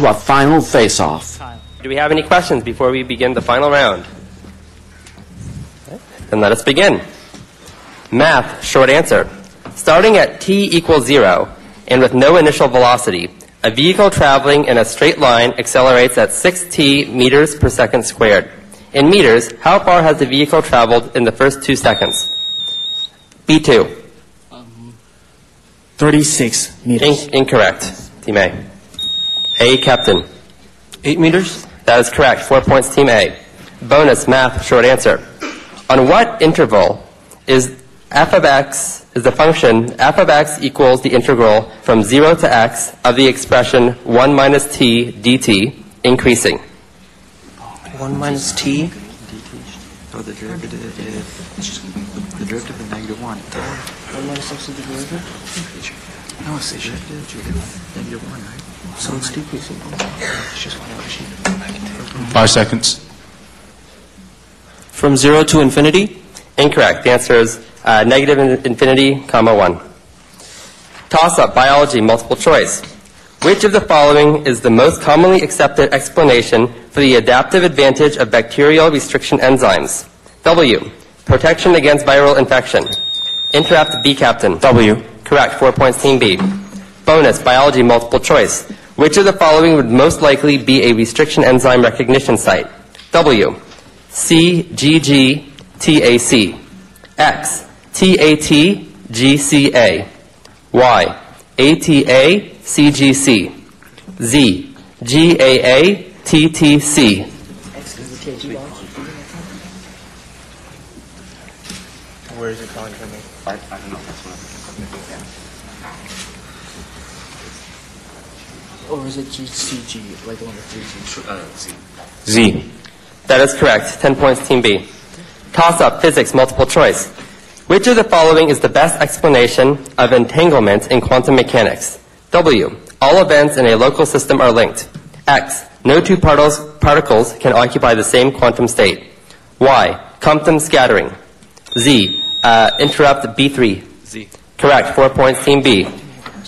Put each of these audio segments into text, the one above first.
to a final face-off. Do we have any questions before we begin the final round? Then let us begin. Math, short answer. Starting at t equals zero and with no initial velocity, a vehicle traveling in a straight line accelerates at 6t meters per second squared. In meters, how far has the vehicle traveled in the first two seconds? B2. Um, 36 meters. In- incorrect. Team A. A, Captain. 8 meters? That is correct. Four points, Team A. Bonus, math, short answer. On what interval is f of x, is the function f of x equals the integral from 0 to x of the expression 1 minus t dt increasing? 1 minus t? Oh, the derivative is the derivative of negative 1. 1 minus x to the derivative? No, it's the derivative negative 1, right? So it's decreasing. It's just one sheet. Five seconds. From 0 to infinity? Incorrect. The answer is uh, negative infinity, comma 1. Toss-up, biology, multiple choice. Which of the following is the most commonly accepted explanation for the adaptive advantage of bacterial restriction enzymes? W. Protection against viral infection. Interact B captain. W. Correct. Four points, team B. Bonus, biology, multiple choice. Which of the following would most likely be a restriction enzyme recognition site? W. C, G, G, T, A, C. X, T, A, T, G, C, A. Y, A, T, A, C, G, C. Z, G, A, A, T, T, C. Where is it coming from? I, I don't know. That's what Or is it GCG, like the one with three G's? Uh, see. Z. That is correct. 10 points, Team B. Toss up, physics, multiple choice. Which of the following is the best explanation of entanglement in quantum mechanics? W. All events in a local system are linked. X. No two particles, particles can occupy the same quantum state. Y. Compton scattering. Z. Uh, interrupt B3. Z. Correct. Four points, Team B.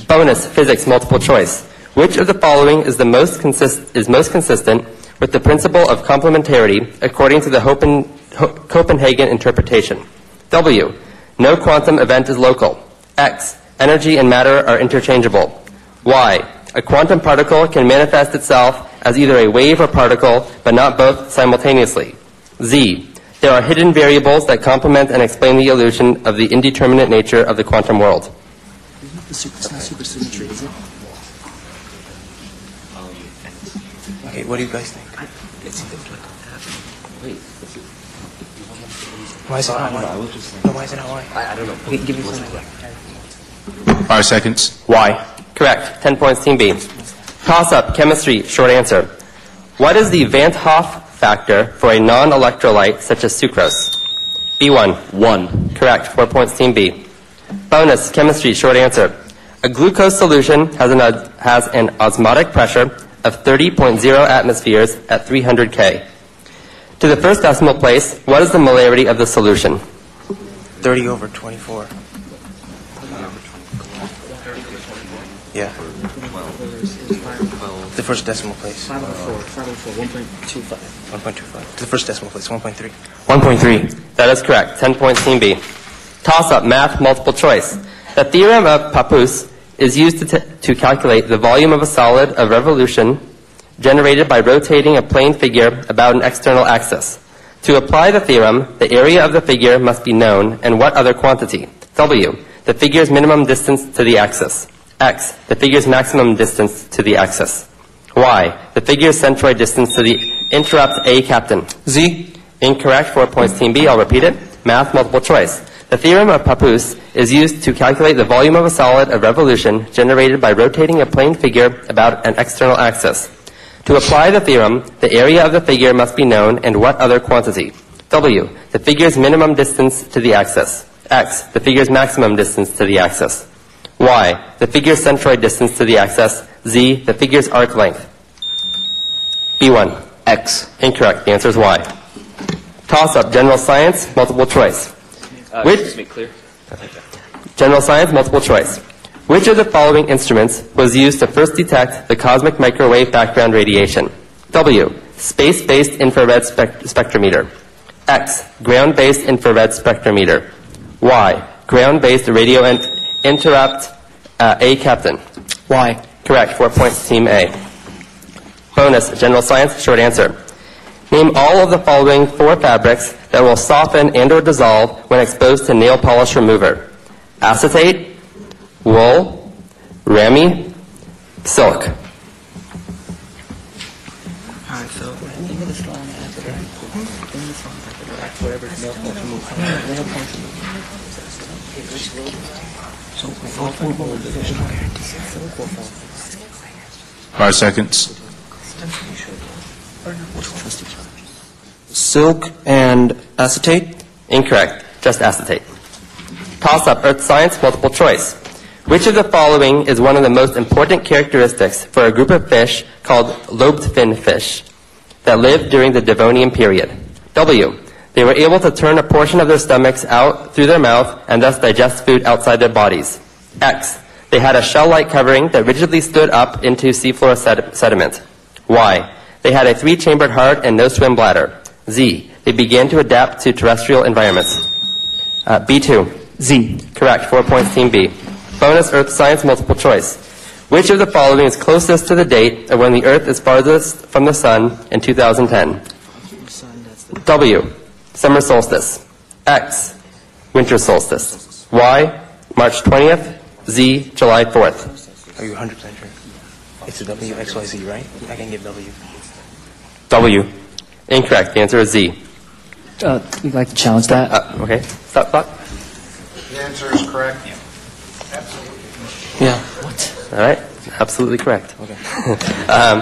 Bonus, physics, multiple choice. Which of the following is the most consist- is most consistent with the principle of complementarity according to the Hopen- Ho- Copenhagen interpretation? W. No quantum event is local. X. Energy and matter are interchangeable. Y. A quantum particle can manifest itself as either a wave or particle, but not both simultaneously. Z. There are hidden variables that complement and explain the illusion of the indeterminate nature of the quantum world. It's not supersymmetry, is it? Okay, what do you guys think? It's either like Wait. Why is it not Y? No, why is it not I don't know. Okay, give me some. Five seconds. Why? Correct. 10 points, Team B. Toss up, chemistry, short answer. What is the Van't Hoff factor for a non-electrolyte such as sucrose? B1. 1. Correct. 4 points, Team B. Bonus, chemistry, short answer. A glucose solution has an, has an osmotic pressure of 30.0 atmospheres at 300 K. To the first decimal place, what is the molarity of the solution? 30 over 24. Yeah. The first decimal place. 1.25. 1.25. To The first decimal place, 1.3. 1.3. That is correct. 10 points, Team B. Toss up, math, multiple choice. The theorem of Pappus is used to, to calculate the volume of a solid of revolution generated by rotating a plane figure about an external axis. To apply the theorem, the area of the figure must be known, and what other quantity? W. The figure's minimum distance to the axis. X. The figure's maximum distance to the axis. Y. The figure's centroid distance to the interrupt A captain. Z. Incorrect. Four points, Team B. I'll repeat it. Math, multiple choice. The theorem of Pappus is used to calculate the volume of a solid of revolution generated by rotating a plane figure about an external axis. To apply the theorem, the area of the figure must be known and what other quantity? W. The figure's minimum distance to the axis. X. The figure's maximum distance to the axis. Y. The figure's centroid distance to the axis. Z. The figure's arc length. B1. X. Incorrect. The answer is Y. Toss up, general science, multiple choice. Uh, Which- just to clear. General science, multiple choice. Which of the following instruments was used to first detect the cosmic microwave background radiation? W. Space-based infrared spect- spectrometer. X. Ground-based infrared spectrometer. Y. Ground-based radio in- interrupt uh, A captain. Y. Correct. Four points, Team A. Bonus, general science, short answer. Name all of the following four fabrics that will soften and or dissolve when exposed to nail polish remover. Acetate, wool, ramie, silk. Alright, so. Five seconds. Silk and acetate. Incorrect. Just acetate. Toss up Earth Science multiple choice. Which of the following is one of the most important characteristics for a group of fish called lobed fin fish that lived during the Devonian period? W. They were able to turn a portion of their stomachs out through their mouth and thus digest food outside their bodies. X. They had a shell-like covering that rigidly stood up into seafloor sed- sediment. Y. They had a three-chambered heart and no swim bladder. Z. They began to adapt to terrestrial environments. Uh, B2. Z. Correct. Four points, Team B. Bonus Earth Science multiple choice. Which of the following is closest to the date of when the Earth is farthest from the Sun in 2010? W. Summer solstice. X. Winter solstice. Y. March 20th. Z. July 4th. Are you 100% sure? It's a W, X, Y, Z, right? I can give W. W. Incorrect. The answer is Z. Uh, we'd like to challenge that. Uh, okay. Stop clock. The answer is correct. Yeah. What? All right. Absolutely correct. um,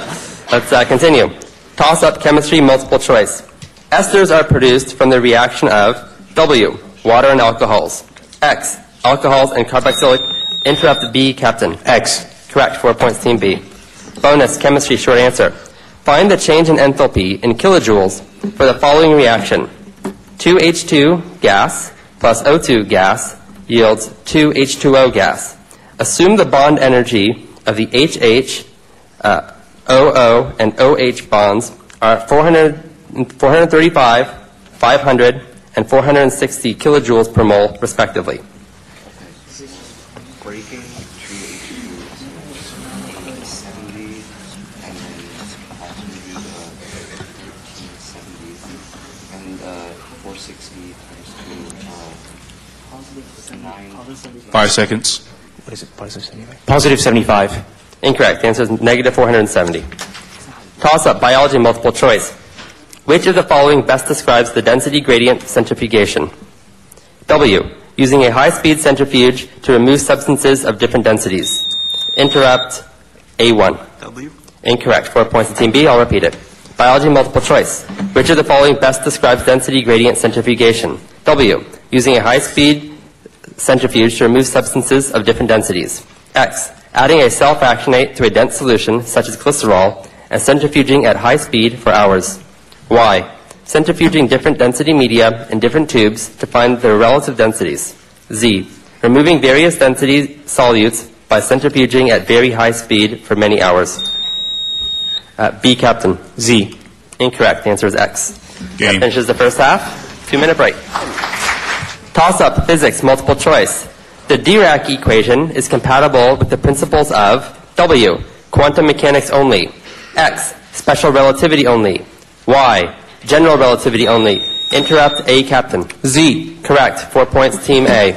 let's uh, continue. Toss up chemistry multiple choice. Esters are produced from the reaction of W. Water and alcohols. X. Alcohols and carboxylic interrupt B captain. X. Correct. Four points, Team B. Bonus chemistry short answer. Find the change in enthalpy in kilojoules for the following reaction. 2H2 gas plus O2 gas yields 2H2O gas. Assume the bond energy of the HH, uh, OO, and OH bonds are 400, 435, 500, and 460 kilojoules per mole, respectively. breaking tree H2 70 and then also use uh, 1370 and uh, 460 times 2 uh, 9 Five seconds. What is it? Positive 75? Positive 75. Incorrect. The answer is negative 470. Toss up biology multiple choice. Which of the following best describes the density gradient centrifugation? W. Using a high speed centrifuge to remove substances of different densities. Interrupt A1. W. Incorrect. Four points to Team B. I'll repeat it. Biology multiple choice. Which of the following best describes density gradient centrifugation? W. Using a high speed centrifuge to remove substances of different densities. X. Adding a self-fractionate to a dense solution, such as glycerol, and centrifuging at high speed for hours. Y. Centrifuging different density media in different tubes to find their relative densities. Z. Removing various density solutes by centrifuging at very high speed for many hours. Uh, B, Captain. Z. Incorrect. The answer is X. Game. That finishes the first half. Two minute break. Toss up physics multiple choice. The Dirac equation is compatible with the principles of W. Quantum mechanics only. X. Special relativity only. Y. General relativity only. Interrupt A, Captain. Z. Correct. Four points, Team A.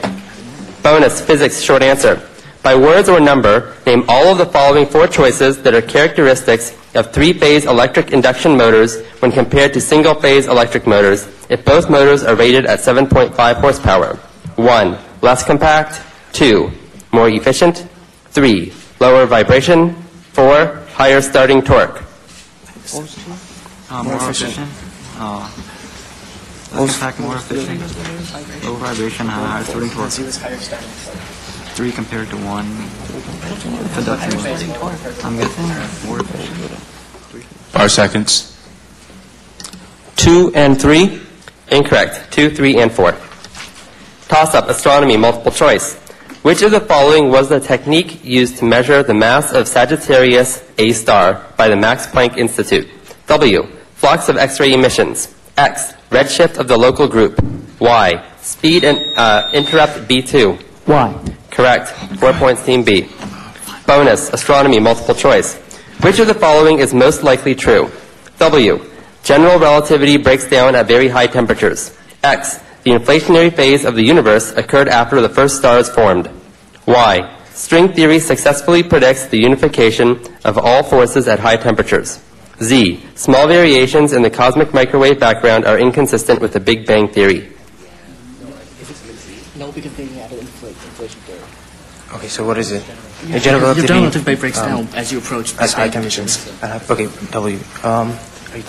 Bonus, physics, short answer. By words or number, name all of the following four choices that are characteristics of three-phase electric induction motors when compared to single-phase electric motors if both motors are rated at 7.5 horsepower. 1. Less compact. 2. More efficient. 3. Lower vibration. 4. Higher starting torque. Uh, more efficient. Uh, less impact, more efficient. Low vibration, higher starting torque. Three compared to one. Conduction. I'm guessing more efficient. Five seconds. Two and three. Incorrect. 2, 3, and 4. Toss up astronomy multiple choice. Which of the following was the technique used to measure the mass of Sagittarius A star by the Max Planck Institute? W. Flux of X-ray emissions. X. Redshift of the local group. Y. Speed and uh, interrupt B2. Why? Correct. Four points, Team B. Bonus, astronomy, multiple choice. Which of the following is most likely true? W. General relativity breaks down at very high temperatures. X. The inflationary phase of the universe occurred after the first stars formed. Y. String theory successfully predicts the unification of all forces at high temperatures. Z. Small variations in the cosmic microwave background are inconsistent with the Big Bang theory. No, because they added inflation, inflation theory. Okay, so what is it? Your, The general your relativity, general relativity breaks um, down as you approach. As Big high Bang temperatures. Uh, okay, W. Um, are you?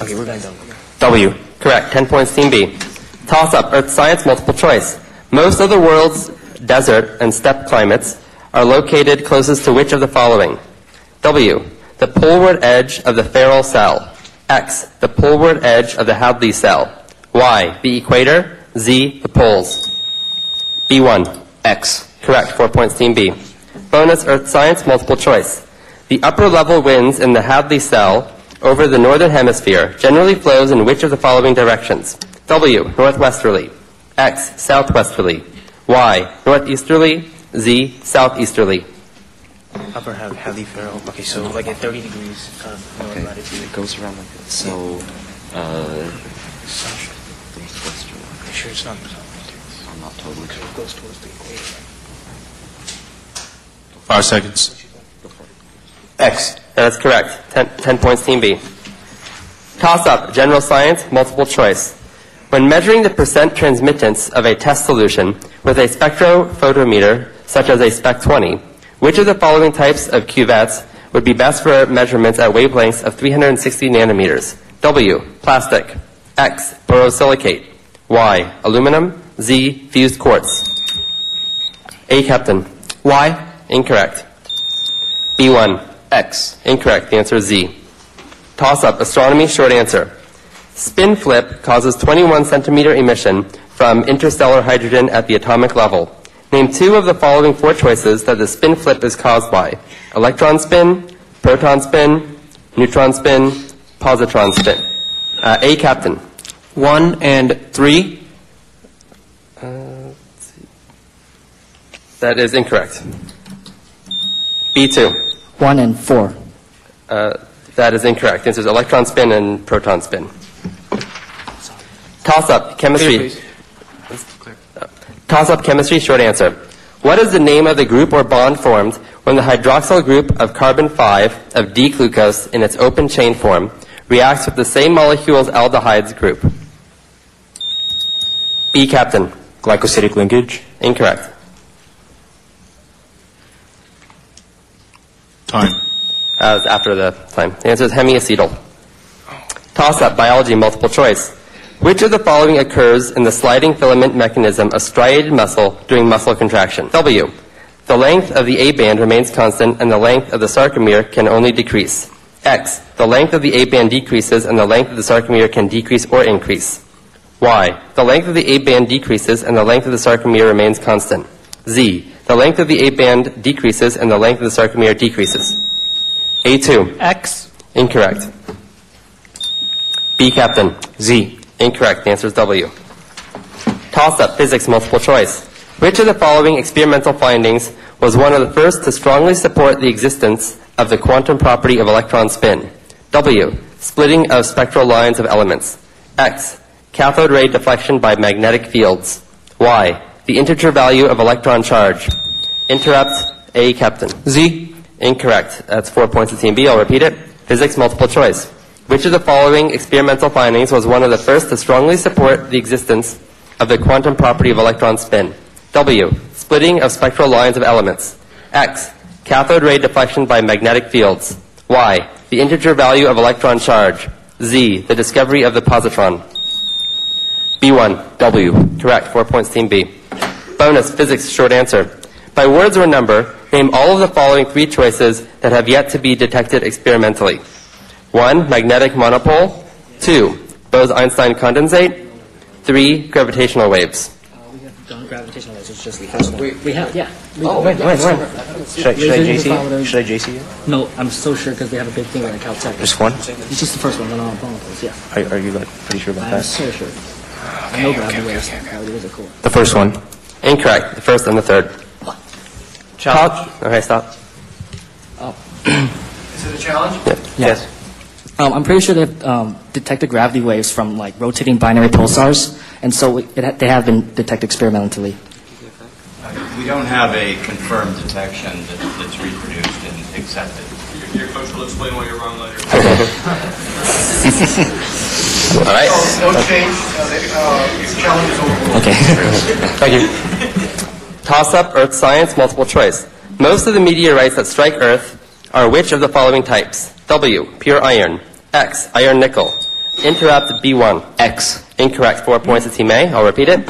Okay, we're going to W. W. Correct. 10 points, Team B. Toss up. Earth science, multiple choice. Most of the world's desert and steppe climates are located closest to which of the following? W. The poleward edge of the Ferrel cell. X. The poleward edge of the Hadley cell. Y. The equator. Z. The poles. B1. X. Correct. Four points, Team B. Bonus Earth Science multiple choice. The upper level winds in the Hadley cell over the northern hemisphere generally flows in which of the following directions? W. Northwesterly. X. Southwesterly. Y. Northeasterly. Z. Southeasterly. Upper have heavy feral. Okay, so like at 30 degrees kind of north Okay, latitude. it goes around like this. So, uh, northwestern. Sure it's not. I'm not totally sure. It goes towards the equator. Five seconds. X. That is correct. Ten, 10 points, Team B. Toss up, general science, multiple choice. When measuring the percent transmittance of a test solution with a spectrophotometer, such as a SPEC 20, which of the following types of cuvettes would be best for measurements at wavelengths of 360 nanometers? W. Plastic. X. Borosilicate. Y. Aluminum. Z. Fused quartz. A. Captain. Y. Incorrect. B1. X. Incorrect. The answer is Z. Toss up. Astronomy. Short answer. Spin flip causes 21 centimeter emission from interstellar hydrogen at the atomic level. Name two of the following four choices that the spin flip is caused by. Electron spin, proton spin, neutron spin, positron spin. Uh, A. Captain. One and three. That is incorrect. B2. One and four. Uh, that is incorrect. The answer is electron spin and proton spin. Toss up. Chemistry. Toss up chemistry, short answer. What is the name of the group or bond formed when the hydroxyl group of carbon 5 of D-glucose in its open chain form reacts with the same molecule's aldehydes group? B, Captain. Glycosidic linkage. Incorrect. Time. Uh, after the time. The answer is hemiacetal. Toss up, biology, multiple choice. Which of the following occurs in the sliding filament mechanism of striated muscle during muscle contraction? W. The length of the A band remains constant and the length of the sarcomere can only decrease. X. The length of the A band decreases and the length of the sarcomere can decrease or increase. Y. The length of the A band decreases and the length of the sarcomere remains constant. Z. The length of the A band decreases and the length of the sarcomere decreases. A2. X. Incorrect. B, Captain. Z. Incorrect. The answer is W. Toss up, physics, multiple choice. Which of the following experimental findings was one of the first to strongly support the existence of the quantum property of electron spin? W. Splitting of spectral lines of elements. X. Cathode ray deflection by magnetic fields. Y. The integer value of electron charge. Interrupt. A, Captain. Z. Incorrect. That's four points to Team B. I'll repeat it. Physics multiple choice. Which of the following experimental findings was one of the first to strongly support the existence of the quantum property of electron spin? W. Splitting of spectral lines of elements. X. Cathode ray deflection by magnetic fields. Y. The integer value of electron charge. Z. The discovery of the positron. B1. W. Correct. Four points, Team B. Bonus, physics, short answer. By words or number, name all of the following three choices that have yet to be detected experimentally. One, magnetic monopole. Two, Bose-Einstein condensate. Three, gravitational waves. Uh, we have done gravitational waves, it's just the first one. We have, yeah. We- Oh, wait, wait, wait. Should I, should I JC follow Should I JC it? No, I'm so sure because they have a big thing like Caltech. Just one? It's just the first one, no, no, particles, yeah. Are, are you like pretty sure about I'm that? so sure. I know gravity waves, gravity waves cool. The first one. Incorrect. The first and the third. Challenge. Okay, stop. Is it a challenge? Yes. Um, I'm pretty sure they've um, detected gravity waves from like rotating binary pulsars, and so it, it, they have been detected experimentally. We don't have a confirmed detection that- that's reproduced and accepted. Your coach will explain why you're wrong later. All right. No change, uh, challenge is over. Okay. Thank you. Toss up Earth science multiple choice. Most of the meteorites that strike Earth are which of the following types? W, pure iron. X, iron nickel. Interrupt B1. X. Incorrect. Four points to Team A. I'll repeat it.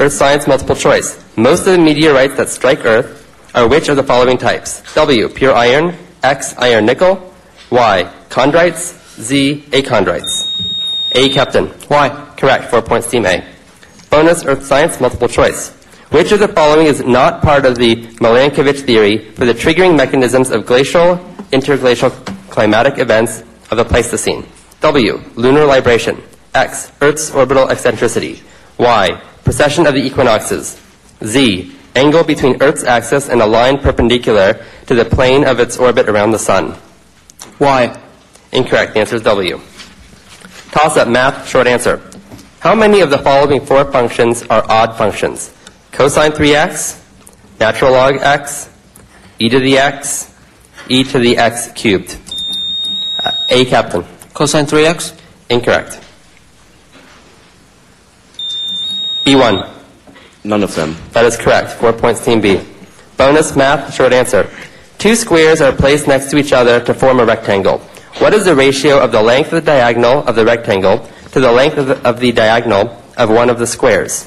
Earth science multiple choice. Most of the meteorites that strike Earth are which of the following types? W, pure iron. X, iron nickel. Y, chondrites. Z, achondrites. A, Captain. Why? Correct. Four points, Team A. Bonus Earth Science multiple choice. Which of the following is not part of the Milankovitch theory for the triggering mechanisms of glacial, interglacial climatic events of the Pleistocene? W. Lunar libration. X. Earth's orbital eccentricity. Y. Precession of the equinoxes. Z. Angle between Earth's axis and a line perpendicular to the plane of its orbit around the Sun. Y. Incorrect. The answer is W. Toss up math, short answer. How many of the following four functions are odd functions? Cosine 3x, natural log x, e to the x, e to the x cubed. Uh, A, Captain. Cosine 3x? Incorrect. B1. None of them. That is correct. Four points, Team B. Bonus math, short answer. Two squares are placed next to each other to form a rectangle. What is the ratio of the length of the diagonal of the rectangle to the length of the, of the diagonal of one of the squares?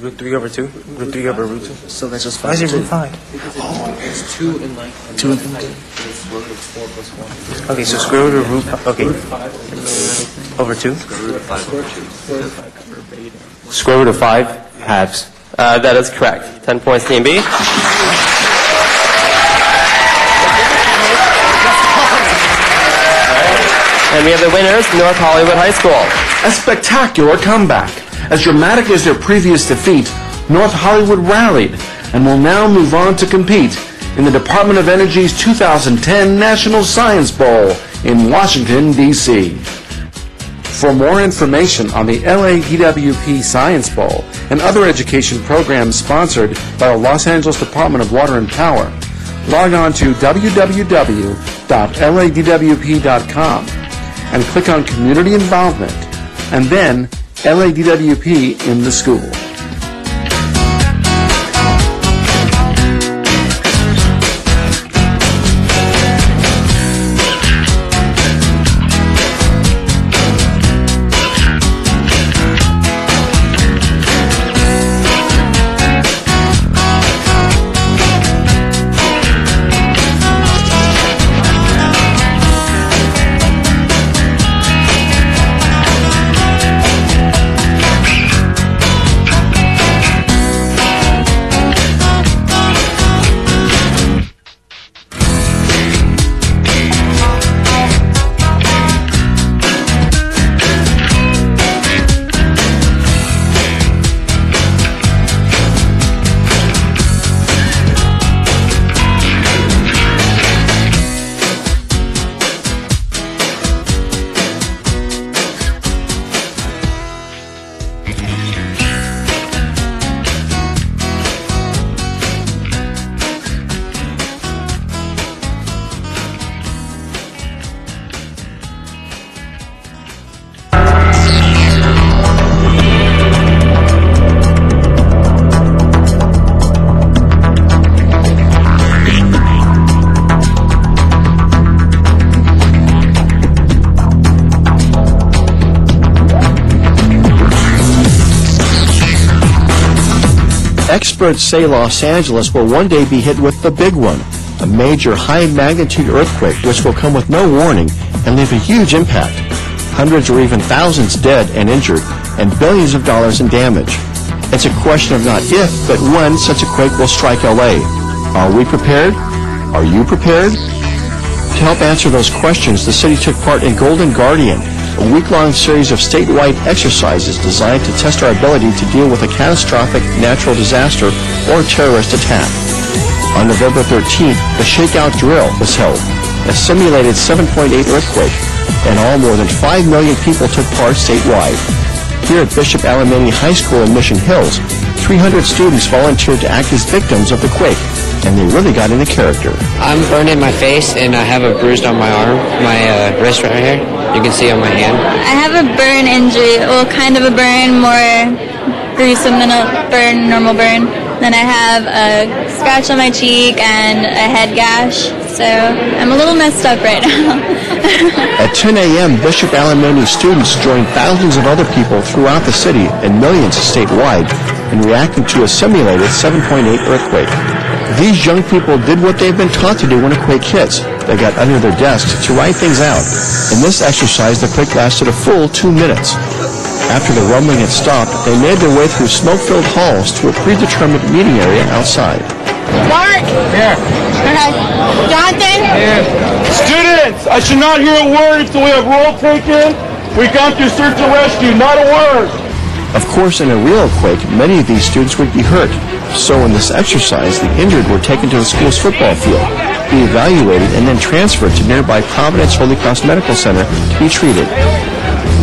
Root 3 over 2? Root 3 over root 2? So that's just Why is it root 5? two and five. Okay, so square root of root, okay. Over 2? Square root of 5 halves. Uh, that is correct. 10 points, Team B. And we have the winners, North Hollywood High School. A spectacular comeback. As dramatic as their previous defeat, North Hollywood rallied and will now move on to compete in the Department of Energy's 2010 National Science Bowl in Washington, D.C. For more information on the LADWP Science Bowl and other education programs sponsored by the Los Angeles Department of Water and Power, log on to www.ladwp.com and click on Community Involvement and then LADWP in the school. Experts say Los Angeles will one day be hit with the big one, a major high-magnitude earthquake which will come with no warning and leave a huge impact. Hundreds or even thousands dead and injured, and billions of dollars in damage. It's a question of not if, but when such a quake will strike LA. Are we prepared? Are you prepared? To help answer those questions, the city took part in Golden Guardian, a week-long series of statewide exercises designed to test our ability to deal with a catastrophic natural disaster or terrorist attack. On November 13th, the Shakeout Drill was held, a simulated 7.8 earthquake, and all more than 5 million people took part statewide. Here at Bishop Alemany High School in Mission Hills, 300 students volunteered to act as victims of the quake, and they really got into character. I'm burned in my face and I have a bruise on my arm, my uh, wrist right here. You can see on my hand. I have a burn injury, well, kind of a burn, more gruesome than a burn, normal burn. Then I have a scratch on my cheek and a head gash, so I'm a little messed up right now. At 10 a.m., Bishop Alemany students joined thousands of other people throughout the city and millions statewide in reacting to a simulated 7.8 earthquake. These young people did what they've been taught to do when a quake hits. They got under their desks to write things out. In this exercise, the quake lasted a full two minutes. After the rumbling had stopped, they made their way through smoke-filled halls to a predetermined meeting area outside. Mark. Here. Okay. Jonathan. Here. Students, I should not hear a word until we have roll taken. We've gone through search and rescue, not a word. Of course, in a real quake, many of these students would be hurt. So in this exercise, the injured were taken to the school's football field, be evaluated, and then transferred to nearby Providence Holy Cross Medical Center to be treated.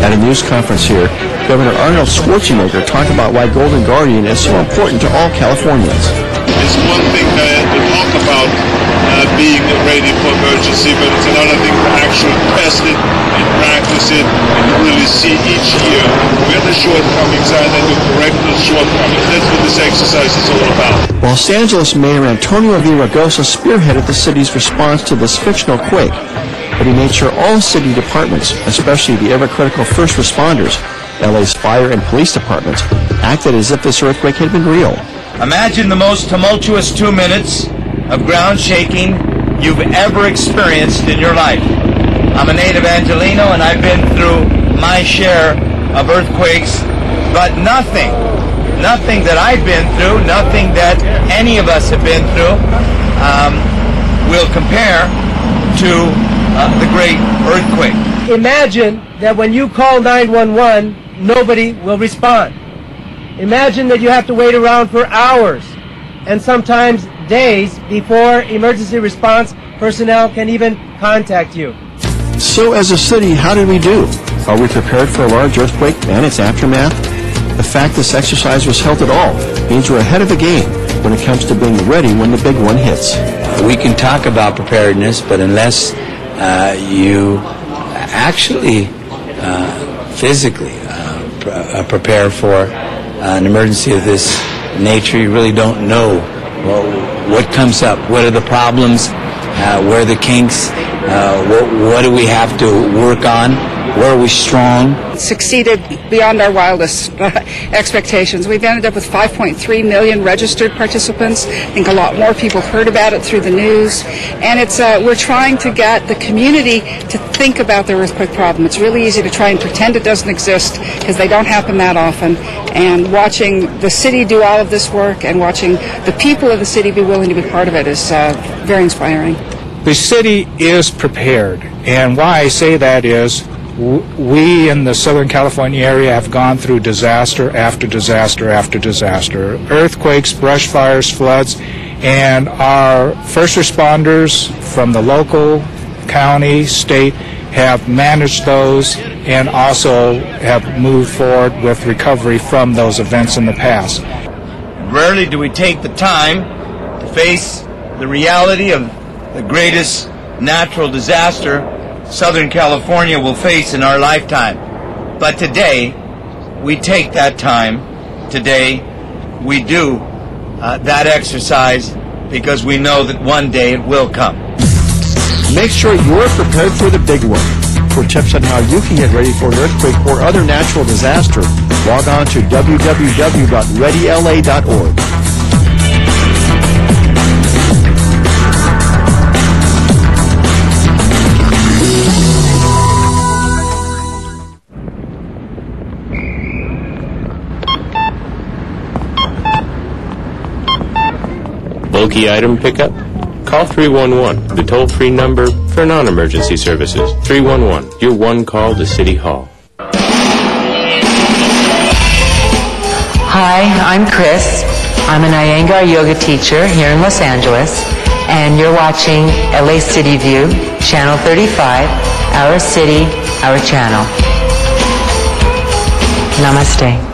At a news conference here, Governor Arnold Schwarzenegger talked about why Golden Guardian is so important to all Californians. It's one thing to, talk about being ready for emergency, but it's another thing to actually test it and practice it and really see each year where the shortcomings are and then to correct those shortcomings. That's what this exercise is all about. Los Angeles Mayor Antonio Villaraigosa spearheaded the city's response to this fictional quake, but he made sure all city departments, especially the ever-critical first responders, LA's fire and police departments, acted as if this earthquake had been real. Imagine the most tumultuous two minutes of ground shaking you've ever experienced in your life. I'm a native Angeleno and I've been through my share of earthquakes, but nothing, nothing that I've been through, nothing that any of us have been through, um, will compare to uh, the great earthquake. Imagine that when you call 911, nobody will respond. Imagine that you have to wait around for hours and sometimes days before emergency response personnel can even contact you. So as a city, how did we do? Are we prepared for a large earthquake and its aftermath? The fact this exercise was held at all means we're ahead of the game when it comes to being ready when the big one hits. We can talk about preparedness, but unless uh, you actually uh, physically uh, pr- uh, prepare for uh, an emergency of this nature, you really don't know well, what comes up, what are the problems, uh, where are the kinks, uh, what, what do we have to work on, where are we strong. succeeded beyond our wildest uh, expectations. We've ended up with 5.3 million registered participants. I think a lot more people heard about it through the news, and it's uh, we're trying to get the community to think about the earthquake problem. It's really easy to try and pretend it doesn't exist because they don't happen that often. And watching the city do all of this work and watching the people of the city be willing to be part of it is uh, very inspiring. The city is prepared, and why I say that is w- we in the Southern California area have gone through disaster after disaster after disaster earthquakes, brush fires, floods, and our first responders from the local, county, state have managed those and also have moved forward with recovery from those events in the past. Rarely do we take the time to face the reality of the greatest natural disaster Southern California will face in our lifetime. But today, we take that time. Today, we do uh, that exercise because we know that one day it will come. Make sure you're prepared for the big one. For tips on how you can get ready for an earthquake or other natural disaster, log on to www.readyla.org. key item pickup? Call 311, the toll-free number for non-emergency services. 311, your one call to City Hall. Hi, I'm Chris. I'm an Iyengar yoga teacher here in Los Angeles, and you're watching LA City View, Channel 35, Our City, Our Channel. Namaste.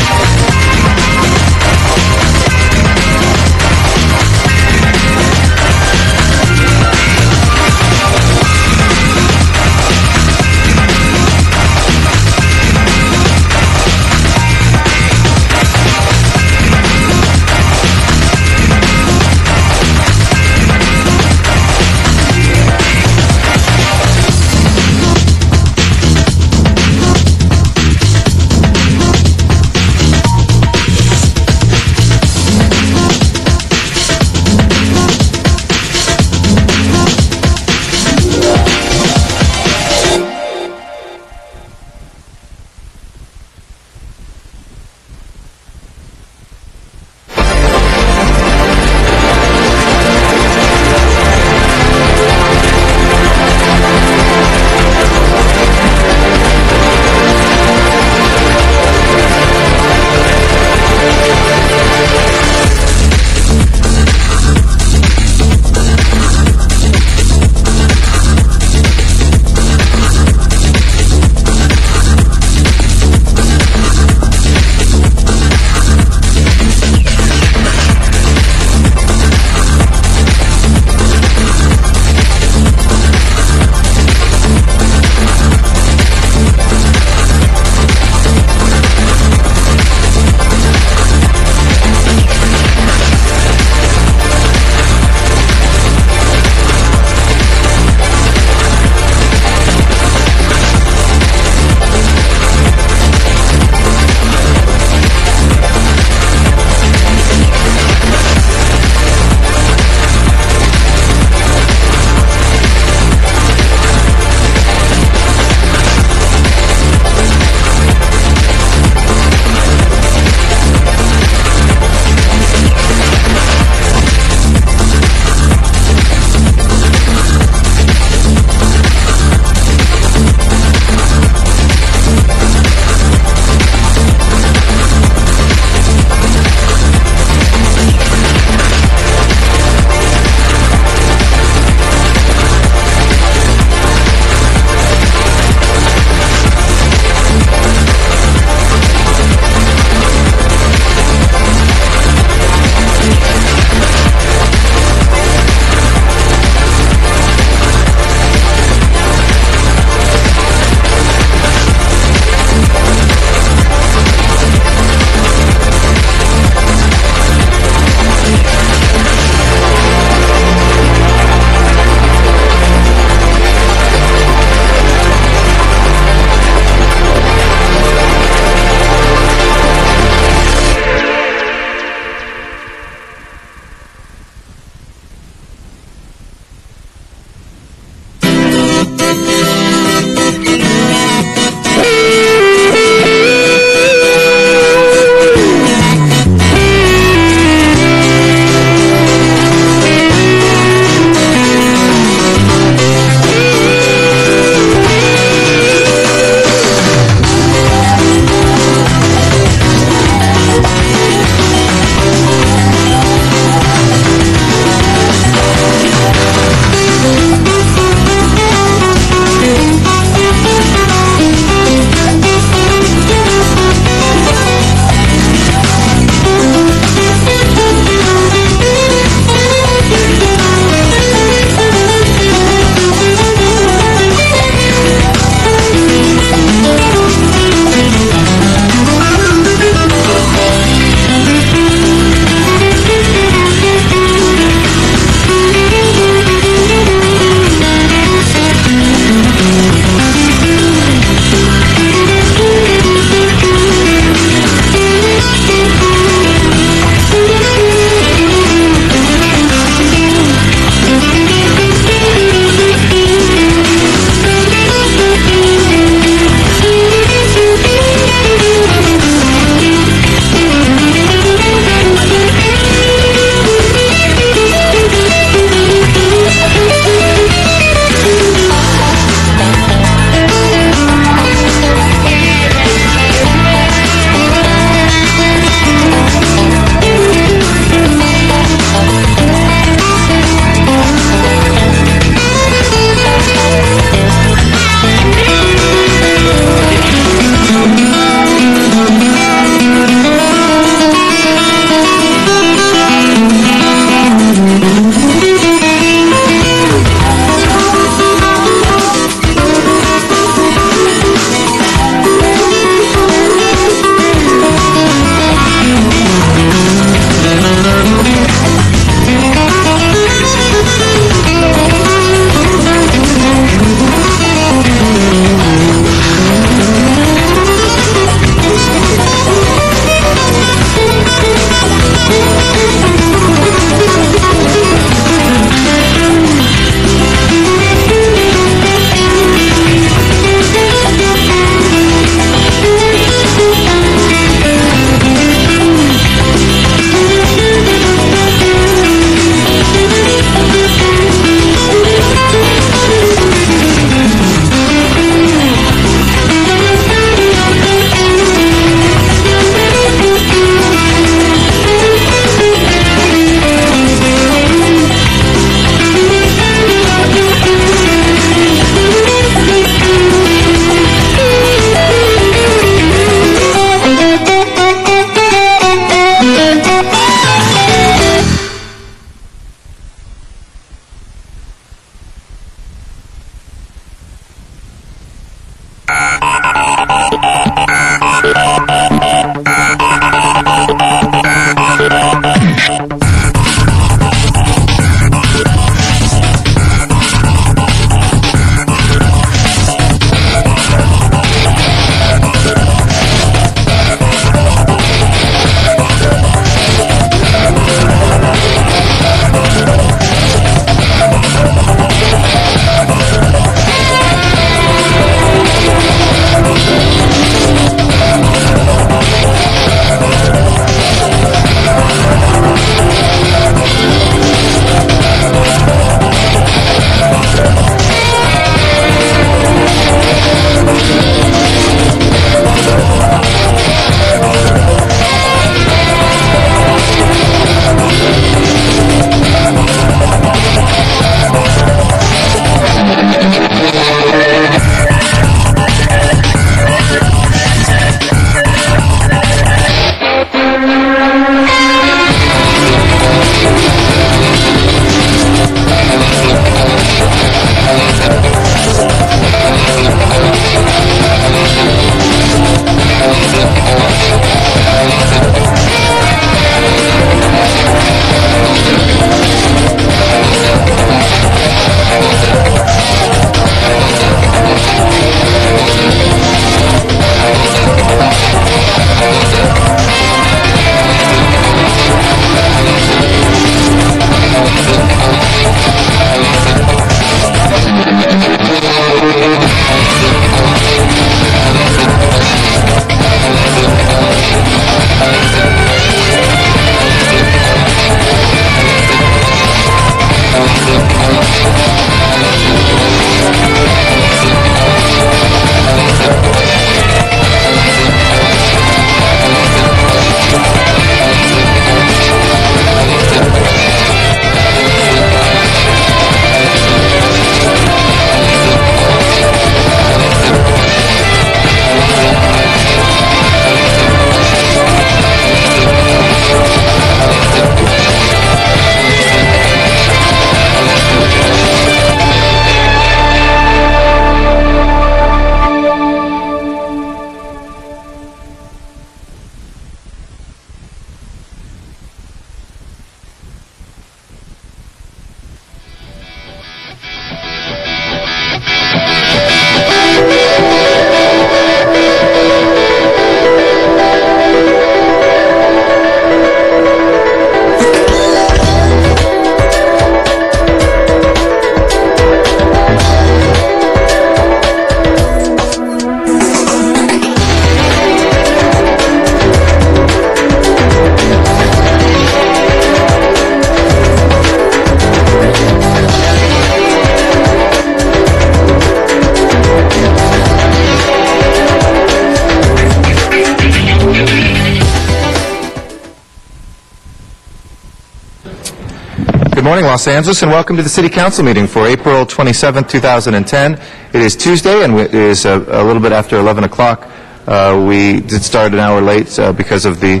Los Angeles, and welcome to the City Council meeting for April 27, 2010. It is Tuesday, and it is a, a little bit after 11 o'clock. Uh, we did start an hour late uh, because of the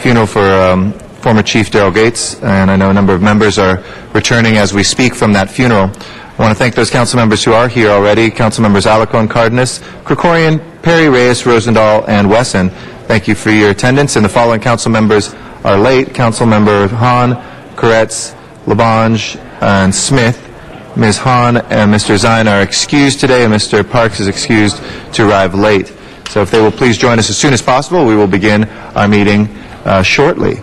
funeral for um, former Chief Daryl Gates, and I know a number of members are returning as we speak from that funeral. I want to thank those council members who are here already, council members Alarcon, Cardenas, Krekorian, Perry, Reyes, Rosendahl, and Wesson. Thank you for your attendance, and the following council members are late. Council member Hahn, Koretz, LaBonge, and Smith. Ms. Hahn and Mr. Zine are excused today, and Mr. Parks is excused to arrive late. So if they will please join us as soon as possible, we will begin our meeting uh, shortly.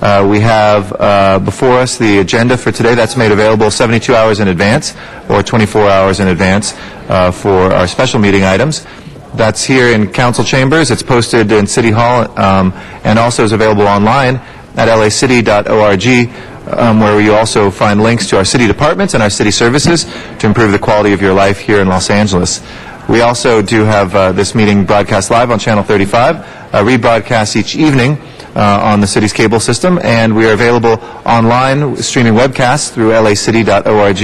Uh, we have uh, before us the agenda for today. That's made available 72 hours in advance or 24 hours in advance uh, for our special meeting items. That's here in council chambers. It's posted in City Hall um, and also is available online at lacity.org um, where you also find links to our city departments and our city services to improve the quality of your life here in Los Angeles. We also do have uh, this meeting broadcast live on Channel 35, uh, rebroadcast each evening uh, on the city's cable system, and we are available online streaming webcasts through lacity.org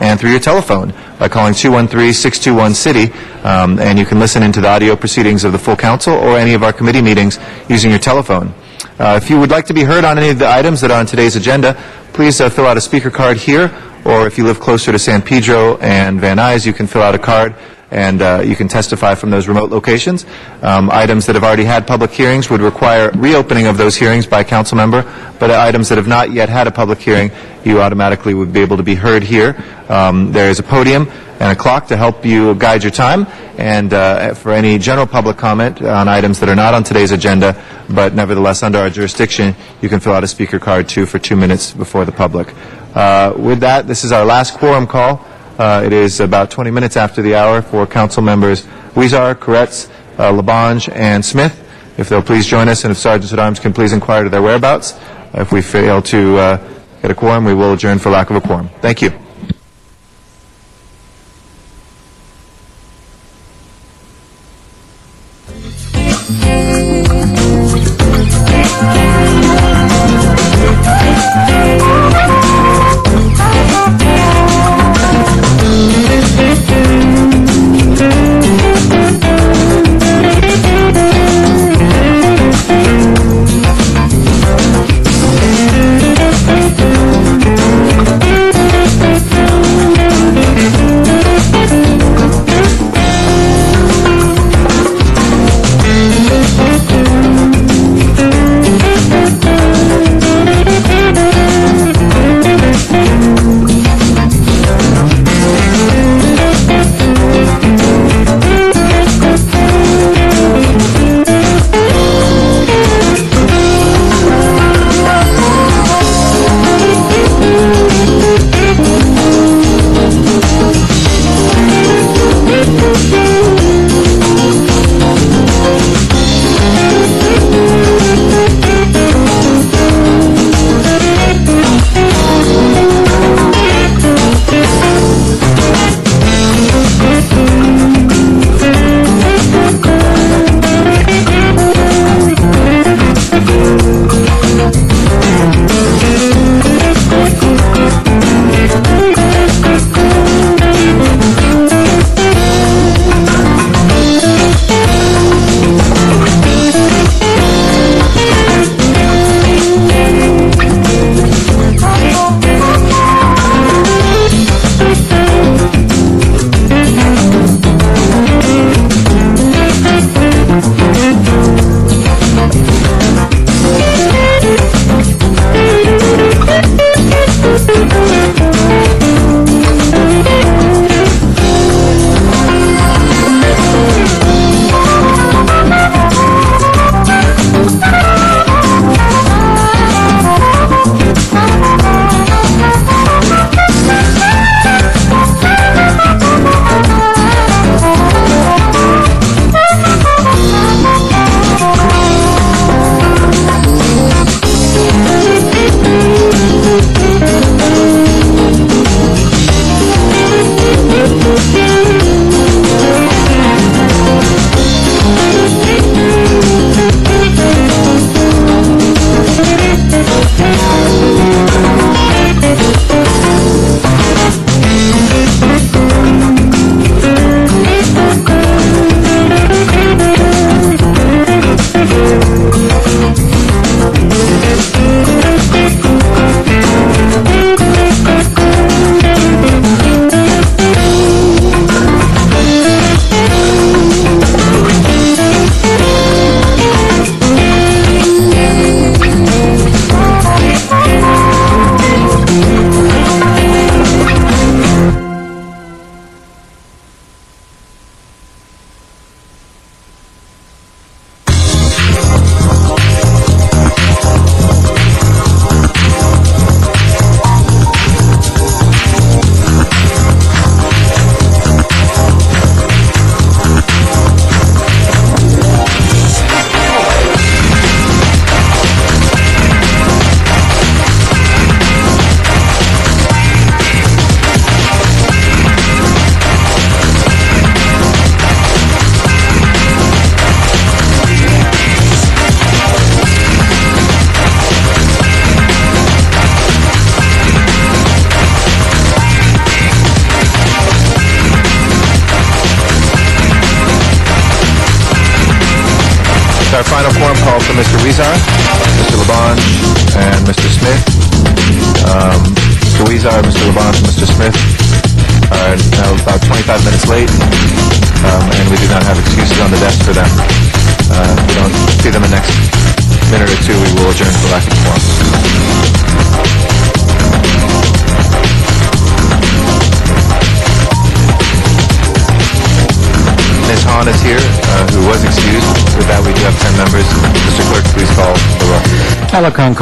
and through your telephone by calling 213-621-CITY, um, and you can listen into the audio proceedings of the full council or any of our committee meetings using your telephone. Uh, if you would like to be heard on any of the items that are on today's agenda, please uh, fill out a speaker card here, or if you live closer to San Pedro and Van Nuys, you can fill out a card and uh, you can testify from those remote locations. Um, items that have already had public hearings would require reopening of those hearings by council member, but items that have not yet had a public hearing, you automatically would be able to be heard here. Um, there is a podium and a clock to help you guide your time, and uh, for any general public comment on items that are not on today's agenda, but nevertheless under our jurisdiction, you can fill out a speaker card too for two minutes before the public. Uh, with that, this is our last quorum call. Uh, it is about 20 minutes after the hour for council members Huizar, Koretz, uh, LaBonge, and Smith. If they'll please join us, and if sergeants at arms can please inquire to their whereabouts. If we fail to uh, get a quorum, we will adjourn for lack of a quorum. Thank you.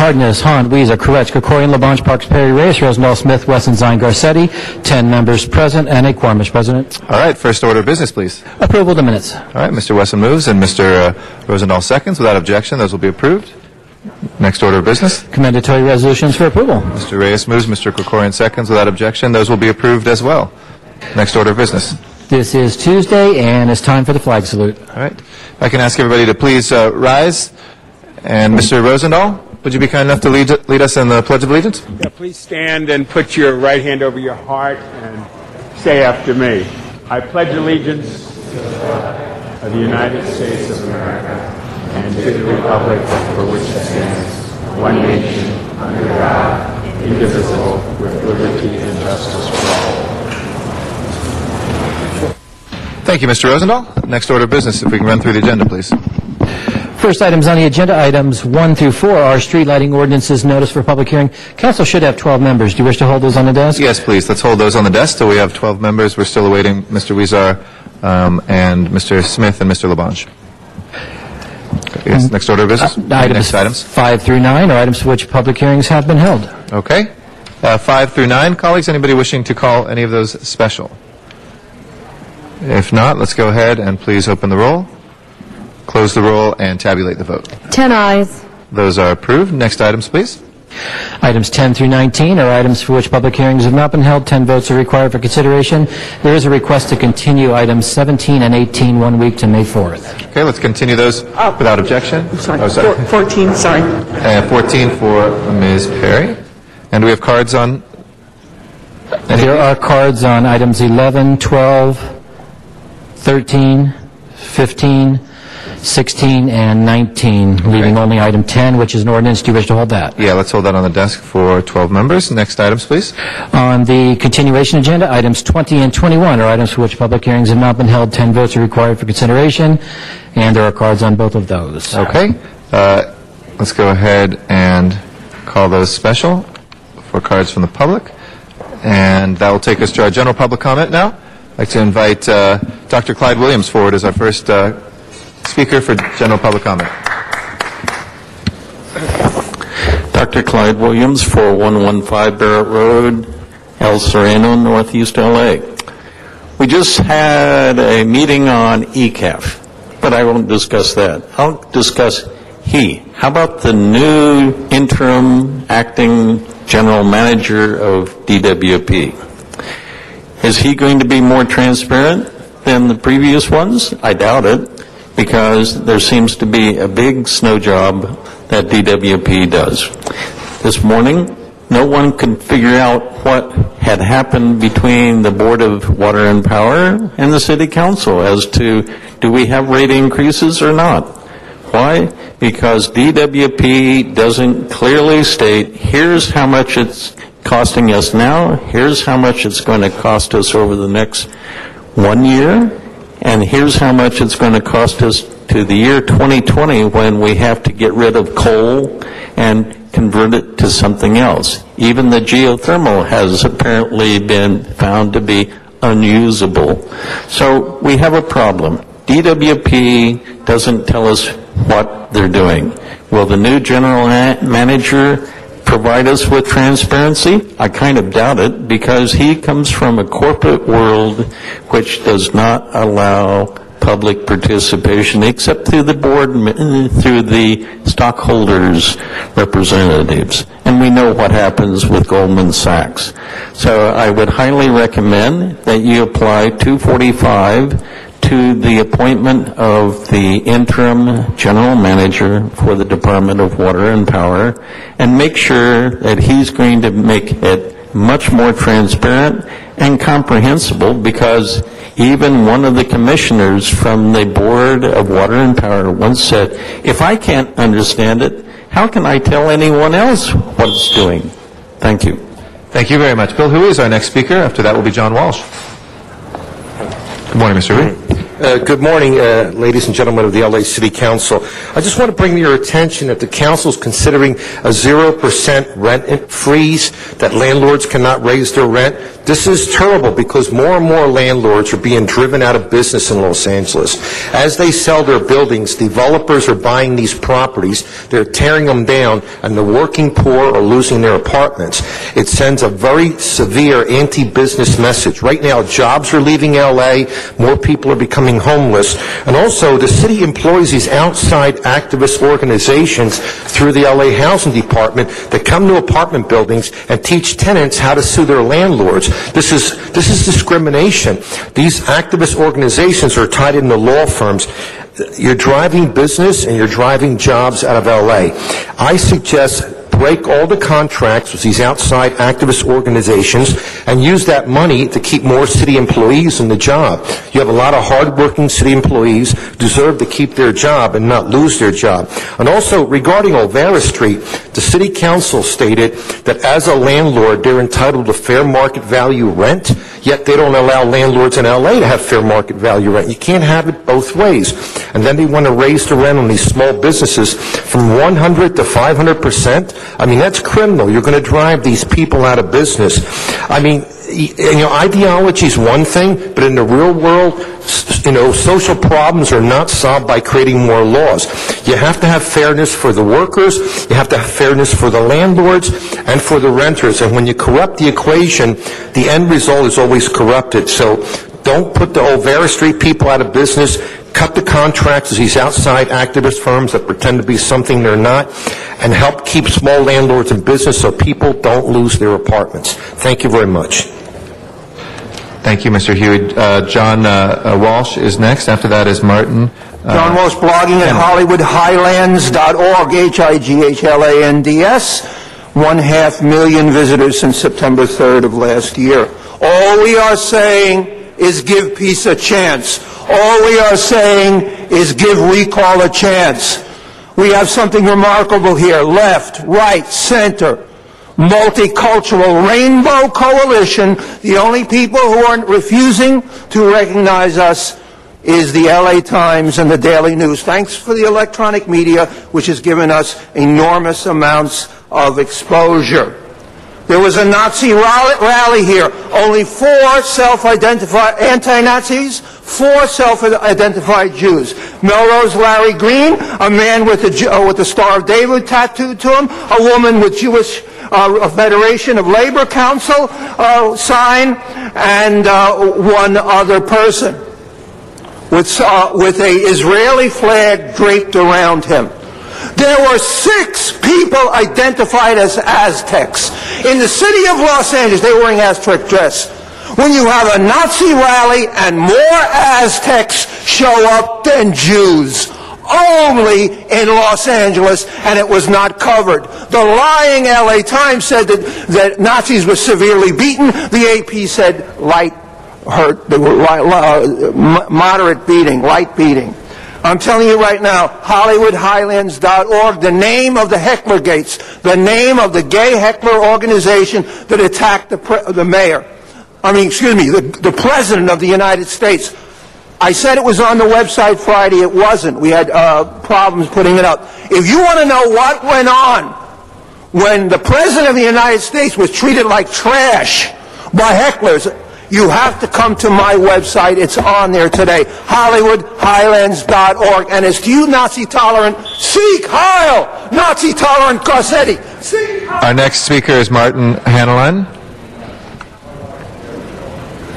Cardenas, Hahn, Huizar, Koretz, Krekorian, LaBonge, Parks, Perry, Reyes, Rosendahl, Smith, Wesson, Zine, Garcetti. Ten members present and a quorum, Mr. President. All right, first order of business, please. Approval of the minutes. All right, Mr. Wesson moves and Mr. uh, Rosendahl seconds. Without objection, those will be approved. Next order of business. Commendatory resolutions for approval. Mr. Reyes moves, Mr. Krekorian seconds. Without objection, those will be approved as well. Next order of business. This is Tuesday, and it's time for the flag salute. All right. If I can ask everybody to please uh, rise. And Mr. Rosendahl, would you be kind enough to lead, lead us in the Pledge of Allegiance? Yeah, please stand and put your right hand over your heart and say after me. I pledge allegiance to the flag of the United States of America and to the republic for which it stands, one nation, under God, indivisible, with liberty and justice for all. Thank you, Mr. Rosendahl. Next order of business, if we can run through the agenda, please. First items on the agenda, items 1 through 4, are street lighting ordinances notice for public hearing. Council should have 12 members. Do you wish to hold those on the desk? Yes, please. Let's hold those on the desk till we have 12 members. We're still awaiting Mr. Huizar um, and Mr. Smith and Mr. LaBonge. Yes, next order of business? Items Next items? 5 through 9 are items for which public hearings have been held. Okay. Uh, Five through nine, colleagues, anybody wishing to call any of those special? If not, let's go ahead and please open the roll, close the roll, and tabulate the vote. 10 eyes. Those are approved. Next items, please. Items 10 through 19 are items for which public hearings have not been held. 10 votes are required for consideration. There is a request to continue items 17 and 18 one week to May 4th. Okay, let's continue those without objection. Sorry, Oh, sorry. Four- 14, sorry. Uh, 14 for Ms. Perry. And we have cards on, There are cards on items 11, 12, 13, 15, 16, and 19, leaving only item 10, which is an ordinance. Do you wish to hold that? yeah, let's hold that on the desk for 12 members. Next items, please. On the continuation agenda, items 20 and 21 are items for which public hearings have not been held. 10 votes are required for consideration, and there are cards on both of those. Okay, uh, let's go ahead and call those special for cards from the public. And that will take us to our general public comment now. I'd like to invite uh, Dr. Clyde Williams forward as our first uh, speaker for general public comment. Dr. Clyde Williams, 4115 Barrett Road, El Sereno, Northeast LA. We just had a meeting on ECAF, but I won't discuss that. I'll discuss he. How about the new interim acting general manager of DWP? Is he going to be more transparent than the previous ones? I doubt it, because there seems to be a big snow job that DWP does. This morning, no one could figure out what had happened between the Board of Water and Power and the City Council as to, do we have rate increases or not? Why? Because DWP doesn't clearly state, here's how much it's costing us now, here's how much it's going to cost us over the next one year, and here's how much it's going to cost us to the year 2020 when we have to get rid of coal and convert it to something else. Even the geothermal has apparently been found to be unusable. So we have a problem. DWP doesn't tell us what they're doing. Will the new general manager provide us with transparency? I kind of doubt it because he comes from a corporate world which does not allow public participation except through the board, through the stockholders' representatives. And we know what happens with Goldman Sachs. So I would highly recommend that you apply 245 to the appointment of the interim general manager for the Department of Water and Power and make sure that he's going to make it much more transparent and comprehensible because even one of the commissioners from the Board of Water and Power once said, if I can't understand it, how can I tell anyone else what it's doing? Thank you. Thank you very much. Bill, who is our next speaker? After that will be John Walsh. Good morning, Mr. Reed. Uh, Good morning, uh, ladies and gentlemen of the LA City Council. I just want to bring your attention that the council is considering a 0% rent freeze, that landlords cannot raise their rent. This is terrible because more and more landlords are being driven out of business in Los Angeles. As they sell their buildings, developers are buying these properties, they're tearing them down, and the working poor are losing their apartments. It sends a very severe anti-business message. Right now, jobs are leaving LA, more people are becoming homeless, and also the city employs these outside activist organizations through the LA Housing Department that come to apartment buildings and teach tenants how to sue their landlords. This is, this is discrimination. These activist organizations are tied into law firms. You're driving business and you're driving jobs out of LA. I suggest break all the contracts with these outside activist organizations and use that money to keep more city employees in the job. You have a lot of hardworking city employees deserve to keep their job and not lose their job. And also, regarding Olvera Street, the city council stated that as a landlord, they're entitled to fair market value rent, yet they don't allow landlords in LA to have fair market value rent. You can't have it both ways. And then they want to raise the rent on these small businesses from 100 to 500 percent. I mean, that's criminal. You're going to drive these people out of business. I mean, you know, ideology is one thing, but in the real world, you know, social problems are not solved by creating more laws. You have to have fairness for the workers, you have to have fairness for the landlords, and for the renters. And when you corrupt the equation, the end result is always corrupted. So don't put the Olvera Street people out of business. Cut the contracts with these outside activist firms that pretend to be something they're not, and help keep small landlords in business so people don't lose their apartments. Thank you very much. Thank you, Mr. Hewitt. Uh, John uh, uh, Walsh is next. After that is Martin. uh, John Walsh blogging at HollywoodHighlands.org, H-I-G-H-L-A-N-D-S. One half million visitors since September 3rd of last year. All we are saying is give peace a chance. All we are saying is give recall a chance. We have something remarkable here. Left, right, center, multicultural rainbow coalition. The only people who are refusing to recognize us is the LA Times and the Daily News. Thanks for the electronic media, which has given us enormous amounts of exposure. There was a Nazi rally, here. Only four self-identified anti-Nazis, four self-identified Jews. Melrose Larry Green, a man with the, uh, with Star of David tattooed to him, a woman with Jewish uh, Federation of Labor Council uh, sign, and uh, one other person with, uh, with a Israeli flag draped around him. There were six people identified as Aztecs. In the city of Los Angeles, they were wearing Aztec dress. When you have a Nazi rally and more Aztecs show up than Jews, only in Los Angeles, and it was not covered. The lying LA Times said that, that Nazis were severely beaten. The AP said light hurt, they were uh, moderate beating, light beating. I'm telling you right now, HollywoodHighlands.org, the name of the heckler gates, the name of the gay heckler organization that attacked the, the mayor. I mean, excuse me, the, the president of the United States. I said it was on the website Friday. It wasn't. We had uh, problems putting it up. If you want to know what went on when the president of the United States was treated like trash by hecklers, you have to come to my website. It's on there today, HollywoodHighlands.org. And as to you Nazi tolerant, Sieg Heil! Nazi tolerant Garcetti. Seek Our next speaker is Martin Hanelin.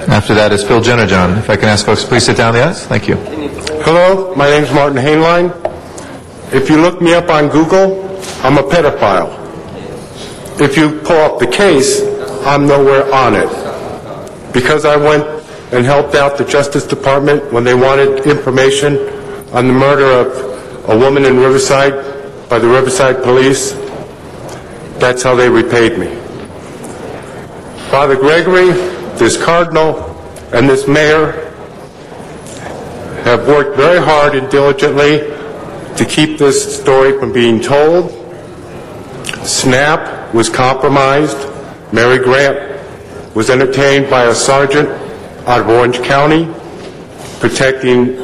After that is Phil Jennerjohn. If I can ask folks, please sit down, yes? Thank you. Hello, my name is Martin Hainline. If you look me up on Google, I'm a pedophile. If you pull up the case, I'm nowhere on it. Because I went and helped out the Justice Department when they wanted information on the murder of a woman in Riverside by the Riverside Police, that's how they repaid me. Father Gregory, this cardinal, and this mayor have worked very hard and diligently to keep this story from being told. SNAP was compromised. Mary Grant was entertained by a sergeant out of Orange County, protecting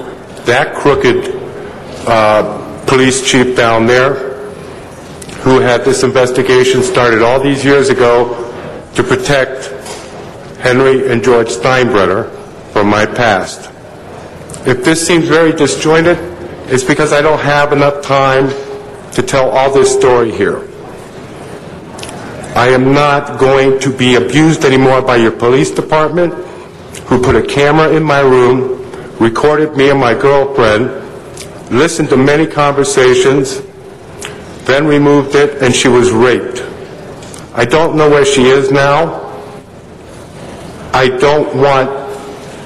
that crooked uh, police chief down there who had this investigation started all these years ago to protect Henry and George Steinbrenner from my past. If this seems very disjointed, it's because I don't have enough time to tell all this story here. I am not going to be abused anymore by your police department, who put a camera in my room, recorded me and my girlfriend, listened to many conversations, then removed it, and she was raped. I don't know where she is now. I don't want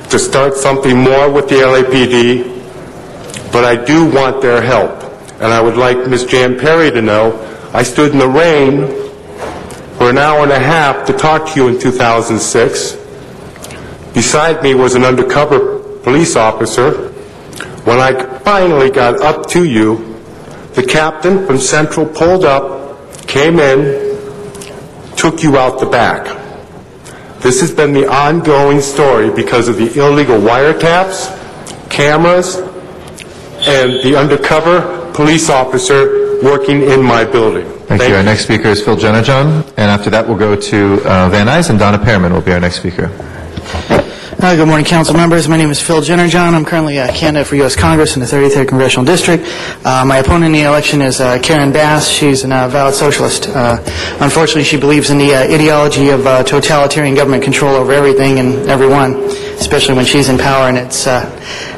to start something more with the LAPD, but I do want their help. And I would like Ms. Jan Perry to know I stood in the rain for an hour and a half to talk to you in 2006. Beside me was an undercover police officer. When I finally got up to you, the captain from Central pulled up, came in, took you out the back. This has been the ongoing story because of the illegal wiretaps, cameras, and the undercover police officer working in my building. Thank, you. Our next speaker is Phil Jennerjohn, and after that we'll go to uh, Van Nuys, and Donna Pearman will be our next speaker. Uh, good morning, council members. My name is Phil Jennerjohn. I'm currently a candidate for U.S. Congress in the 33rd Congressional District. Uh, my opponent in the election is uh, Karen Bass. She's a uh, avowed socialist. Uh, unfortunately, she believes in the uh, ideology of uh, totalitarian government control over everything and everyone, especially when she's in power. And it's uh,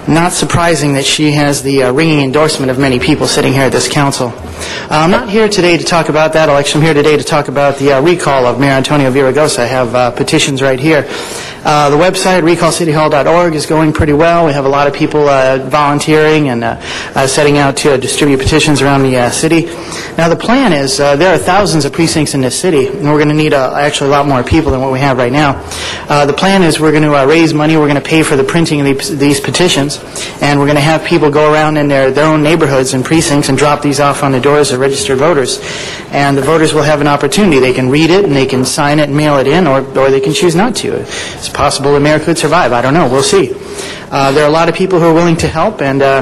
not surprising that she has the uh, ringing endorsement of many people sitting here at this council. Uh, I'm not here today to talk about that election. I'm here today to talk about the uh, recall of Mayor Antonio Villaraigosa. I have uh, petitions right here. Uh, the website, recallcityhall.org, is going pretty well. We have a lot of people uh, volunteering and uh, uh, setting out to distribute petitions around the uh, city. Now, the plan is uh, there are thousands of precincts in this city, and we're going to need actually a lot more people than what we have right now. The plan is we're going to raise money, we're going to pay for the printing of these, these petitions, and we're going to have people go around in their, their own neighborhoods and precincts and drop these off on the doors of registered voters. And the voters will have an opportunity. They can read it, and they can sign it and mail it in, or, or they can choose not to. It's possible the mayor could survive. I don't know. We'll see. Uh, there are a lot of people who are willing to help, and uh,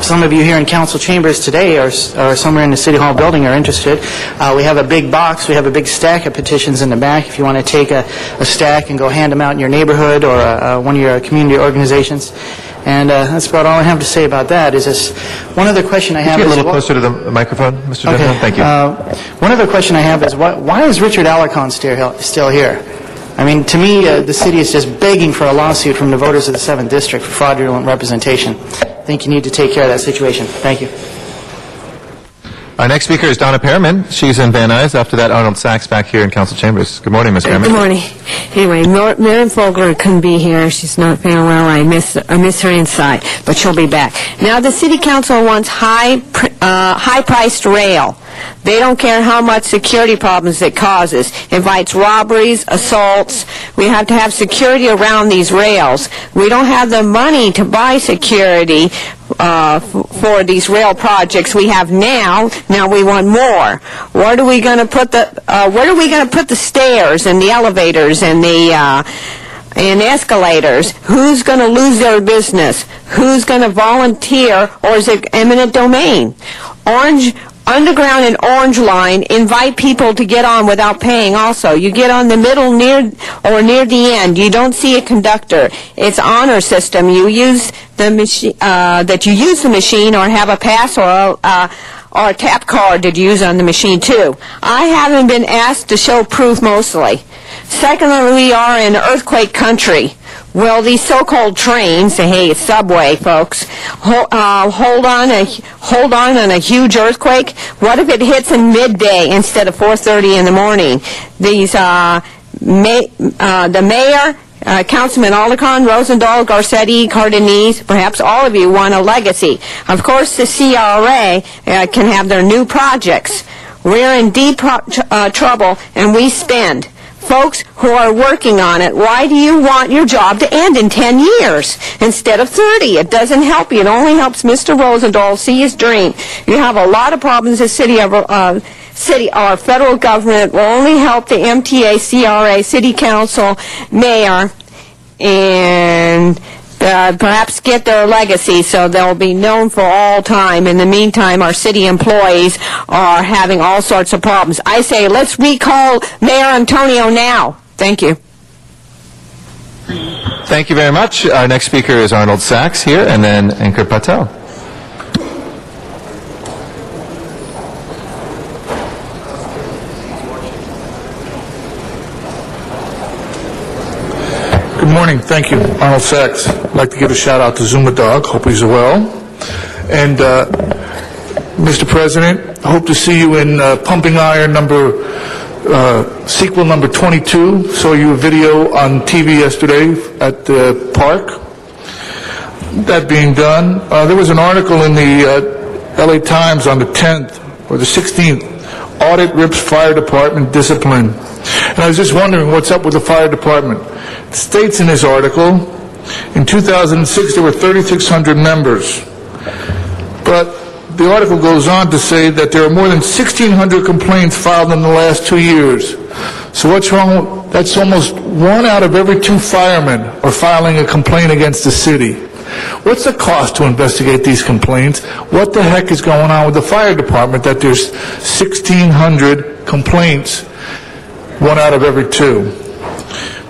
some of you here in council chambers today or, or somewhere in the city hall building are interested. Uh, we have a big box. We have a big stack of petitions in the back. If you want to take a, a stack and go hand them out in your neighborhood or uh, uh, one of your community organizations. And uh, that's about all I have to say about that. Is this one other question I Could have? you get a is little what- closer to the microphone, Mr. Okay. Thank you. Uh, one other question I have is why, why is Richard Alarcon still here? I mean, to me, uh, the city is just begging for a lawsuit from the voters of the 7th District for fraudulent representation. I think you need to take care of that situation. Thank you. Our next speaker is Donna Pearman. She's in Van Nuys. After that, Arnold Sachs back here in council chambers. Good morning, Ms. Pearman. Good morning. Anyway, Mar- Maren Fogler couldn't be here. She's not feeling well. I miss I miss her inside, but she'll be back. Now, the city council wants high pr- uh, high priced rail. They don't care how much security problems it causes. Invites robberies, assaults. We have to have security around these rails. We don't have the money to buy security uh, for these rail projects we have now. Now we want more. Where are we going to put the? Uh, where are we going to put the stairs and the elevators and the? Uh, and escalators, who's going to lose their business? Who's going to volunteer, or is it eminent domain? Orange, Underground and Orange Line invite people to get on without paying also. You get on the middle near or near the end. You don't see a conductor. It's honor system. You use the machine, uh, that you use the machine or have a pass or uh, or a tap card to use on the machine too. I haven't been asked to show proof mostly. Secondly, we are in earthquake country. Well, these so-called trains, hey, subway, folks, hold, uh, hold on, a, hold on on a huge earthquake. What if it hits in midday instead of 4:30 in the morning? These, uh, may, uh, the mayor, uh, Councilman Alarcon, Rosendahl, Garcetti, Cardenas, perhaps all of you want a legacy. Of course, the CRA uh, can have their new projects. We're in deep uh, trouble, and we spend folks who are working on it, why do you want your job to end in 10 years instead of 30? It doesn't help you. It only helps Mr. Rosendahl see his dream. You have a lot of problems the city of uh, city our federal government will only help the MTA, CRA, city council, mayor, and uh, perhaps get their legacy so they'll be known for all time. In the meantime, our city employees are having all sorts of problems. I say let's recall Mayor Antonio now. Thank you. Thank you very much. Our next speaker is Arnold Sachs here, and then Ankur Patel. Morning. Thank you. Arnold Sachs. I'd like to give a shout out to Zuma Dog. Hope he's well. And uh, Mr. President, hope to see you in uh, Pumping Iron number uh, sequel number 22. Saw you a video on TV yesterday at the park. That being done, uh, there was an article in the uh, LA Times on the 10th or the 16th. Audit rips fire department discipline. And I was just wondering what's up with the fire department. States in his article, in 2006 there were 3,600 members. But the article goes on to say that there are more than 1,600 complaints filed in the last two years. So what's wrong? That's almost one out of every two firemen are filing a complaint against the city. What's the cost to investigate these complaints? What the heck is going on with the fire department that there's 1,600 complaints, one out of every two?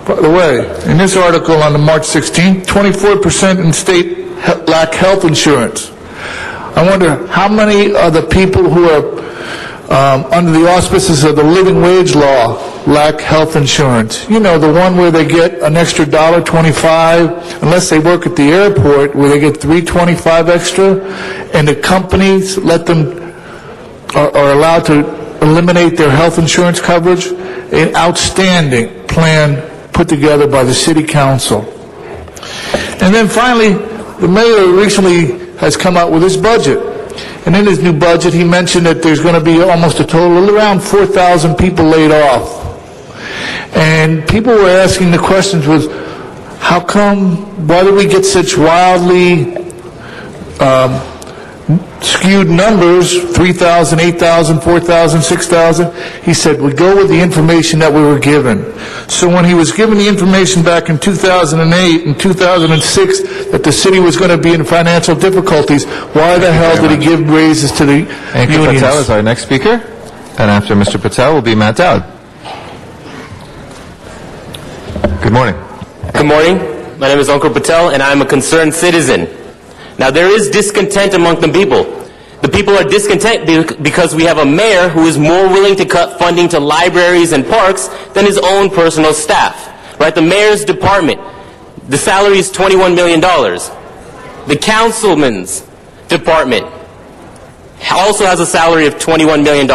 By the way, in this article on the March 16th, 24% in state lack health insurance. I wonder how many of the people who are um, under the auspices of the living wage law lack health insurance. You know, the one where they get an extra dollar twenty-five, unless they work at the airport, where they get three twenty-five extra, and the companies let them are, are allowed to eliminate their health insurance coverage. An outstanding plan put together by the city council. And then finally, the mayor recently has come out with his budget. And in his new budget, he mentioned that there's going to be almost a total of around 4,000 people laid off. And people were asking the questions was, how come, why do we get such wildly um, skewed numbers, 3,000, 8,000, 4,000, 6,000. He said, we go with the information that we were given. So when he was given the information back in 2008 and 2006 that the city was going to be in financial difficulties, why the hell did he give raises to the Ankur unions? Patel is our next speaker, and after Mr. Patel will be Matt Dowd. Good morning. Good morning. My name is Ankur Patel, and I'm a concerned citizen. Now, there is discontent among the people. The people are discontent because we have a mayor who is more willing to cut funding to libraries and parks than his own personal staff. Right? The mayor's department, the salary is $21 million. The councilman's department also has a salary of $21 million.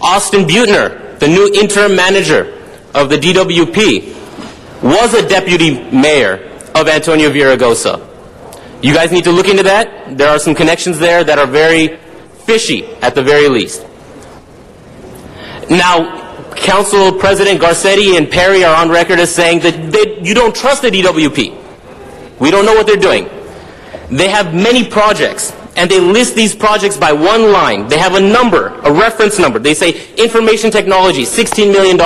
Austin Beutner, the new interim manager of the DWP, was a deputy mayor of Antonio Villaraigosa. You guys need to look into that. There are some connections there that are very fishy, at the very least. Now, Council President Garcetti and Perry are on record as saying that they, you don't trust the DWP. We don't know what they're doing. They have many projects, and they list these projects by one line. They have a number, a reference number. They say information technology, $16 million.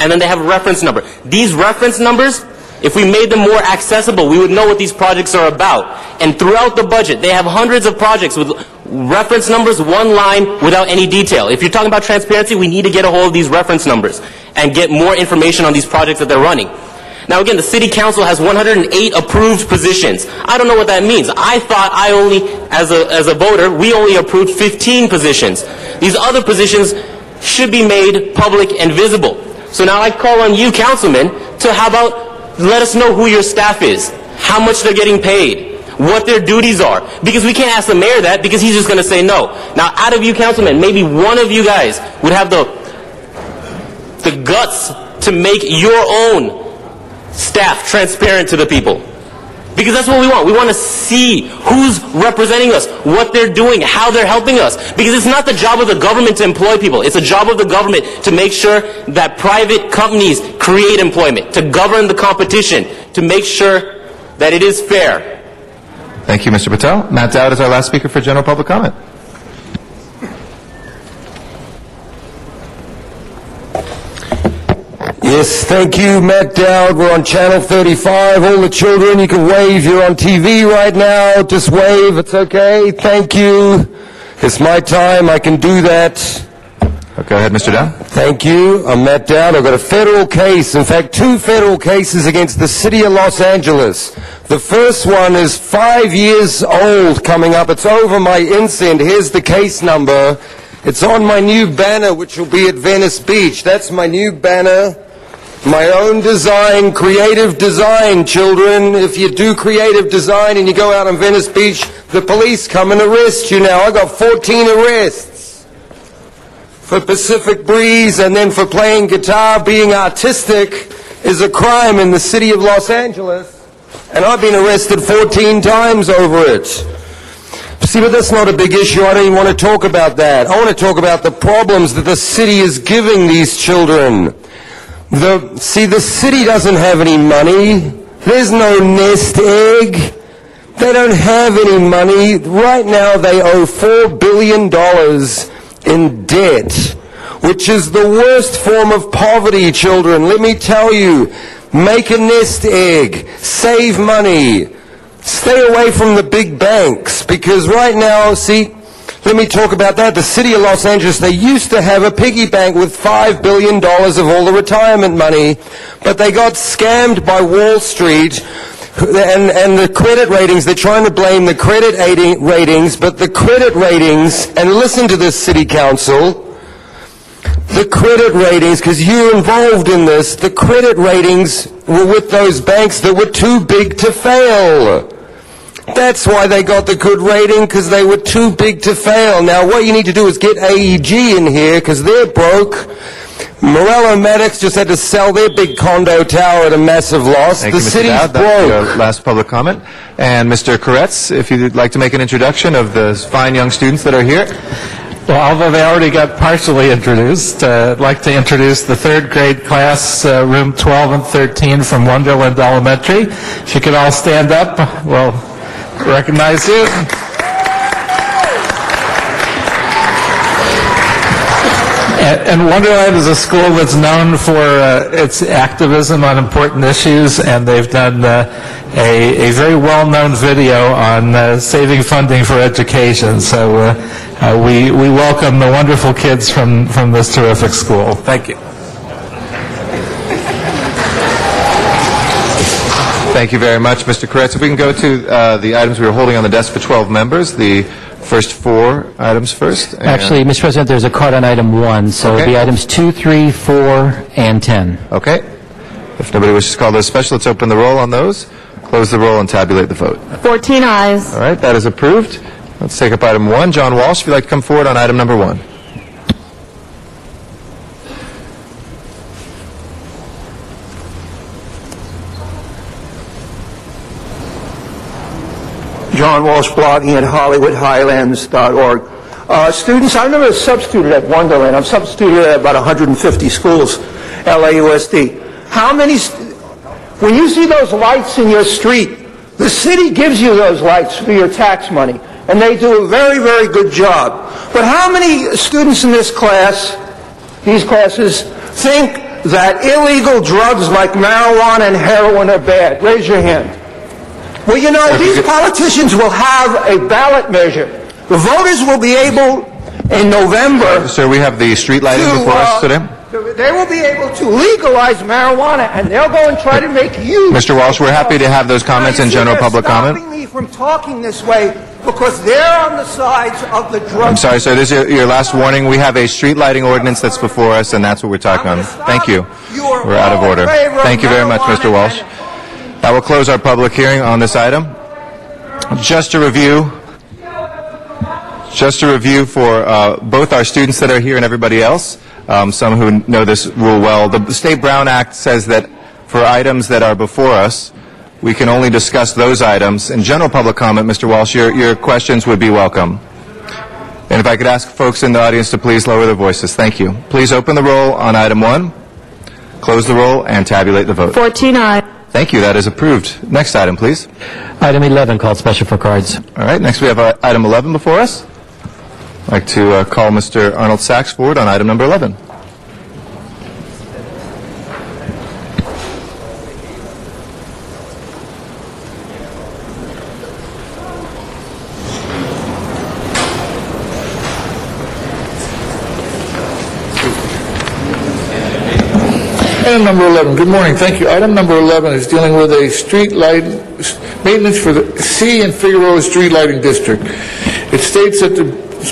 And then they have a reference number. These reference numbers, if we made them more accessible, we would know what these projects are about. And throughout the budget, they have hundreds of projects with reference numbers, one line, without any detail. If you're talking about transparency, we need to get a hold of these reference numbers and get more information on these projects that they're running. Now again, the city council has 108 approved positions. I don't know what that means. I thought I only, as a, as a voter, we only approved 15 positions. These other positions should be made public and visible. So now I call on you, councilmen, to how about let us know who your staff is, how much they're getting paid, what their duties are. Because we can't ask the mayor that because he's just going to say no. Now, out of you councilmen, maybe one of you guys would have the, the guts to make your own staff transparent to the people. Because that's what we want. We want to see who's representing us, what they're doing, how they're helping us. Because it's not the job of the government to employ people. It's the job of the government to make sure that private companies create employment, to govern the competition, to make sure that it is fair. Thank you, Mr. Patel. Matt Dowd is our last speaker for general public comment. Yes, thank you, Matt Dowd. We're on Channel 35. All the children, you can wave. You're on TV right now. Just wave. It's okay. Thank you. It's my time. I can do that. Go ahead, Mr. Dowd. Thank you. I'm Matt Dowd. I've got a federal case. In fact, two federal cases against the city of Los Angeles. The first one is five years old coming up. It's over my instant. Here's the case number. It's on my new banner, which will be at Venice Beach. That's my new banner. My own design, creative design, children. If you do creative design and you go out on Venice Beach, the police come and arrest you now. I got 14 arrests for Pacific Breeze and then for playing guitar. Being artistic is a crime in the city of Los Angeles. And I've been arrested 14 times over it. See, but that's not a big issue. I don't even want to talk about that. I want to talk about the problems that the city is giving these children. The, see, the city doesn't have any money. There's no nest egg. They don't have any money. Right now they owe $4 billion in debt, which is the worst form of poverty, children. Let me tell you, make a nest egg, save money, stay away from the big banks, because right now, see, let me talk about that. The city of Los Angeles, they used to have a piggy bank with $5 billion of all the retirement money, but they got scammed by Wall Street and, and the credit ratings, they're trying to blame the credit ratings, but the credit ratings, and listen to this city council, the credit ratings, because you're involved in this, the credit ratings were with those banks that were too big to fail. That's why they got the good rating, because they were too big to fail. Now, what you need to do is get AEG in here, because they're broke. Meruelo Maddux just had to sell their big condo tower at a massive loss. Thank the you, Mr. city's Dowd. Broke. your last public comment. And Mr. Koretz, if you'd like to make an introduction of the fine young students that are here. Well, although they already got partially introduced, uh, I'd like to introduce the third grade class, uh, room 12 and 13 from Wonderland Elementary. If you could all stand up, we'll recognize you. And and Wonderland is a school that's known for uh, its activism on important issues, and they've done uh, a, a very well-known video on uh, saving funding for education. So uh, uh, we, we welcome the wonderful kids from, from this terrific school. Thank you. Thank you very much, Mr. Koretz. If we can go to uh, the items we were holding on the desk for 12 members, the first four items first. Actually, Mr. President, there's a card on item one, so it'll Okay. be items two, three, four, and 10. Okay. If nobody wishes to call those special, let's open the roll on those, close the roll, and tabulate the vote. 14 ayes. All right, that is approved. Let's take up item one. John Walsh, if you'd like to come forward on item number one. John Walsh blogging at HollywoodHighlands.org. Uh, students, I remember substitute at Wonderland. I'm substituted at about 150 schools, LAUSD. How many, when you see those lights in your street, the city gives you those lights for your tax money, and they do a very, very good job. But how many students in this class, these classes, think that illegal drugs like marijuana and heroin are bad? Raise your hand. Well, you know, these politicians will have a ballot measure. The voters will be able, in November, Sir, we have the street lighting To, before us uh, today. they will be able to legalize marijuana, and they'll go and try to make you... Mr. Walsh, we're happy to have those comments in general public comment. stopping me from talking this way because they're on the sides of the drug... I'm sorry, sir, this is your- your last warning. We have a street lighting ordinance that's before us, and that's what we're talking on. Thank you. We're out of order. of Thank you very much, Mr. Walsh. That will close our public hearing on this item. Just to review, just a review for uh, both our students that are here and everybody else, um, some who know this rule well, the State Brown Act says that for items that are before us, we can only discuss those items. In general public comment, Mr. Walsh, your, your questions would be welcome. And if I could ask folks in the audience to please lower their voices. Thank you. Please open the roll on item one, close the roll, and tabulate the vote. 14 ayes. Thank you. That is approved. Next item, please. Item 11, called special for cards. All right. Next, we have uh, item 11 before us. I'd like to uh, call Mr. Arnold Sachs forward on item number 11. Item number 11, good morning, thank you. Item number 11 is dealing with a street light, maintenance for the C and Figueroa Street Lighting District. It states that the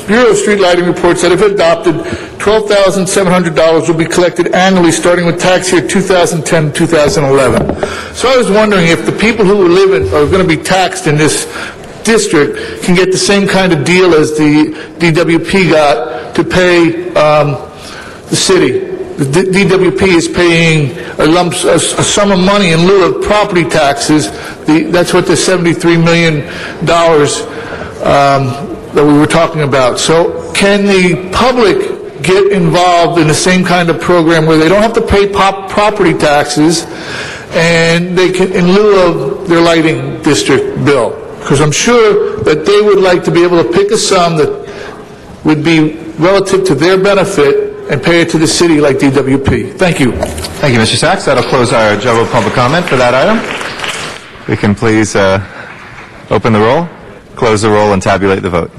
Bureau of Street Lighting reports that if adopted, $12,700 will be collected annually, starting with tax year 2010, 2011. So I was wondering if the people who live in, are going to be taxed in this district can get the same kind of deal as the DWP got to pay um, the city. The DWP is paying a lump, a a sum of money in lieu of property taxes. The- That's what the $73 million um, that we were talking about. So can the public get involved in the same kind of program where they don't have to pay pop, property taxes and they can, in lieu of their lighting district bill? Because I'm sure that they would like to be able to pick a sum that would be relative to their benefit and pay it to the city like DWP. Thank you. Thank you, Mr. Sachs. That'll close our general public comment for that item. We can please uh, open the roll, close the roll, and tabulate the vote.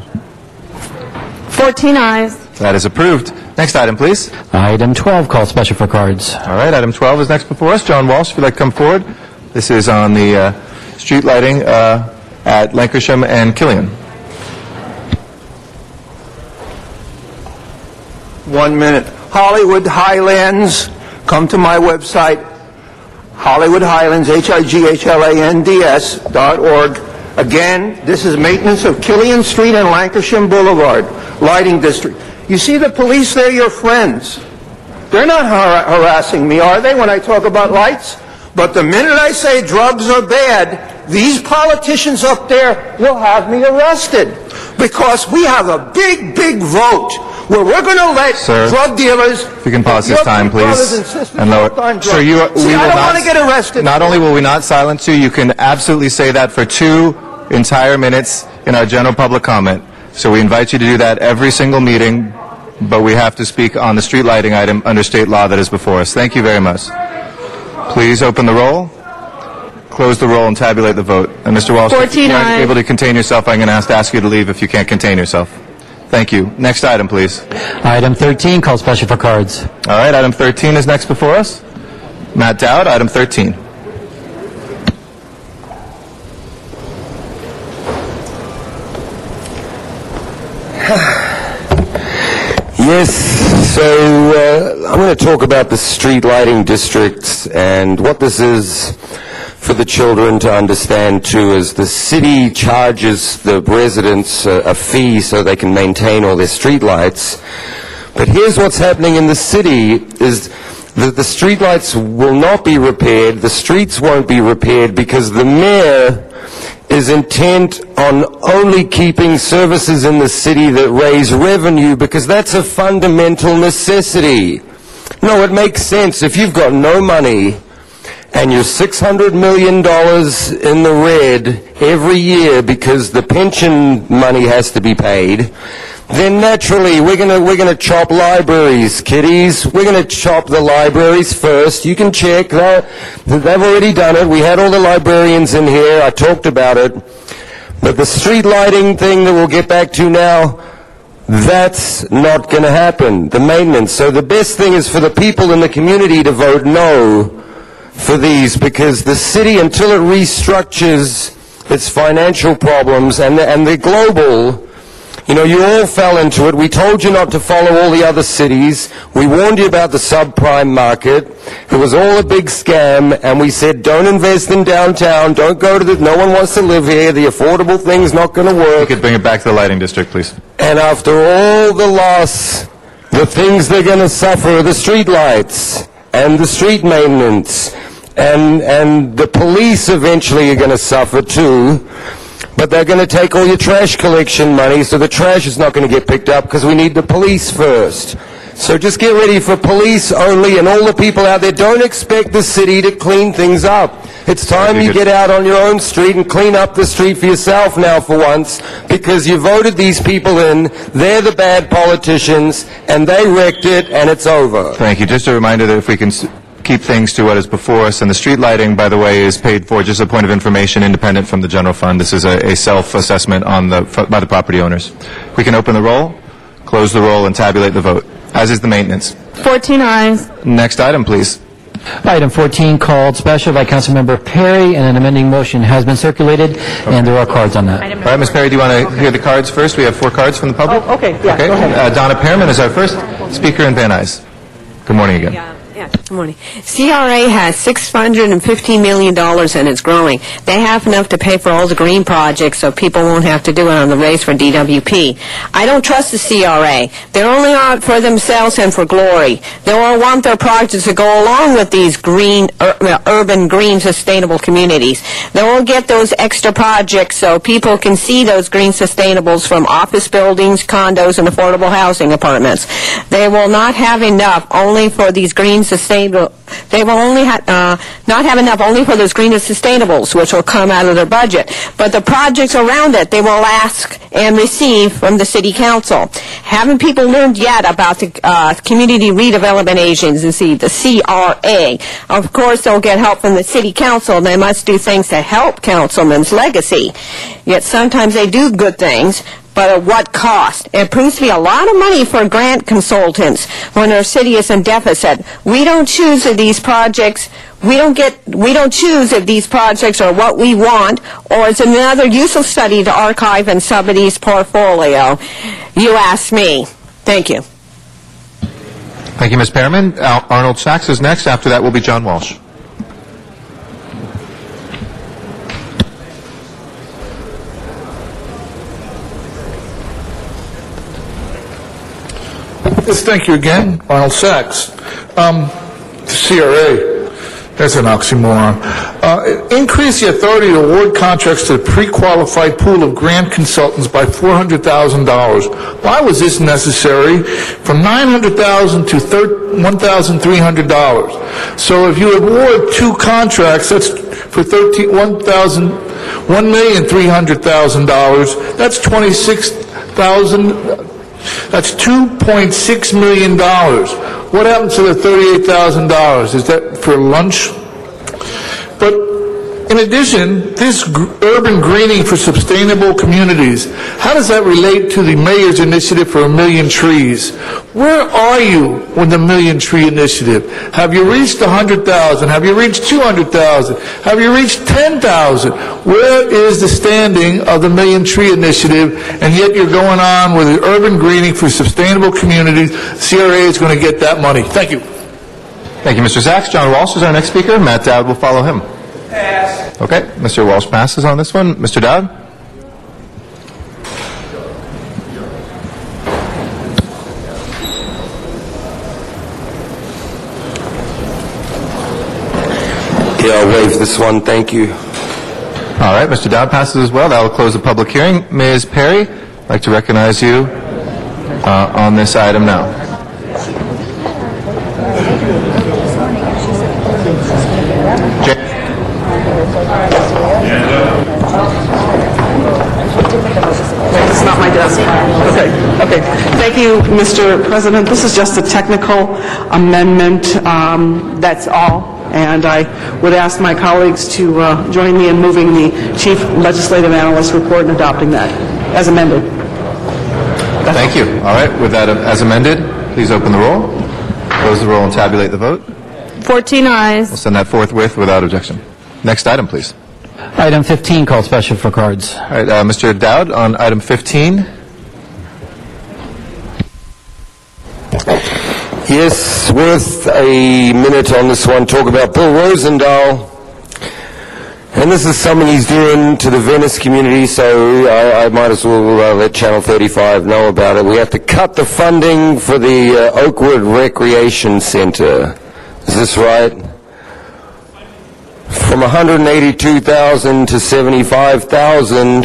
14 ayes. That is approved. Next item, please. Item 12, called special for cards. All right, item 12 is next before us. John Walsh, if you'd like to come forward. This is on the uh, street lighting uh, at Lancashire and Killian. One minute. Hollywood Highlands, come to my website, Hollywood Highlands, H-I-G-H-L-A-N-D-S dot org. Again, this is maintenance of Killian Street and Lancashire Boulevard, lighting district. You see the police, they're your friends. They're not har- harassing me, are they, when I talk about lights? But the minute I say drugs are bad, these politicians up there will have me arrested. Because we have a big, big vote where we're going to let Sir, drug dealers. If you can pause this time, please. and And lower. hooked on Sir, drugs. you, See, we I will don't not. want to get arrested. Not only will we not silence you, you can absolutely say that for two entire minutes in our general public comment. So we invite you to do that every single meeting, but we have to speak on the street lighting item under state law that is before us. Thank you very much. Please open the roll, close the roll, and tabulate the vote. And Mr. Walsh, if 14 you aren't able to contain yourself, I'm going to have to ask you to leave if you can't contain yourself. Thank you. Next item, please. Item 13, called special for cards. All right, item 13 is next before us. Matt Dowd, item 13. Yes, so uh, I'm going to talk about the street lighting districts and what this is for the children to understand too is the city charges the residents a, a fee so they can maintain all their street lights. But here's what's happening in the city is that the street lights will not be repaired, the streets won't be repaired because the mayor is intent on only keeping services in the city that raise revenue because that's a fundamental necessity. No, it makes sense. If you've got no money and you're $600 million in the red every year because the pension money has to be paid, then naturally we're going to we're going to chop libraries, kiddies. We're going to chop the libraries first. You can check that they've already done it. We had all the librarians in here. I talked about it. But the street lighting thing that we'll get back to now, that's not going to happen. The maintenance. So the best thing is for the people in the community to vote no for these because the city, until it restructures its financial problems and the, and the global, you know, you all fell into it. We told you not to follow all the other cities. We warned you about the subprime market. It was all a big scam, and we said, don't invest in downtown. Don't go to the, no one wants to live here. The affordable thing's not going to work. You could bring it back to the lighting district, please. And after all the loss, the things they're going to suffer are the street lights and the street maintenance and, and the police eventually are going to suffer too. But they're going to take all your trash collection money, so the trash is not going to get picked up because we need the police first. So just get ready for police only, and all the people out there, don't expect the city to clean things up. It's time you get out on your own street and clean up the street for yourself now for once, because you voted these people in, they're the bad politicians, and they wrecked it, and it's over. Thank you. Just a reminder that if we can keep things to what is before us, and the street lighting, by the way, is paid for, just a point of information, independent from the general fund. This is a, a self-assessment on the, by the property owners. We can open the roll, close the roll, and tabulate the vote, as is the maintenance. 14 ayes. Next item, please. Item 14, called special by Councilmember Perry, and an amending motion has been circulated, and there are cards on that. All right, Ms. Perry, do you want to hear the cards first? We have four cards from the public. Oh, okay, yeah, Okay. go ahead. Uh, Donna Pearman is our first speaker in Van Nuys. Good morning again. Yeah, good morning. CRA has $615 million and it's growing. They have enough to pay for all the green projects so people won't have to do it on the race for DWP. I don't trust the CRA. They're only out for themselves and for glory. They all want their projects to go along with these green, ur- urban, green, sustainable communities. They will get those extra projects so people can see those green sustainables from office buildings, condos, and affordable housing apartments. They will not have enough only for these green sustainable, they will only ha- uh, not have enough only for those green sustainables, which will come out of their budget. But the projects around it, they will ask and receive from the city council. Haven't people learned yet about the uh, Community Redevelopment Agency, the CRA? Of course, they'll get help from the city council. They must do things to help councilmen's legacy. Yet sometimes they do good things, but at what cost? It proves to be a lot of money for grant consultants when our city is in deficit. We don't choose these projects, we don't get, we don't choose if these projects are what we want, or it's another useful study to archive in somebody's portfolio. You ask me. Thank you. Thank you, Ms. Pearman. Arnold Sachs is next. After that will be John Walsh. Yes, thank you again, Arnold Sachs. Um, CRA, that's an oxymoron. Uh, increase the authority to award contracts to the pre-qualified pool of grant consultants by $400,000. Why was this necessary? From 900,000 to thir- $1,300. So if you award two contracts, that's for 13, $1,300,000, that's 26,000, that's $2.6 million. What happens to the $38,000? Is that for lunch? But in addition, this urban greening for sustainable communities, how does that relate to the mayor's initiative for a million trees? Where are you with the Million Tree Initiative? Have you reached 100,000? Have you reached 200,000? Have you reached 10,000? Where is the standing of the Million Tree Initiative? And yet you're going on with the urban greening for sustainable communities. CRA is going to get that money. Thank you. Thank you, Mr. Sachs. John Walsh is our next speaker. Matt Dowd will follow him. Okay, Mr. Walsh passes on this one. Mr. Dowd? Yeah, I'll waive this one, thank you. All right, Mr. Dowd passes as well. That will close the public hearing. Ms. Perry, I'd like to recognize you uh, on this item now. It's not my desk. Okay, okay. Thank you, Mr. President. This is just a technical amendment, um, that's all. And I would ask my colleagues to uh, join me in moving the Chief Legislative Analyst report and adopting that as amended. Thank you. All right, with that as amended, please open the roll, close the roll, and tabulate the vote. 14 ayes. We'll send that forthwith without objection. Next item, please. Item 15, called special for cards. All right, uh, Mr. Dowd, on item 15. Yes, worth a minute on this one. Talk about Bill Rosendahl. And this is something he's doing to the Venice community, so I, I might as well uh, let Channel 35 know about it. We have to cut the funding for the uh, Oakwood Recreation Center. Is this right? From 182,000 to 75,000.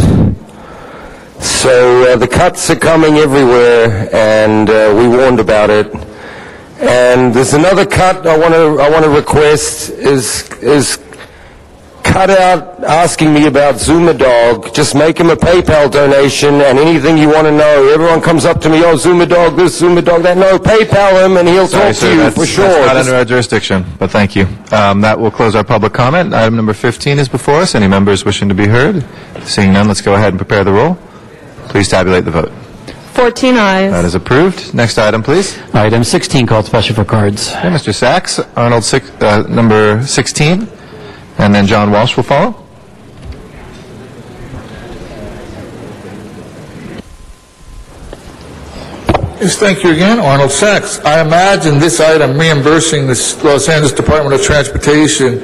So uh, the cuts are coming everywhere, and uh, we warned about it. And there's another cut I want to I want to request is is cut out asking me about Zuma Dog. Just make him a PayPal donation and anything you want to know. Everyone comes up to me, oh, Zumadog this, Zumadog that. No, PayPal him and he'll Sorry, talk sir, to you for sure. That's not Just- under our jurisdiction, but thank you. Um, That will close our public comment. Item number 15 is before us. Any members wishing to be heard? Seeing none, let's go ahead and prepare the roll. Please tabulate the vote. 14 ayes. That is approved. Next item, please. Item 16, called special for cards. Okay, Mr. Sachs, Arnold, six- uh, number 16, and then John Walsh will follow. Yes, thank you again, Arnold Sachs. I imagine this item reimbursing the Los Angeles Department of Transportation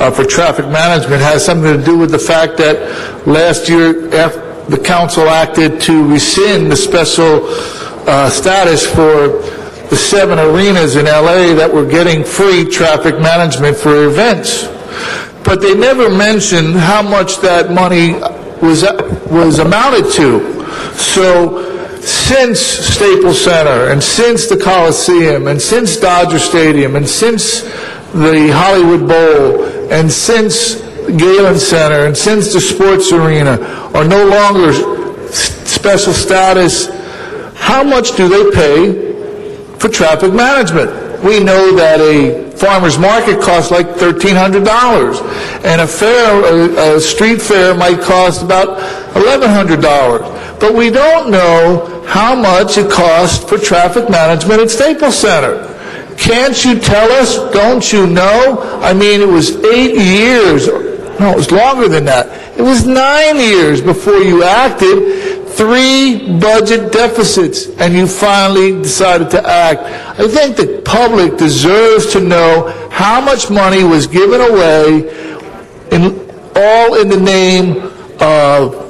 uh, for traffic management has something to do with the fact that last year, the council acted to rescind the special uh, status for the seven arenas in L.A. that were getting free traffic management for events. But they never mentioned how much that money was, was amounted to. So since Staples Center and since the Coliseum and since Dodger Stadium and since the Hollywood Bowl and since Galen Center and since the sports arena are no longer special status, how much do they pay for traffic management? We know that a farmer's market costs like $1,300, and a fair, a, a street fair might cost about $1,100. But we don't know how much it costs for traffic management at Staples Center. Can't you tell us? Don't you know? I mean, it was eight years, no, it was longer than that. It was nine years before you acted, three budget deficits, and you finally decided to act. I think the public deserves to know how much money was given away, in, all in the name of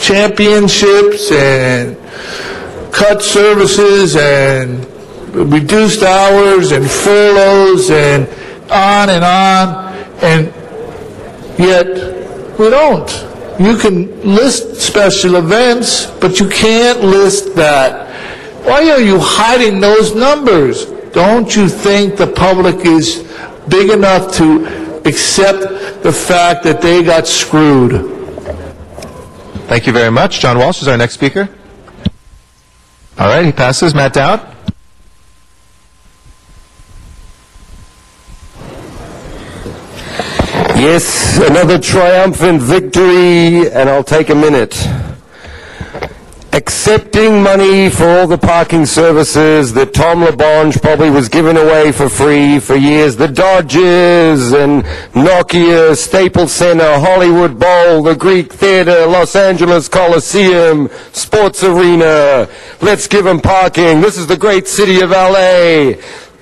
championships and cut services and reduced hours and furloughs and on and on, and yet we don't. You can list special events, but you can't list that. Why are you hiding those numbers? Don't you think the public is big enough to accept the fact that they got screwed? Thank you very much. John Walsh is our next speaker. All right, he passes. Matt Dowd. Yes, another triumphant victory, and I'll take a minute. Accepting money for all the parking services that Tom LaBonge probably was giving away for free for years. The Dodgers and Nokia, Staples Center, Hollywood Bowl, the Greek Theater, Los Angeles Coliseum, Sports Arena. Let's give them parking. This is the great city of LA.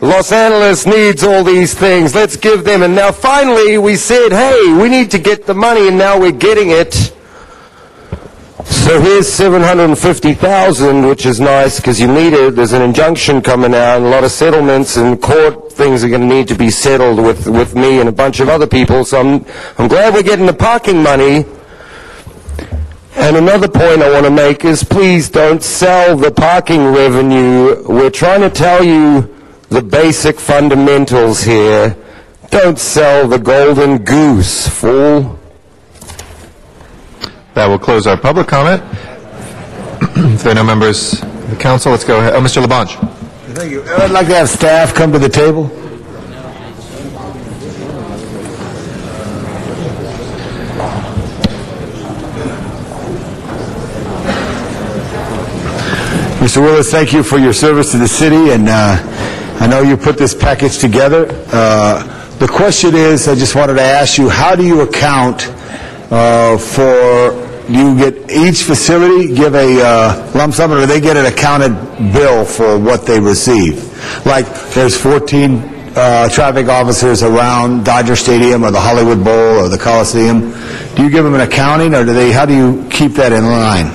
Los Angeles needs all these things. Let's give them. And now finally we said, hey, we need to get the money and now we're getting it. So here's 750,000, which is nice because you need it. There's an injunction coming out and a lot of settlements and court things are going to need to be settled with, with me and a bunch of other people. So I'm, I'm glad we're getting the parking money. And another point I want to make is please don't sell the parking revenue. We're trying to tell you the basic fundamentals here. Don't sell the golden goose, fool. That will close our public comment. if there are no members of the council, let's go ahead. Oh, Mr. LaBonge. Thank you. I'd like to have staff come to the table. Mr. Willis, thank you for your service to the city, and uh, I know you put this package together. Uh, the question is, I just wanted to ask you, how do you account uh, for, do you get each facility give a uh, lump sum, or do they get an accounted bill for what they receive? Like, there's 14 uh, traffic officers around Dodger Stadium, or the Hollywood Bowl, or the Coliseum. Do you give them an accounting, or do they, how do you keep that in line?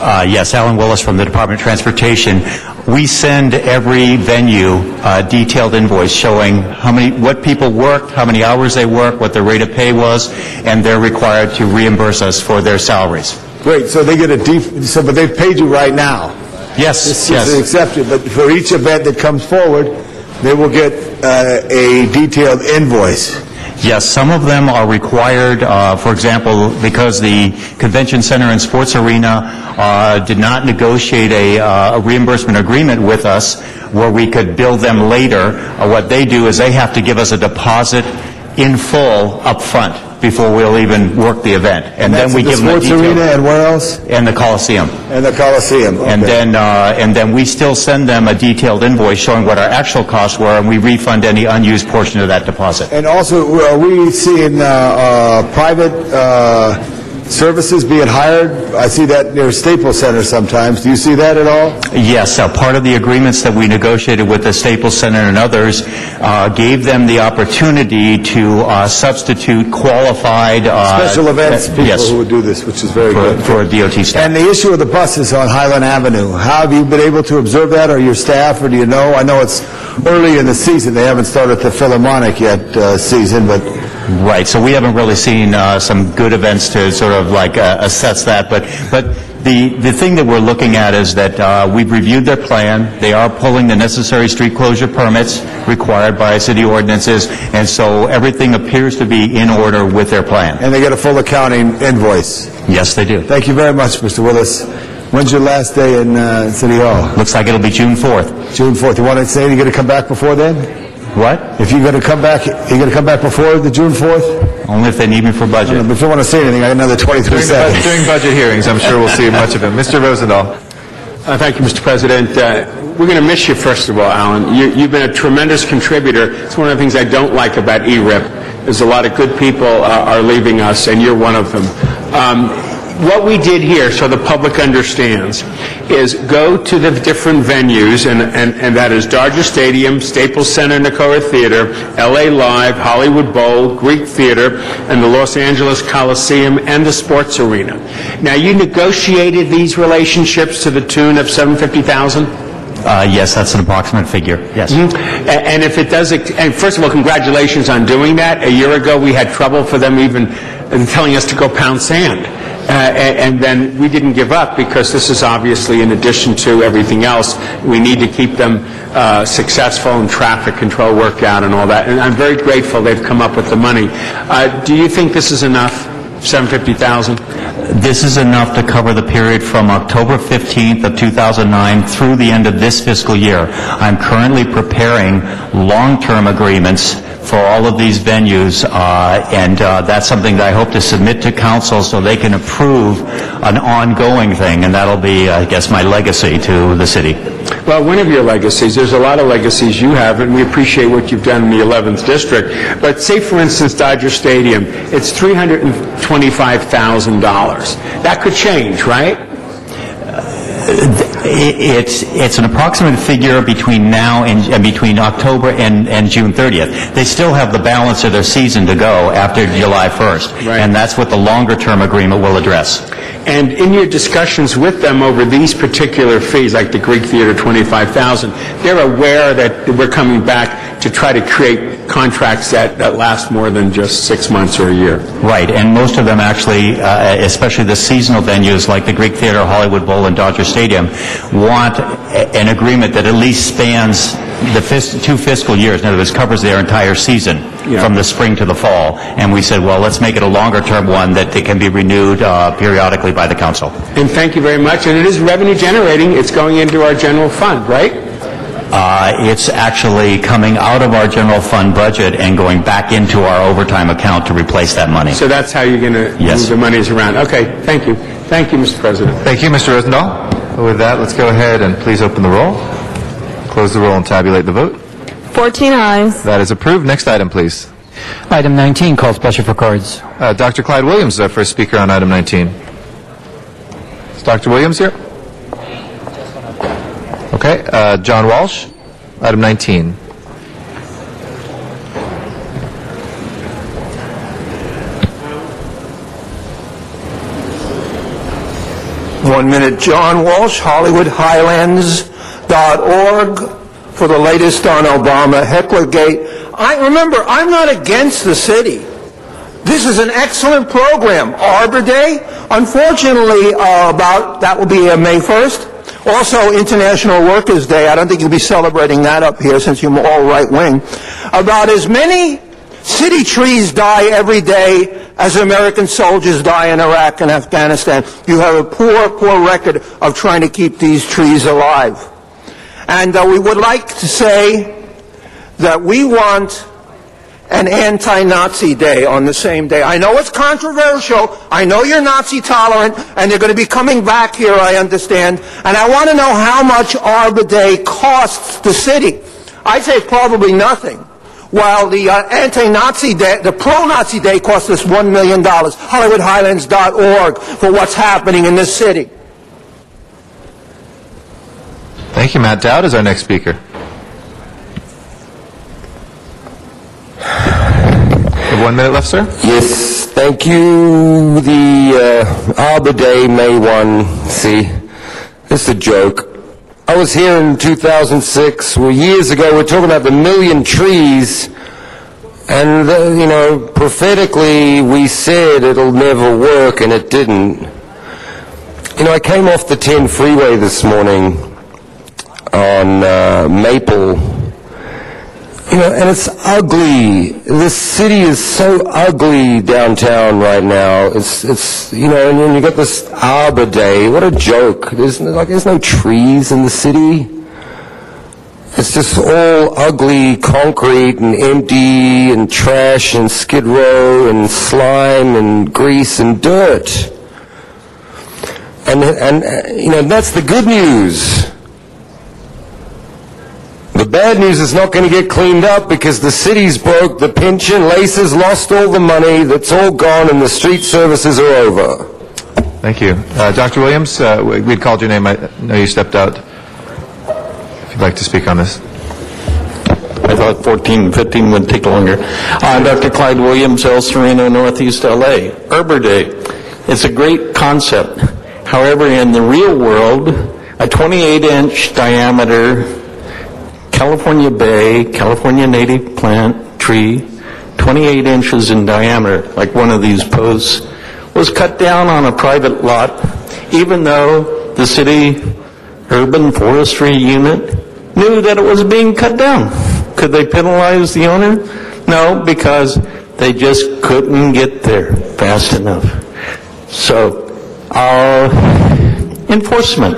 Uh, Yes, Alan Willis from the Department of Transportation. We send every venue a detailed invoice showing how many, what people worked, how many hours they worked, what their rate of pay was, and they're required to reimburse us for their salaries. Great, so they get a def, so, but they've paid you right now? Yes, This yes. is accepted, but for each event that comes forward, they will get uh, a detailed invoice? Yes, some of them are required, uh, for example, because the Convention Center and Sports Arena uh, did not negotiate a uh, a reimbursement agreement with us where we could bill them later. Uh, What they do is they have to give us a deposit in full up front before we'll even work the event. And then that's we at the give them a Sports. Arena and where else? And the Coliseum. And the Coliseum, And okay. then, uh, and then we still send them a detailed invoice showing what our actual costs were, and we refund any unused portion of that deposit. And also, are we seeing uh, uh, private uh, services being hired? I see that near Staples Center sometimes. Do you see that at all? Yes, uh, part of the agreements that we negotiated with the Staples Center and others uh, gave them the opportunity to uh, substitute qualified... uh, Special events people yes, who would do this, which is very for- good. For DOT staff. And the issue of the buses on Highland Avenue, how have you been able to observe that, or your staff, or do you know? I know it's early in the season, they haven't started the Philharmonic yet uh, season, but... Right, so we haven't really seen uh, some good events to sort of like uh, assess that, but, but the, the thing that we're looking at is that uh, we've reviewed their plan, they are pulling the necessary street closure permits required by city ordinances, and so everything appears to be in order with their plan. And they get a full accounting invoice. Yes, they do. Thank you very much, Mr. Willis. When's your last day in uh, City Hall? Looks like it'll be June 4th. June 4th. You want to say you're going to come back before then? What? If you're going to come back, you're going to come back before the June 4th? Only if they need me for budget. If you want to say anything, I got another 23 During, the, seconds. during budget hearings, I'm sure we'll see much of him. Mr. Rosendahl. Uh, Thank you, Mr. President. Uh, We're going to miss you, first of all, Alan. You- You've been a tremendous contributor. It's one of the things I don't like about ERIP, is a lot of good people uh, are leaving us, and you're one of them. Um, What we did here, so the public understands, is go to the different venues, and and and that is Dodger Stadium, Staples Center, Nokia Theater, LA Live, Hollywood Bowl, Greek Theater, and the Los Angeles Coliseum, and the Sports Arena. Now, you negotiated these relationships to the tune of 750000 Uh, yes, that's an approximate figure, yes. Mhm. A- And if it does, and first of all, congratulations on doing that. A year ago, we had trouble for them even telling us to go pound sand. Uh, a- And then we didn't give up because this is obviously in addition to everything else, we need to keep them uh, successful and traffic control work out and all that. And I'm very grateful they've come up with the money. Uh, Do you think this is enough, 750,000? This is enough to cover the period from October 15th of 2009 through the end of this fiscal year. I'm currently preparing long-term agreements for all of these venues, uh, and uh, that's something that I hope to submit to council so they can approve an ongoing thing, and that'll be, I guess, my legacy to the city. Well, one of your legacies, there's a lot of legacies you have, and we appreciate what you've done in the 11th District. But say, for instance, Dodger Stadium, it's $325,000. That could change, right? It's, it's an approximate figure between now and, and between October and, and June 30th. They still have the balance of their season to go after July 1st. And that's what the longer-term agreement will address. And in your discussions with them over these particular fees, like the Greek Theater, 25,000, they're aware that we're coming back to try to create contracts that, that last more than just six months or a year. Right, and most of them actually, uh, especially the seasonal venues like the Greek Theater, Hollywood Bowl, and Dodger Stadium, want a- an agreement that at least spans the fis- two fiscal years. In other words, covers their entire season, from the spring to the fall. And we said, well, let's make it a longer-term one that they can be renewed uh, periodically by the council. And thank you very much. And it is revenue generating. It's going into our general fund, right? Uh, It's actually coming out of our general fund budget and going back into our overtime account to replace that money. So that's how you're going to Yes. move the monies around. Okay, thank you. Thank you, Mr. President. Thank you, Mr. Rosendahl. With that, let's go ahead and please open the roll, close the roll, and tabulate the vote. 14 ayes. That is approved. Next item, please. Item 19, calls special for cards. Uh, Dr. Clyde Williams is our first speaker on item 19. Is Dr. Williams here? Okay, uh, John Walsh, item 19. One minute, John Walsh, HollywoodHighlands.org for the latest on Obama, Hecklergate. I remember, I'm not against the city. This is an excellent program. Arbor Day, unfortunately, uh, about that will be uh, May 1st. Also, International Workers' Day. I don't think you'll be celebrating that up here since you're all right wing. About as many city trees die every day as American soldiers die in Iraq and Afghanistan. You have a poor, poor record of trying to keep these trees alive. And uh, we would like to say that we want an anti-Nazi day on the same day. I know it's controversial. I know you're Nazi tolerant, and they're going to be coming back here, I understand. And I want to know how much Arbor Day costs the city. I say probably nothing. While the uh, anti-Nazi day, the pro-Nazi day costs us $1 million. HollywoodHighlands.org for what's happening in this city. Thank you. Matt Dowd is our next speaker. You have one minute left, sir? Yes, thank you. The uh, Arbor Day, May 1. See, it's a joke. I was here in 2006, well, years ago, we're talking about the million trees, and, uh, you know, prophetically, we said it'll never work, and it didn't. You know, I came off the 10 freeway this morning on uh, Maple, you know, and it's ugly. This city is so ugly downtown right now. It's, it's, you know, and then you got this Arbor Day. What a joke. There's no- like, there's no trees in the city. It's just all ugly concrete and empty and trash and skid row and slime and grease and dirt. And, and, uh, you know, that's the good news. The bad news is not going to get cleaned up because the city's broke, the pension, LACERS lost all the money, that's all gone, and the street services are over. Thank you. Uh, Dr. Williams, uh, we- we'd called your name. I know you stepped out. If you'd like to speak on this. I thought 14, 15 would take longer. Uh, Dr. Clyde Williams, El Sereno, Northeast LA. Arbor Day. It's a great concept. However, in the real world, a 28-inch diameter California bay, California native plant, tree, 28 inches in diameter, like one of these posts, was cut down on a private lot, even though the city urban forestry unit knew that it was being cut down. Could they penalize the owner? No, because they just couldn't get there fast enough. So, uh, enforcement.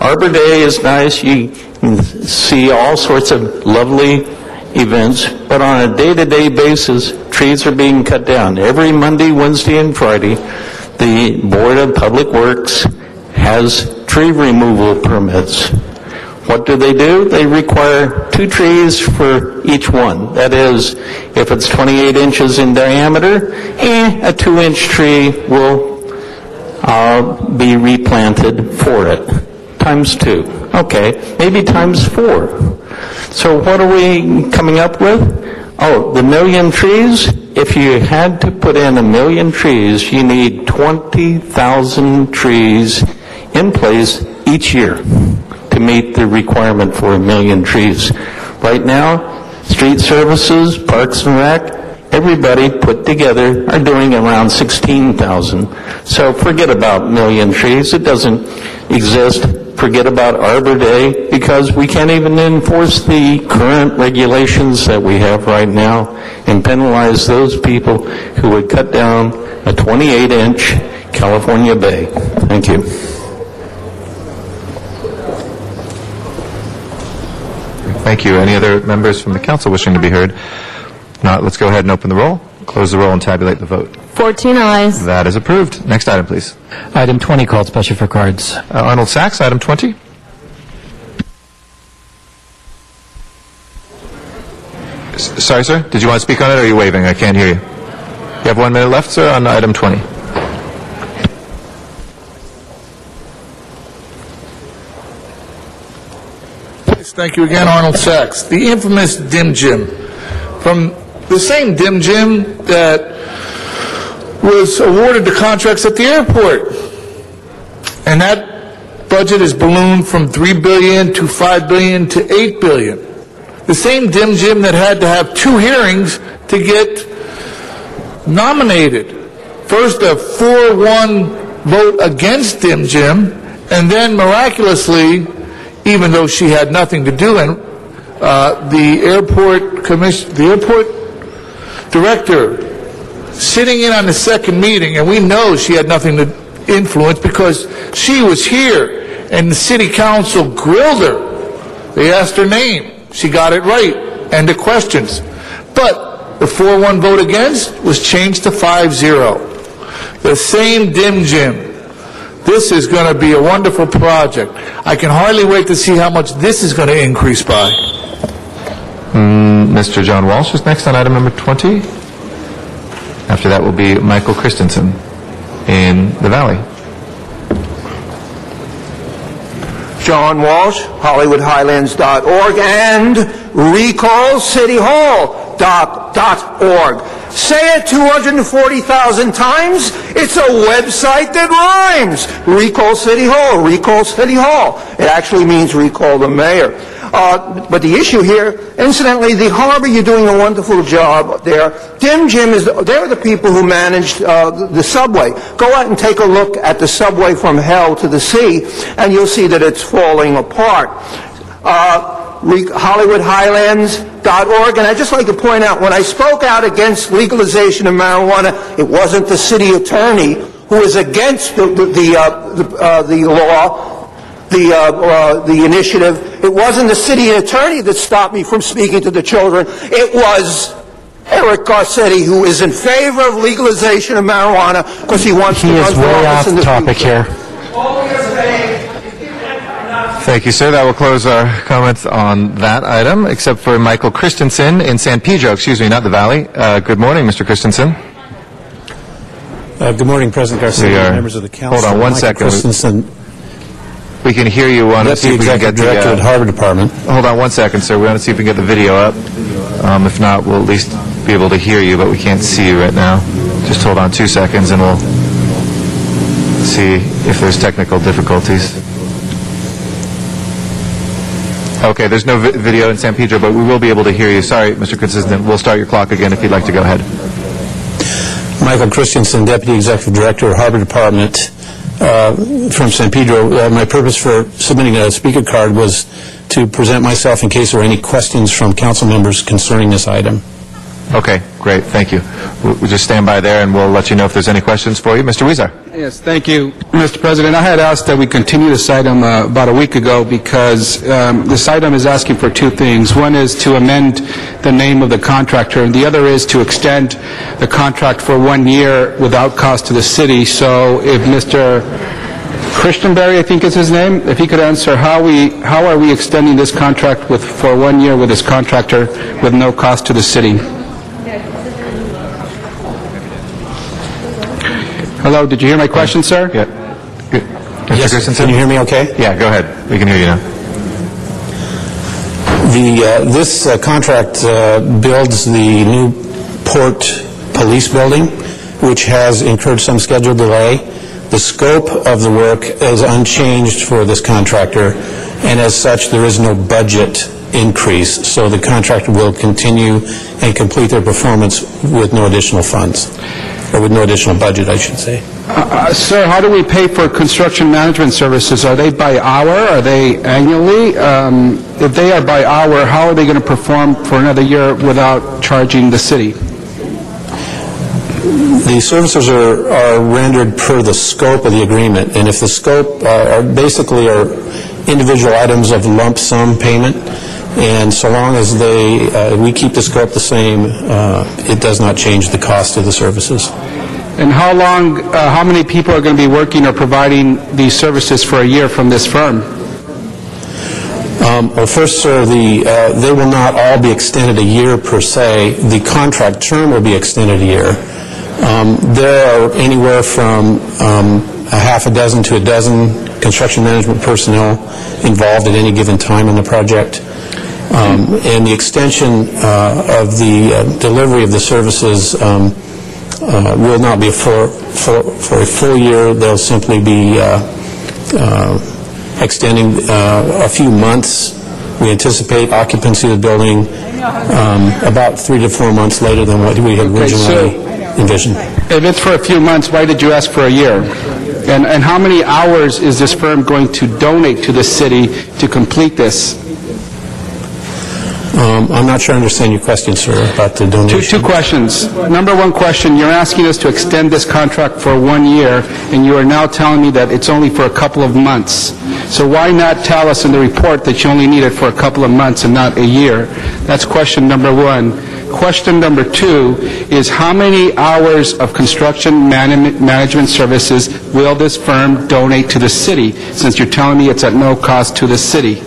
Arbor Day is nice. You see all sorts of lovely events, but on a day-to-day basis, trees are being cut down. Every Monday, Wednesday, and Friday, the Board of Public Works has tree removal permits. What do they do? They require two trees for each one. That is, if it's 28 inches in diameter, eh, a two-inch tree will uh, be replanted for it. Times two. Okay, maybe times four. So what are we coming up with? Oh, the million trees? If you had to put in a million trees, you need 20,000 trees in place each year to meet the requirement for a million trees. Right now, street services, parks and rec, everybody put together are doing around 16,000. So forget about million trees. It doesn't exist. Forget about Arbor Day because we can't even enforce the current regulations that we have right now and penalize those people who would cut down a 28-inch California bay. Thank you. Thank you. Any other members from the council wishing to be heard? Not, let's go ahead and open the roll, close the roll, and tabulate the vote. 14 ayes. That is approved. Next item, please. Item 20 called special for cards. Uh, Arnold Sachs, item 20. S- Sorry, sir? Did you want to speak on it, or are you waving? I can't hear you. You have one minute left, sir, on item 20. Yes, Thank you again, Arnold Sachs. The infamous Dim Jim, from the same Dim Jim that was awarded the contracts at the airport. And that budget has ballooned from 3 billion to 5 billion to 8 billion. The same dim Jim that had to have two hearings to get nominated. First, a 4-1 vote against dim Jim, and then miraculously, even though she had nothing to do, and uh, the airport commission, the airport director sitting in on the second meeting, and we know she had nothing to influence because she was here, and the city council grilled her. They asked her name. She got it right. End of questions. But the 4-1 vote against was changed to 5-0. The same dim Jim. This is going to be a wonderful project. I can hardly wait to see how much this is going to increase by. Mm, Mr. John Walsh is next on item number 20. After that will be Michael Christensen in the Valley. John Walsh, HollywoodHighlands.org, and RecallCityHall.org. Say it 240,000 times. It's a website that rhymes. Recall City Hall, Recall City Hall. It actually means recall the mayor. Uh, but the issue here, incidentally, the harbor, you're doing a wonderful job there. Dim Jim is, they're the people who managed uh, the subway. Go out and take a look at the subway from hell to the sea, and you'll see that it's falling apart. Uh, HollywoodHighlands.org, and I'd just like to point out, when I spoke out against legalization of marijuana, it wasn't the city attorney who was against the, the, the, uh, the, uh, the law, the, uh, uh, the initiative. It wasn't the city attorney that stopped me from speaking to the children. It was Eric Garcetti, who is in favor of legalization of marijuana because he wants He to is run for way office off in the topic future. here. Thank you, sir. That will close our comments on that item, except for Michael Christensen in San Pedro, excuse me, not the Valley. Uh, good morning, Mr. Christensen. Uh, Good morning, President We Garcetti, members of the council. hold on one Michael second. Christensen, We can hear you. Want to see if we can get Director the, at uh, Harbor Department. Hold on one second, sir. We want to see if we can get the video up. Um, if not, we'll at least be able to hear you, but we can't see you right now. Just hold on two seconds and we'll see if there's technical difficulties. Okay, there's no vi- video in San Pedro, but we will be able to hear you. Sorry, Mr. Christensen. We'll start your clock again if you'd like to go ahead. Michael Christensen, Deputy Executive Director at Harbor Department uh, from San Pedro. Uh, My purpose for submitting a speaker card was to present myself in case there were any questions from council members concerning this item. Okay, great. Thank you. We'll just stand by there and we'll let you know if there's any questions for you. Mr. Huizar. Yes, thank you, Mr. President. I had asked that we continue this item uh, about a week ago because um, this item is asking for two things. One is to amend the name of the contractor, and the other is to extend the contract for one year without cost to the city. So if Mr. Christianberry, I think is his name, if he could answer how we, how are we extending this contract with, for one year with this contractor with no cost to the city? Hello, did you hear my question, sir? Yeah. Mr. Christensen? Can you hear me okay? Yeah, go ahead. We can hear you now. The, uh, this uh, contract uh, builds the new port police building, which has incurred some schedule delay. The scope of the work is unchanged for this contractor, and as such, there is no budget increase, so the contractor will continue and complete their performance with no additional funds, or with no additional budget, I should say. Uh, Sir, how do we pay for construction management services? Are they by hour? Are they annually? Um, If they are by hour, how are they going to perform for another year without charging the city? The services are, are rendered per the scope of the agreement, and if the scope uh, are basically are individual items of lump sum payment, and so long as they, uh, we keep the scope the same, uh, it does not change the cost of the services. And how long, uh, how many people are going to be working or providing these services for a year from this firm? Um, Well, first, sir, the, uh, they will not all be extended a year per se. The contract term will be extended a year. Um, There are anywhere from um, a half a dozen to a dozen construction management personnel involved at any given time in the project. Um, And the extension uh, of the uh, delivery of the services um, uh, will not be for, for, for a full year. They'll simply be uh, uh, extending uh, a few months. We anticipate occupancy of the building um, about three to four months later than what we had Okay, so- originally envisioned. If it's for a few months, why did you ask for a year? And, and how many hours is this firm going to donate to the city to complete this? Um, I'm not sure I understand your question, sir, about the Two, donation. two questions. Number one question, you're asking us to extend this contract for one year, and you are now telling me that it's only for a couple of months. So why not tell us in the report that you only need it for a couple of months and not a year? That's question number one. Question number two is how many hours of construction man- management services will this firm donate to the city, since you're telling me it's at no cost to the city?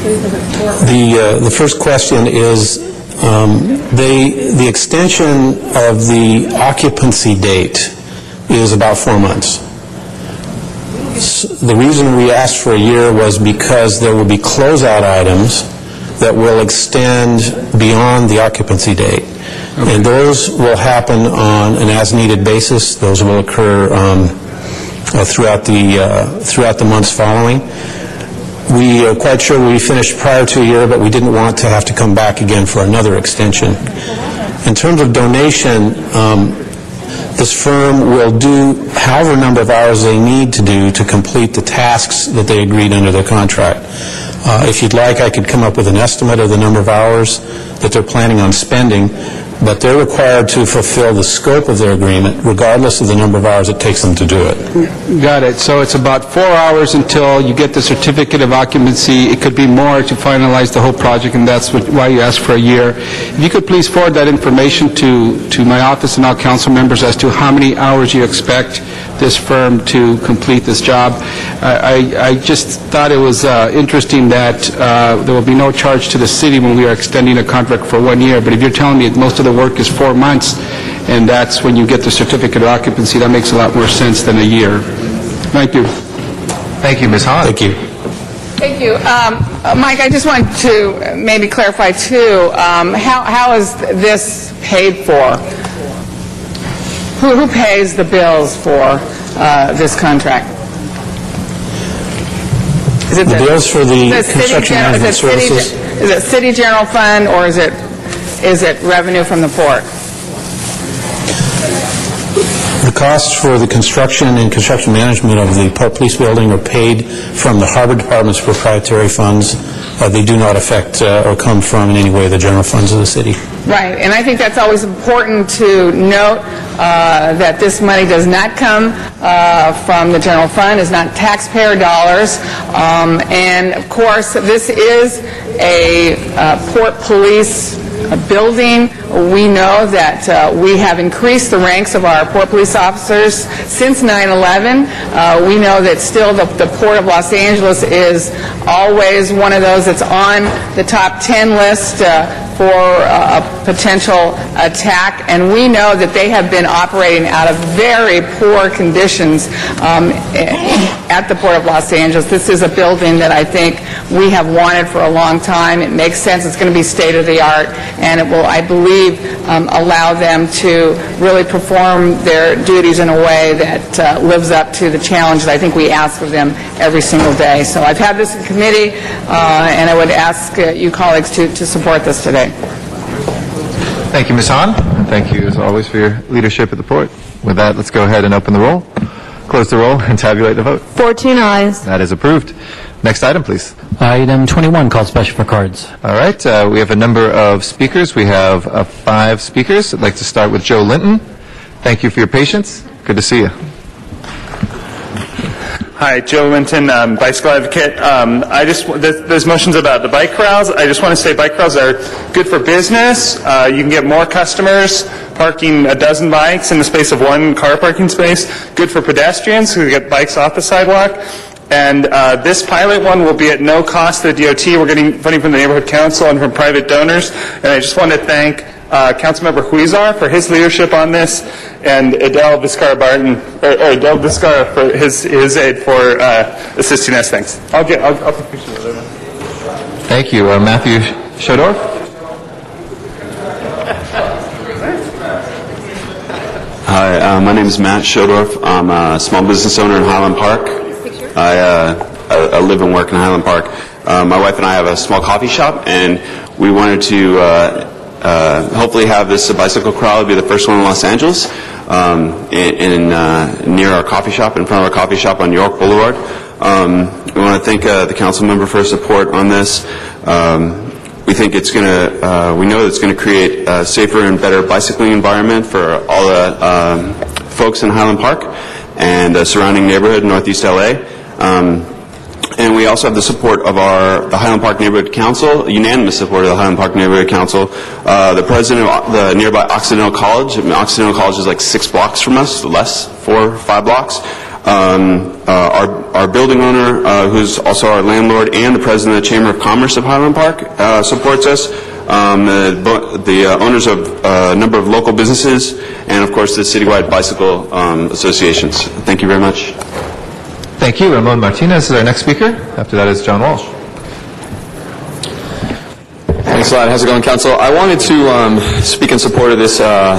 The, uh, the first question is, um, they, the extension of the occupancy date is about four months. The reason we asked for a year was because there will be closeout items that will extend beyond the occupancy date. And those will happen on an as-needed basis. Those will occur um, uh, throughout the, uh, throughout the months following. We are quite sure we finished prior to a year, but we didn't want to have to come back again for another extension. In terms of donation, um, this firm will do however number of hours they need to do to complete the tasks that they agreed under their contract. Uh, If you'd like, I could come up with an estimate of the number of hours that they're planning on spending, but they're required to fulfill the scope of their agreement regardless of the number of hours it takes them to do it. Got it. So it's about four hours until you get the certificate of occupancy. It could be more to finalize the whole project, and that's what- why you asked for a year. If you could please forward that information to, to my office and all council members as to how many hours you expect this firm to complete this job. I, I I just thought it was uh, interesting that uh, there will be no charge to the city when we are extending a contract for one year, but if you're telling me that most of the work is four months, and that's when you get the certificate of occupancy, that makes a lot more sense than a year. Thank you. Thank you, Ms. Hahn. Thank you. Thank you. Um, uh, Mike, I just want to maybe clarify, too, um, how how is this paid for? Who who pays the bills for uh, this contract? Is it The bills for the construction management it city- services? Is it city general fund, or is it, is it revenue from the port? The costs for the construction and construction management of the Port Police Building are paid from the Harbor Department's proprietary funds. Uh, They do not affect uh, or come from in any way the general funds of the city. Right, and I think that's always important to note, uh, that this money does not come uh, from the general fund, is not taxpayer dollars, Um, and of course, this is a uh, Port Police uh, building. We know that uh, we have increased the ranks of our Port Police officers since 9/11. Uh, We know that still the the Port of Los Angeles is always one of those that's on the top 10 list uh, for a potential attack, and we know that they have been operating out of very poor conditions um, at the Port of Los Angeles. This is a building that I think we have wanted for a long time. It makes sense, it's going to be state-of-the-art, and it will, I believe, um, allow them to really perform their duties in a way that uh, lives up to the challenge that I think we ask of them every single day. So I've had this in committee, uh, and I would ask uh, you colleagues to to support this today. Thank you, Ms. Hahn, and thank you, as always, for your leadership at the port. With that, let's go ahead and open the roll, close the roll, and tabulate the vote. 14 ayes. That is approved. Next item, please. Item 21, called special for cards. All right, uh, we have a number of speakers. We have uh, five speakers. I'd like to start with Joe Linton. Thank you for your patience. Good to see you. Hi, Joe Linton, um, bicycle advocate. Um, I just there's, there's motions about the bike corrals. I just want to say bike corrals are good for business. Uh, you can get more customers parking a dozen bikes in the space of one car parking space. Good for pedestrians who get bikes off the sidewalk. And uh, this pilot one will be at no cost to the DOT. We're getting funding from the neighborhood council and from private donors. And I just want to thank uh, Councilmember Huizar for his leadership on this, and Adele Vizcarra Barton, or, or Adele Vizcarra for his his aid for uh, assisting us. Thanks. I'll get. I'll, I'll take pictures of them. Thank you. Uh, Matthew Shodor? Hi, uh, my name is Matt Shodorf. I'm a small business owner in Highland Park. I, uh, I, I live and work in Highland Park. Uh, my wife and I have a small coffee shop, and we wanted to uh, hopefully have this bicycle corral be the first one in Los Angeles, um, in, in uh, near our coffee shop, in front of our coffee shop on York Boulevard. Um, we want to thank uh, the council member for support on this. Um, we think it's going to, uh, we know it's going to create a safer and better bicycling environment for all the um, folks in Highland Park and the surrounding neighborhood in Northeast LA. Um, and we also have the support of our the Highland Park Neighborhood Council, unanimous support of the Highland Park Neighborhood Council. Uh, the president of the nearby Occidental College, I mean, Occidental College is like six blocks from us, less, four, five blocks. Um, uh, our, our building owner, uh, who's also our landlord, and the president of the Chamber of Commerce of Highland Park uh, supports us. Um, the the uh, owners of uh, a number of local businesses, and of course the citywide bicycle um, associations. Thank you very much. Thank you. Ramon Martinez is our next speaker. After that is John Walsh. Thanks a lot. How's it going, Council? I wanted to um, speak in support of this uh,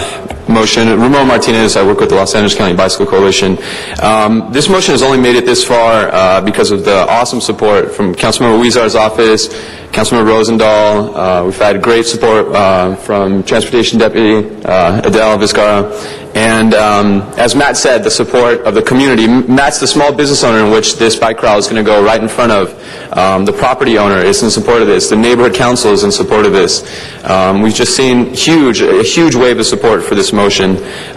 motion. Ramon Martinez, I work with the Los Angeles County Bicycle Coalition. Um, this motion has only made it this far uh, because of the awesome support from Councilmember Huizar's office, Councilmember Rosendahl. Uh, we've had great support uh, from Transportation Deputy uh, Adele Vizcara. And um, as Matt said, the support of the community. Matt's the small business owner in which this bike rally is going to go right in front of. Um, the property owner is in support of this. The neighborhood council is in support of this. Um, we've just seen huge, a huge wave of support for this motion.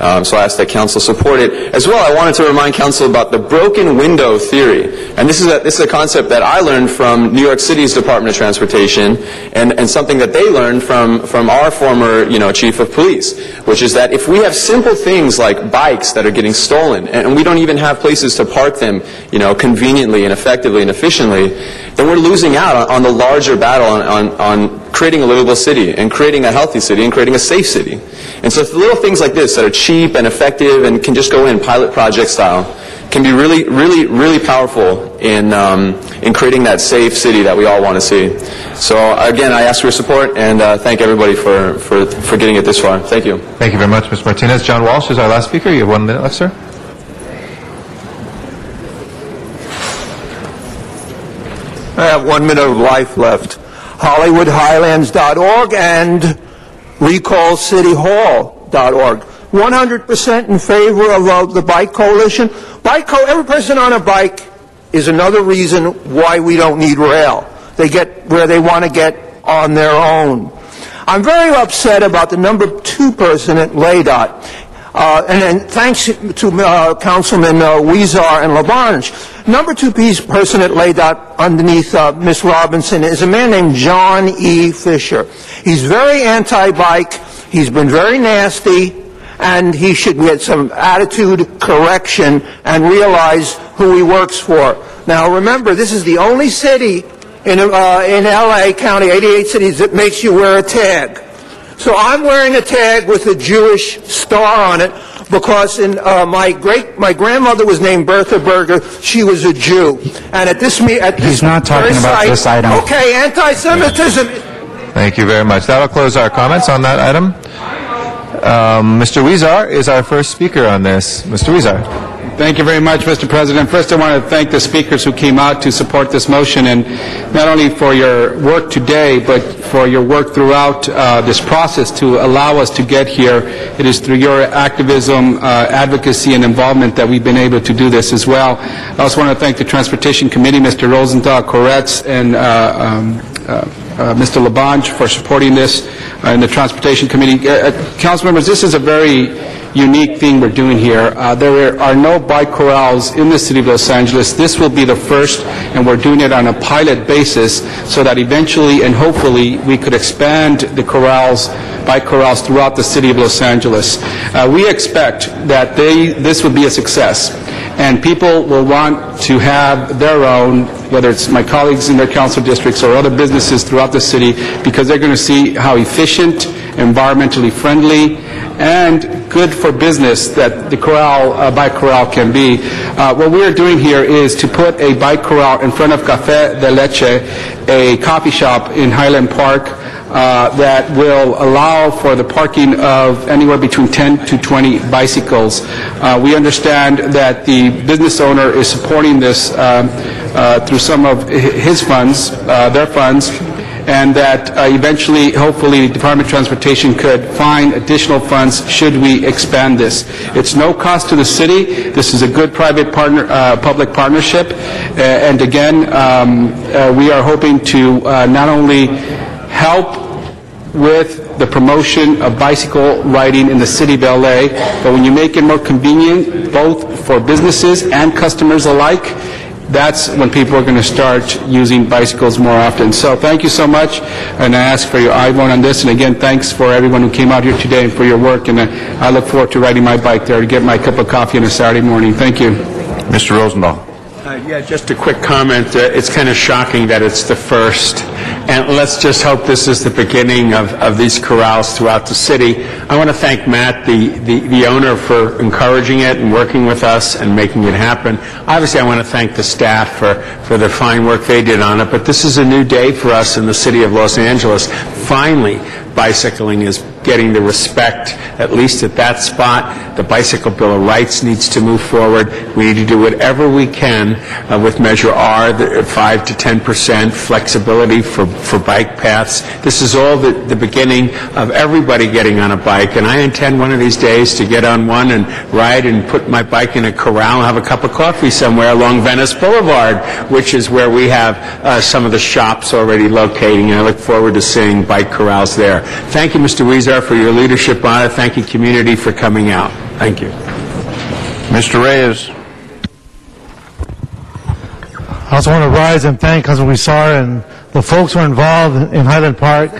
Um, so I ask that council support it. As well, I wanted to remind council about the broken window theory. And this is a, this is a concept that I learned from New York City's Department of Transportation and, and something that they learned from, from our former, you know, chief of police, which is that if we have simple things like bikes that are getting stolen and we don't even have places to park them, you know, conveniently and effectively and efficiently, then we're losing out on, on the larger battle on, on, on creating a livable city and creating a healthy city and creating a safe city. And so little things like this that are cheap and effective and can just go in pilot project style can be really, really, really powerful in, um, in creating that safe city that we all want to see. So again, I ask for your support and uh, thank everybody for, for, for getting it this far. Thank you. Thank you very much, Mr. Martinez. John Walsh is our last speaker. You have one minute left, sir. I have one minute of life left. HollywoodHighlands.org and RecallCityHall.org. 100% in favor of uh, the Bike Coalition. Bike co- every person on a bike is another reason why we don't need rail. They get where they want to get on their own. I'm very upset about the number two person at LADOT. Uh, and, then thanks to uh, Councilman uh, Huizar and LaBonge. Number two piece person at LADOT underneath uh, Miss Robinson is a man named John E. Fisher. He's very anti-bike. He's been very nasty. And he should get some attitude correction and realize who he works for. Now remember, this is the only city in, uh, in LA County, 88 cities, that makes you wear a tag. So I'm wearing a tag with a Jewish star on it because in, uh, my great my grandmother was named Bertha Berger. She was a Jew, and at this me at He's this not talking about site- this item. Okay, anti-Semitism. Thank you very much. That'll close our comments on that item. Um, Mr. Huizar is our first speaker on this. Mr. Huizar. Thank you very much, Mr. President. First, I want to thank the speakers who came out to support this motion, and not only for your work today, but for your work throughout uh, this process to allow us to get here. It is through your activism, uh, advocacy, and involvement that we've been able to do this as well. I also want to thank the Transportation Committee, Mr. Rosendahl, Koretz, and uh, um, uh, uh, Mr. LaBonge for supporting this uh, in the Transportation Committee. Uh, uh, Council members, this is a very unique thing we're doing here. Uh, there are no bike corrals in the city of Los Angeles. This will be the first, and we're doing it on a pilot basis so that eventually and hopefully we could expand the corrals, bike corrals throughout the city of Los Angeles. Uh, we expect that they, this will be a success and people will want to have their own, whether it's my colleagues in their council districts or other businesses throughout the city, because they're going to see how efficient environmentally friendly, and good for business that the corral, uh, bike corral can be. Uh, what we are doing here is to put a bike corral in front of Café de Leche, a coffee shop in Highland Park, uh, that will allow for the parking of anywhere between 10 to 20 bicycles. Uh, we understand that the business owner is supporting this um, uh, through some of his funds, uh, their funds, and that uh, eventually, hopefully, the Department of Transportation could find additional funds should we expand this. It's no cost to the city. This is a good private partner, uh, public partnership. Uh, and again, um, uh, we are hoping to uh, not only help with the promotion of bicycle riding in the city of LA, but when you make it more convenient, both for businesses and customers alike, that's when people are going to start using bicycles more often. So thank you so much, and I ask for your aye vote on this. And again, thanks for everyone who came out here today and for your work. And uh, I look forward to riding my bike there to get my cup of coffee on a Saturday morning. Thank you. Mr. Rosendahl. Uh, Yeah, just a quick comment. Uh, It's kind of shocking that it's the first, and let's just hope this is the beginning of, of these corrals throughout the city. I want to thank Matt, the, the, the owner, for encouraging it and working with us and making it happen. Obviously, I want to thank the staff for, for the fine work they did on it, but this is a new day for us in the city of Los Angeles. Finally, bicycling is getting the respect, at least at that spot. The Bicycle Bill of Rights needs to move forward. We need to do whatever we can uh, with Measure R, the 5 to 10 percent flexibility for, for bike paths. This is all the, the beginning of everybody getting on a bike, and I intend one of these days to get on one and ride and put my bike in a corral and have a cup of coffee somewhere along Venice Boulevard, which is where we have uh, some of the shops already locating, and I look forward to seeing bike corrals there. Thank you, Mr. Huizar, for your leadership on it. Thank you, community, for coming out. Thank you. Mr. Reyes. I also want to rise and thank Councilman Huizar and the folks who are involved in Highland Park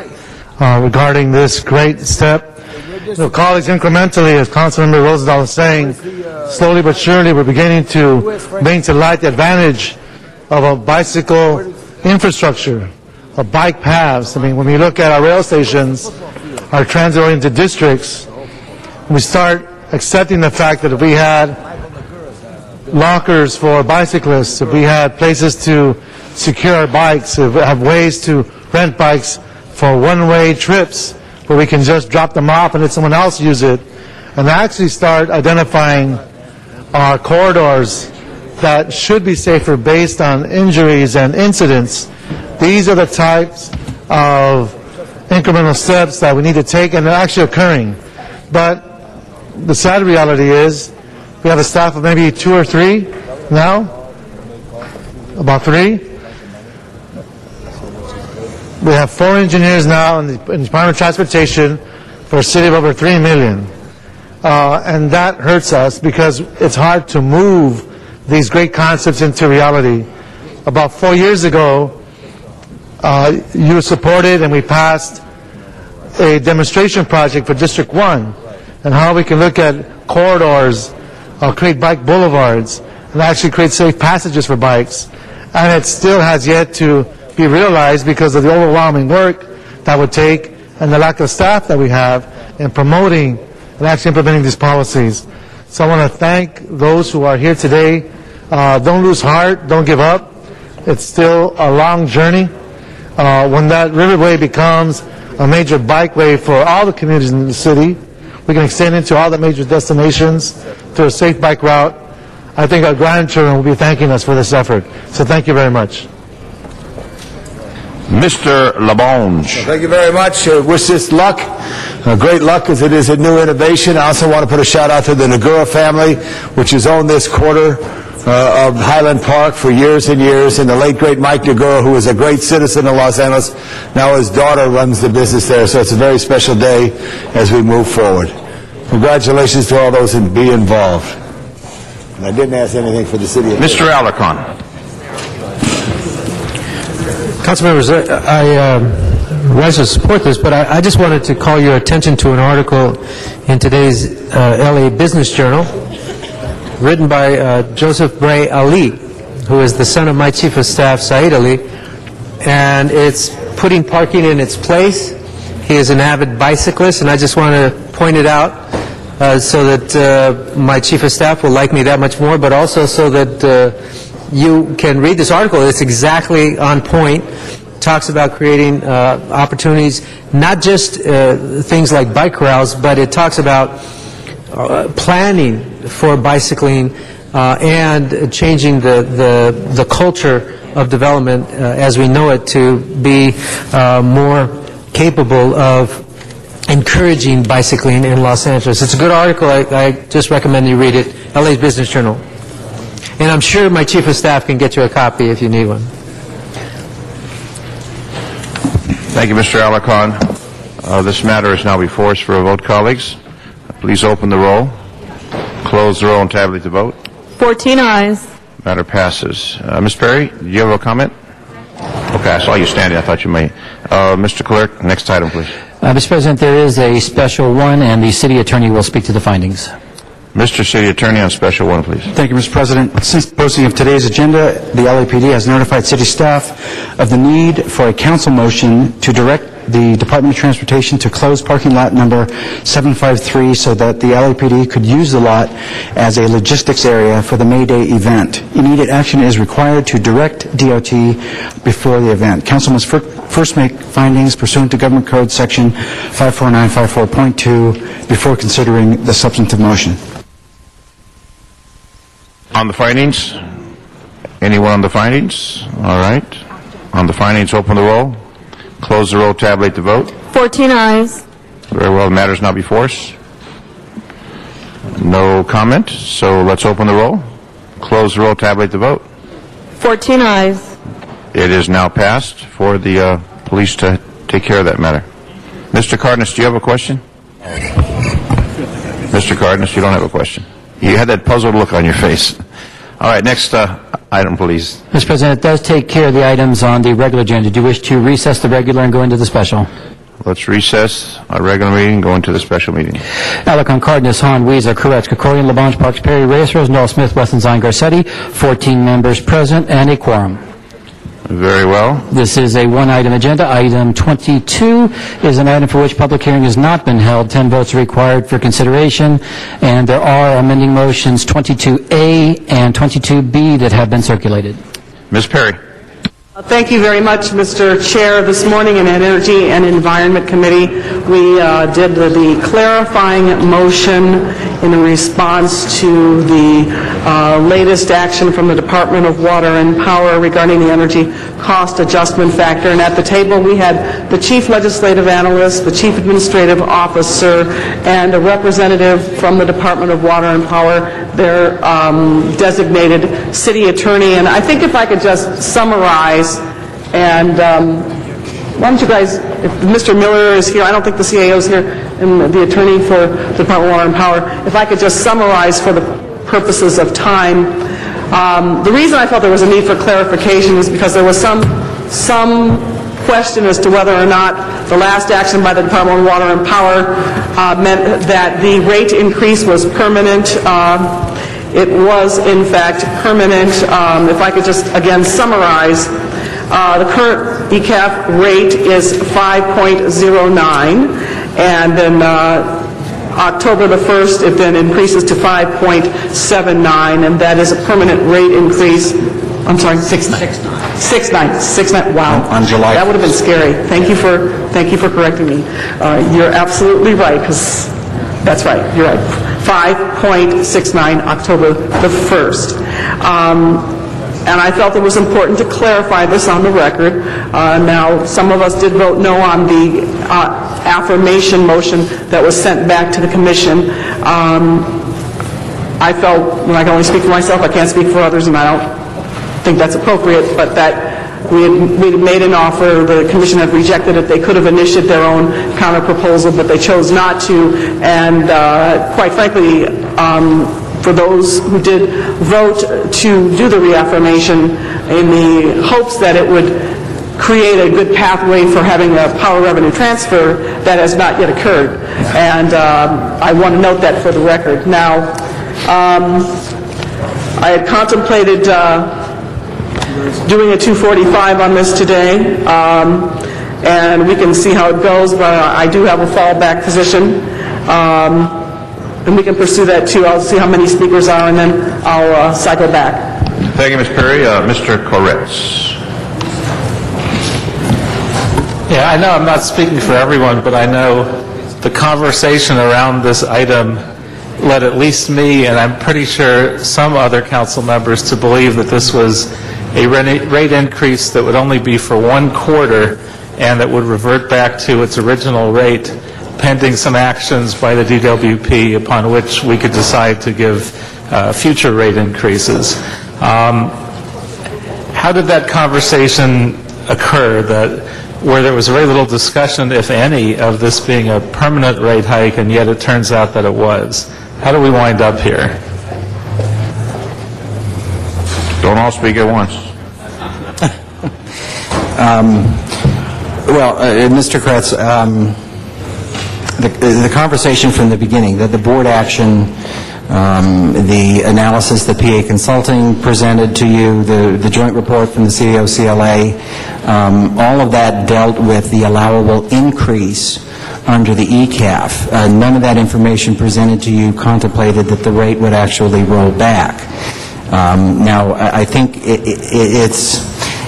uh, regarding this great step. So colleagues, incrementally, as Councilmember Rosendahl was saying, slowly but surely, we're beginning to bring to light the advantage of a bicycle infrastructure, of bike paths. I mean, when we look at our rail stations, our transit-oriented districts, we start accepting the fact that if we had lockers for bicyclists, if we had places to secure our bikes, if we have ways to rent bikes for one-way trips where we can just drop them off and let someone else use it, and actually start identifying our corridors that should be safer based on injuries and incidents. These are the types of incremental steps that we need to take, and they're actually occurring. But the sad reality is, we have a staff of maybe two or three now, about three. We have four engineers now in the, in the Department of Transportation for a city of over three million. Uh, and that hurts us because it's hard to move these great concepts into reality. About four years ago, uh, you supported and we passed a demonstration project for District 1 and how we can look at corridors, uh, create bike boulevards, and actually create safe passages for bikes. And it still has yet to be realized because of the overwhelming work that would take and the lack of staff that we have in promoting and actually implementing these policies. So I want to thank those who are here today. Uh, don't lose heart. Don't give up. It's still a long journey. Uh, when that riverway becomes a major bikeway for all the communities in the city, we can extend it to all the major destinations through a safe bike route. I think our grandchildren will be thanking us for this effort. So thank you very much. Mr. LaBonge. Thank you very much. Uh, wish this luck, uh, great luck as it is a new innovation. I also want to put a shout out to the Nagura family, which has owned this quarter uh, of Highland Park for years and years, and the late great Mike Nagura, who was a great citizen of Los Angeles. Now his daughter runs the business there, so it's a very special day as we move forward. Congratulations to all those who be involved. And I didn't ask anything for the city of Mr. Alarcon. Council members, I, I um, rise to support this, but I, I just wanted to call your attention to an article in today's uh, LA Business Journal, written by uh, Joseph Bray Ali, who is the son of my chief of staff, Saeed Ali, and it's putting parking in its place He is an avid bicyclist, and I just want to point it out uh, so that uh, my chief of staff will like me that much more, but also so that uh, you can read this article. It's exactly on point. Talks about creating uh, opportunities, not just uh, things like bike corrals, but it talks about uh, planning for bicycling uh, and changing the, the, the culture of development uh, as we know it to be uh, more capable of encouraging bicycling in Los Angeles. It's a good article. I, I just recommend you read it. LA's Business Journal. And I'm sure my chief of staff can get you a copy if you need one. Thank you, Mr. Alarcon. Uh, This matter is now before us for a vote, colleagues. Please open the roll, close the roll, and tabulate the vote. 14 ayes. Matter passes. Uh, Ms. Perry, do you have a comment? Okay, I saw you standing. I thought you may. Uh, Mr. Clerk, next item, please. Uh, Mr. President, there is a special one, and the city attorney will speak to the findings. Mr. City Attorney on special one, please. Thank you, Mr. President. Since the posting of today's agenda, the LAPD has notified city staff of the need for a council motion to direct the Department of Transportation to close parking lot number 753 so that the LAPD could use the lot as a logistics area for the May Day event. Immediate action is required to direct DOT before the event. Council must fir- first make findings pursuant to Government Code Section 54954.2 before considering the substantive motion. On the findings? Anyone on the findings? All right. On the findings, open the roll, close the roll, tabulate the vote. 14 ayes. Very well, the matter is now before us. No comment, so let's open the roll, close the roll, tabulate the vote. 14 ayes. It is now passed for the uh, police to take care of that matter. Mr. Cardenas, do you have a question? Mr. Cardenas, you don't have a question. You had that puzzled look on your face. All right, next uh, item, please. Mr. President, it does take care of the items on the regular agenda. Do you wish to recess the regular and go into the special? Let's recess our regular meeting, and go into the special meeting. Alarcon, Cardenas, Hahn, Huizar, Koretz, Krekorian, LaBonge, Parks, Perry, Reyes, Rosendahl, Smith, Wesson, Zine, Garcetti, 14 members present and a quorum. Very well. This is a one-item agenda. Item 22 is an item for which public hearing has not been held. 10 votes are required for consideration, and there are amending motions 22A and 22B that have been circulated. Ms. Perry. Thank you very much, Mr. Chair. This morning in Energy and Environment Committee, we uh, did the- the clarifying motion in response to the uh, latest action from the Department of Water and Power regarding the energy cost adjustment factor. And at the table, we had the chief legislative analyst, the chief administrative officer, and a representative from the Department of Water and Power, their um, designated city attorney. And I think if I could just summarize, and um, why don't you guys, if Mr. Miller is here, I don't think the CAO is here, and the attorney for the Department of Water and Power, if I could just summarize for the purposes of time. Um, The reason I felt there was a need for clarification is because there was some, some question as to whether or not the last action by the Department of Water and Power uh, meant that the rate increase was permanent. Um, It was, in fact, permanent. Um, If I could just, again, summarize, uh, the current ECAF rate is 5.09, and then uh, October the 1st, it then increases to 5.79, and that is a permanent rate increase. I'm sorry? 6.9. 6.9. 6.9, wow. On July That would have been scary. Thank you for, thank you for correcting me. Uh, You're absolutely right, because, that's right, you're right. 5.69, October the 1st. Um, and I felt it was important to clarify this on the record. Uh, Now, some of us did vote no on the uh, affirmation motion that was sent back to the commission. Um, I felt, and I can only speak for myself, I can't speak for others, and I don't think that's appropriate, but that we had we had made an offer, the commission had rejected it, they could have initiated their own counter-proposal, but they chose not to, and uh, quite frankly, um, for those who did vote to do the reaffirmation in the hopes that it would create a good pathway for having a power revenue transfer, that has not yet occurred. And um, I want to note that for the record. Now, um, I had contemplated uh, doing a 245 on this today, um, and we can see how it goes, but I do have a fallback position, Um, and we can pursue that too. I'll see how many speakers are, and then I'll uh, cycle back. Thank you, Ms. Perry. Uh, Mr. Koretz. Yeah, I know I'm not speaking for everyone, but I know the conversation around this item led at least me, and I'm pretty sure some other council members, to believe that this was a rate increase that would only be for one quarter and that would revert back to its original rate pending some actions by the DWP upon which we could decide to give uh, future rate increases. Um, how did that conversation occur that where there was very little discussion, if any, of this being a permanent rate hike, and yet it turns out that it was? How do we wind up here? Don't all speak at once. Um, Well, uh, Mr. Koretz, um, the the conversation from the beginning, that the board action, um, the analysis that PA Consulting presented to you, the the joint report from the COCLA, um, all of that dealt with the allowable increase under the ECAF. Uh, None of that information presented to you contemplated that the rate would actually roll back. Um, Now, I I think i- i- it's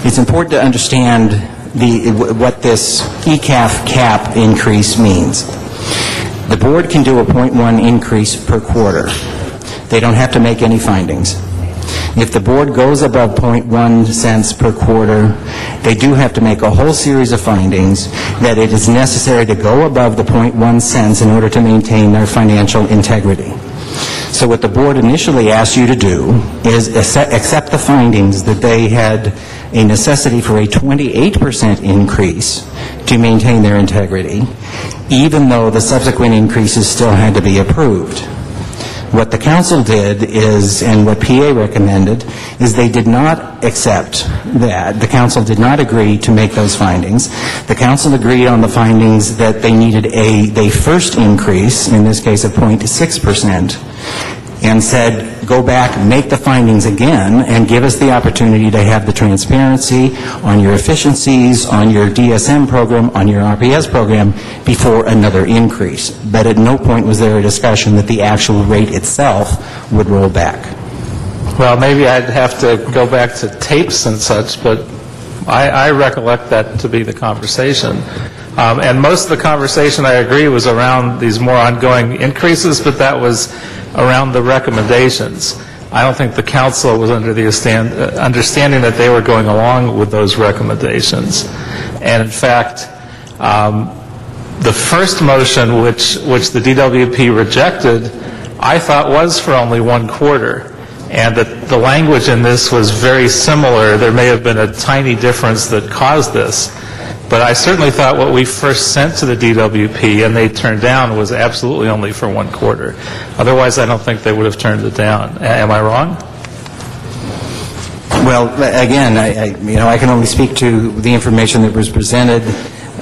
it's important to understand the, what this ECAF cap increase means. The board can do a .1 increase per quarter. They don't have to make any findings. If the board goes above .1 cents per quarter, they do have to make a whole series of findings that it is necessary to go above the .1 cents in order to maintain their financial integrity. So what the board initially asked you to do is accept the findings that they had a necessity for a 28% increase to maintain their integrity, even though the subsequent increases still had to be approved. What the council did is, and what PA recommended, is they did not accept that. The council did not agree to make those findings. The council agreed on the findings that they needed a, they first increase, in this case of .6%, and said, go back, make the findings again, and give us the opportunity to have the transparency on your efficiencies, on your DSM program, on your RPS program, before another increase. But at no point was there a discussion that the actual rate itself would roll back. Well, maybe I'd have to go back to tapes and such, but I, I recollect that to be the conversation. Um, and most of the conversation, I agree, was around these more ongoing increases, but that was around the recommendations. I don't think the council was under the uh, understanding that they were going along with those recommendations. And in fact, um, the first motion, which, which the DWP rejected, I thought was for only one quarter. And that the language in this was very similar. There may have been a tiny difference that caused this. But I certainly thought what we first sent to the DWP and they turned down was absolutely only for one quarter. Otherwise, I don't think they would have turned it down. Am I wrong? Well, again, I, I- you know, I can only speak to the information that was presented,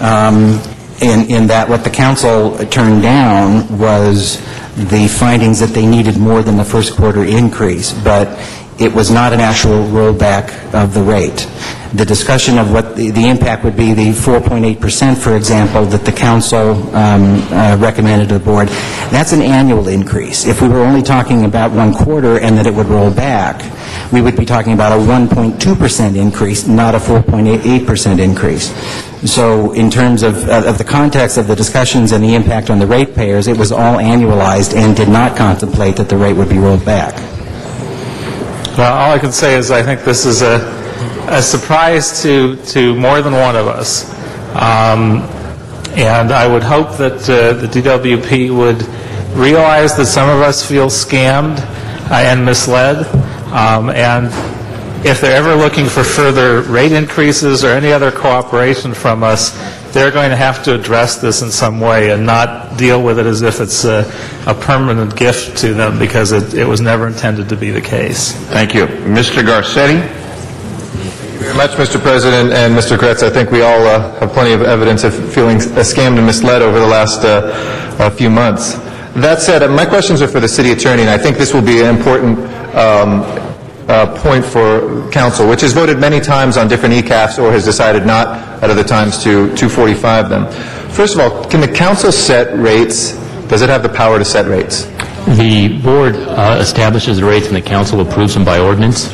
um, in, in that what the council turned down was the findings that they needed more than the first quarter increase, but it was not an actual rollback of the rate. The discussion of what the, the impact would be, the 4.8%, for example, that the council um, uh, recommended to the board, that's an annual increase. If we were only talking about one quarter and that it would roll back, we would be talking about a 1.2% increase, not a 4.88% increase. So in terms of, of of the context of the discussions and the impact on the ratepayers, it was all annualized and did not contemplate that the rate would be rolled back. Well, all I can say is I think this is a, a surprise to, to more than one of us. Um, and I would hope that uh, the DWP would realize that some of us feel scammed uh, and misled. Um, and if they're ever looking for further rate increases or any other cooperation from us, they're going to have to address this in some way and not deal with it as if it's a, a permanent gift to them because it, it was never intended to be the case. Thank you. Mr. Garcetti? very much, Mr. President and Mr. Koretz. I think we all uh, have plenty of evidence of feeling scammed and misled over the last uh, uh, few months. That said, uh, my questions are for the city attorney, and I think this will be an important um, uh, point for council, which has voted many times on different ECAFs or has decided not at other times to 245 them. First of all, can the council set rates? Does it have the power to set rates? The board uh, establishes the rates and the council approves them by ordinance.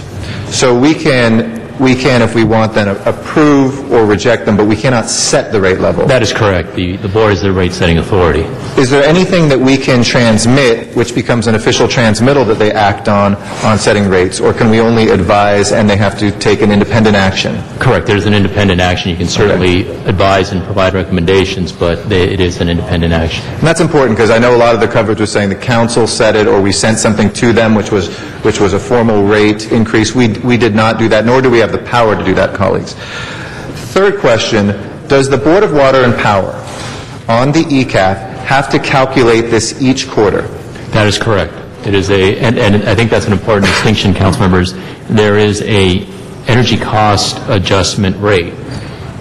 So we can, we can, if we want, then approve or reject them, but we cannot set the rate level. That is correct. The, the board is the rate-setting authority. Is there anything that we can transmit, which becomes an official transmittal that they act on, on setting rates? Or can we only advise and they have to take an independent action? Correct. There's an independent action. You can certainly advise and provide recommendations, but they, it is an independent action. And that's important because I know a lot of the coverage was saying the council said it or we sent something to them which was, which was a formal rate increase. We, we did not do that, nor do we have the power to do that, colleagues. Third question, does the Board of Water and Power on the E ECAF have to calculate this each quarter? That is correct. It is a, and, and I think that's an important distinction, council members. There is a energy cost adjustment rate,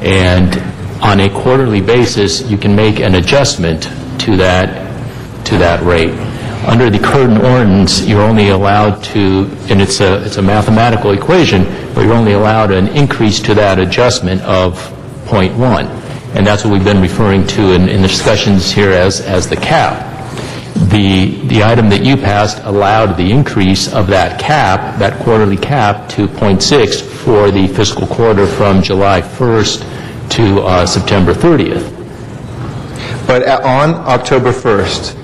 and on a quarterly basis, you can make an adjustment to that, to that rate. Under the current ordinance, you're only allowed to, and it's a, it's a mathematical equation, but you're only allowed an increase to that adjustment of 0.1. And that's what we've been referring to in, in the discussions here as, as the cap. The, the item that you passed allowed the increase of that cap, that quarterly cap, to 0.6 for the fiscal quarter from July 1st to uh, September 30th. But on October 1st,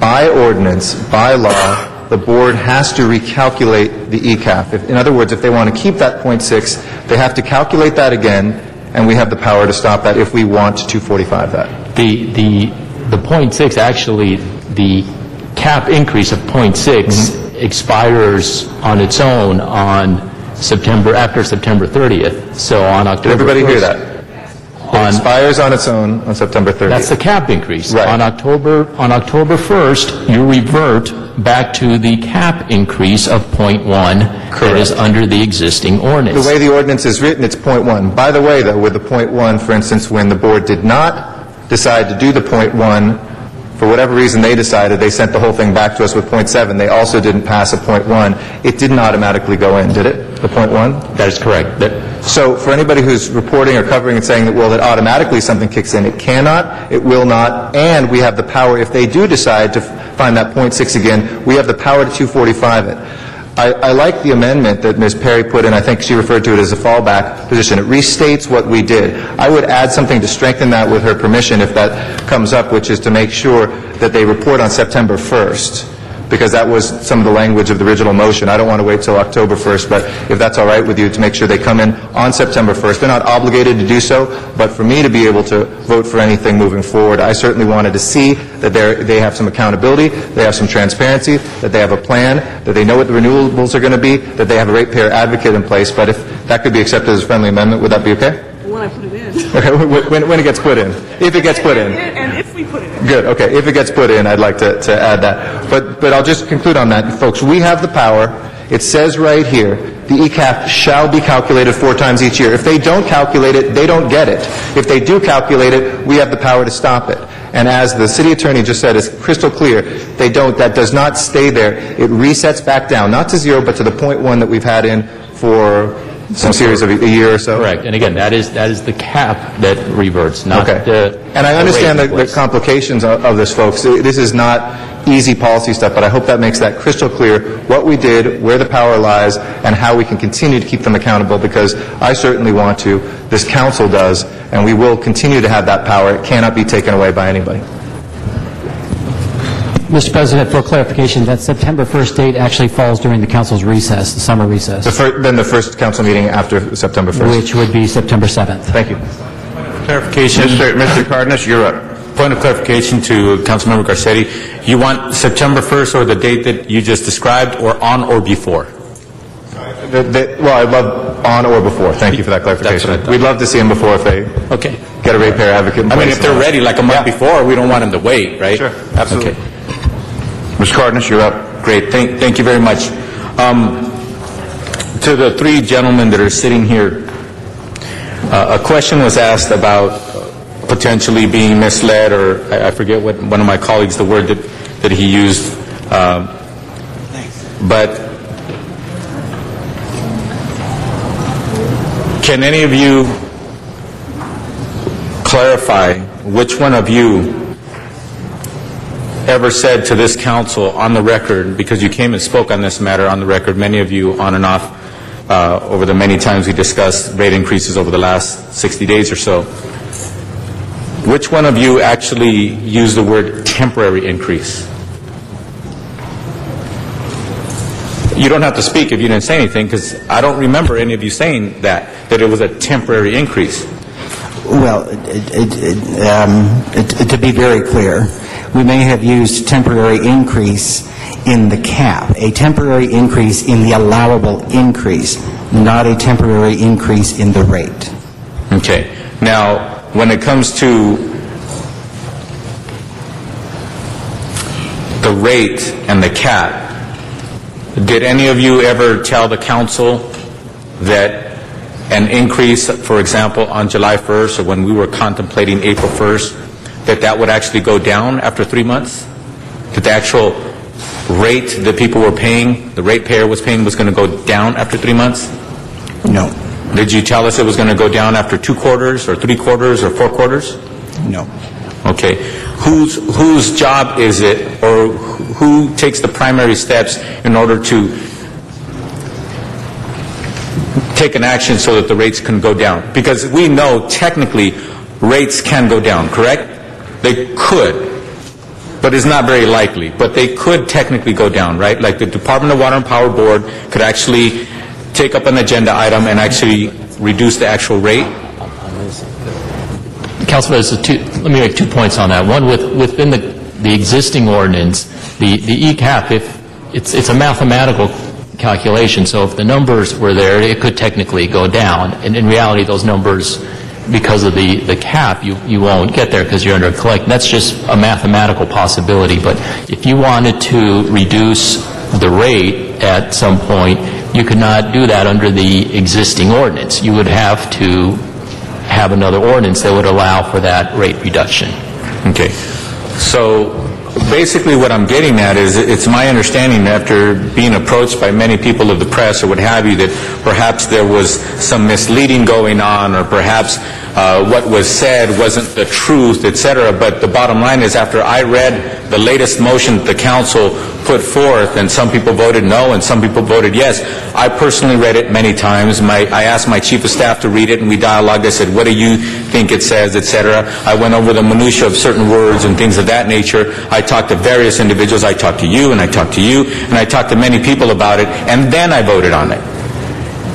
by ordinance, by law, the board has to recalculate the ECAF. If- In other words, if they want to keep that .6, they have to calculate that again, and we have the power to stop that if we want to 245 that. The, the, the .6, actually, the cap increase of .6 mm-hmm. expires on its own on September, after September 30th. So on October Did everybody hear that? It expires on its own on September 30th. That's the cap increase. Right. On October, on October 1st, you revert back to the cap increase of .1 that is under the existing ordinance. The way the ordinance is written, it's .1. By the way, though, with the .1, for instance, when the board did not decide to do the .1, for whatever reason they decided, they sent the whole thing back to us with .7. They also didn't pass a .1. It didn't automatically go in, did it, the .1? That is correct. That- So for anybody who's reporting or covering and saying that, well, that automatically something kicks in, it cannot, it will not, and we have the power, if they do decide to find that .6 again, we have the power to 245 it. I, I like the amendment that Ms. Perry put in. I think she referred to it as a fallback position. It restates what we did. I would add something to strengthen that with her permission if that comes up, which is to make sure that they report on September 1st, because that was some of the language of the original motion. I don't want to wait till October 1st, but if that's all right with you, to make sure they come in on September 1st. They're not obligated to do so, but for me to be able to vote for anything moving forward, I certainly wanted to see that they have some accountability, they have some transparency, that they have a plan, that they know what the renewables are going to be, that they have a ratepayer advocate in place. But if that could be accepted as a friendly amendment, would that be okay? When I put it in. Okay, when- when, it gets put in. If it gets put in. And if we put it in. Good, okay. If it gets put in, I'd like to, to add that. But, but I'll just conclude on that. Folks, we have the power. It says right here, the ECAF shall be calculated four times each year. If they don't calculate it, they don't get it. If they do calculate it, we have the power to stop it. And as the city attorney just said, it's crystal clear, they don't, that does not stay there. It resets back down, not to zero, but to the point one that we've had in for some series of a year or so. Correct. And again, that is, that is the cap that reverts, not Okay. the... And I understand the the, the complications of, of this, folks. This is not easy policy stuff, but I hope that makes that crystal clear what we did, where the power lies, and how we can continue to keep them accountable, because I certainly want to, this council does, and we will continue to have that power. It cannot be taken away by anybody. Mr. President, for clarification, that September 1st date actually falls during the council's recess, the summer recess, The fir- then the first council meeting after September 1st. which would be September 7th. Thank you. Clarification. Mr. Mr. Cardenas, you're up. Point of clarification to Councilmember Garcetti. You want September 1st or the date that you just described, or on or before? The- the- Well, I'd love on or before. Thank you for that clarification. We'd love to see them before if they Okay. get a ratepayer advocate in I place. mean, if they're ready, like a month before, we don't want them to wait, right? Sure, absolutely. Okay. Mr. Cardenas, you're up. Great, thank, thank you very much. Um, To the three gentlemen that are sitting here, uh, a question was asked about potentially being misled, or I I forget what, one of my colleagues, the word that, that he used. um, But can any of you clarify which one of you ever said to this council on the record, because you came and spoke on this matter on the record, many of you on and off, uh, over the many times we discussed rate increases over the last 60 days or so, which one of you actually used the word temporary increase? You don't have to speak if you didn't say anything, because I don't remember any of you saying that, that it was a temporary increase. Well, it- it- it, um, it- to be very clear, we may have used temporary increase in the cap, a temporary increase in the allowable increase, not a temporary increase in the rate. Okay. Now, when it comes to the rate and the cap, did any of you ever tell the council that an increase, for example, on July 1st, or when we were contemplating April 1st, that that would actually go down after three months? That the actual rate that people were paying, the ratepayer was paying, was going to go down after three months? No. Did you tell us it was going to go down after two quarters, or three quarters, or four quarters? No. Okay. Whose, whose job is it, or who takes the primary steps in order to take an action so that the rates can go down? Because we know technically rates can go down, correct? They could, but it's not very likely. But they could technically go down, right? Like the Department of Water and Power Board could actually take up an agenda item and actually reduce the actual rate? Councilman, let me make two points on that. One, with, within the, the existing ordinance, the, the ECAF, if, it's, it's a mathematical calculation, so if the numbers were there, it could technically go down. And in reality, those numbers, because of the, the cap, you, you won't get there because you're under a collect. That's just a mathematical possibility. But if you wanted to reduce the rate at some point, you could not do that under the existing ordinance. You would have to have another ordinance that would allow for that rate reduction. Okay. So basically what I'm getting at is, it's my understanding after being approached by many people of the press or what have you, that perhaps there was some misleading going on, or perhaps uh, what was said wasn't the truth, et cetera. But the bottom line is, after I read the latest motion that the council put forth, and some people voted no, and some people voted yes, I personally read it many times. My, I asked my chief of staff to read it, and we dialogued. I said, what do you think it says, et cetera. I went over the minutia of certain words and things of that nature. I talked to various individuals. I talked to you, and I talked to you, and I talked to many people about it, and then I voted on it.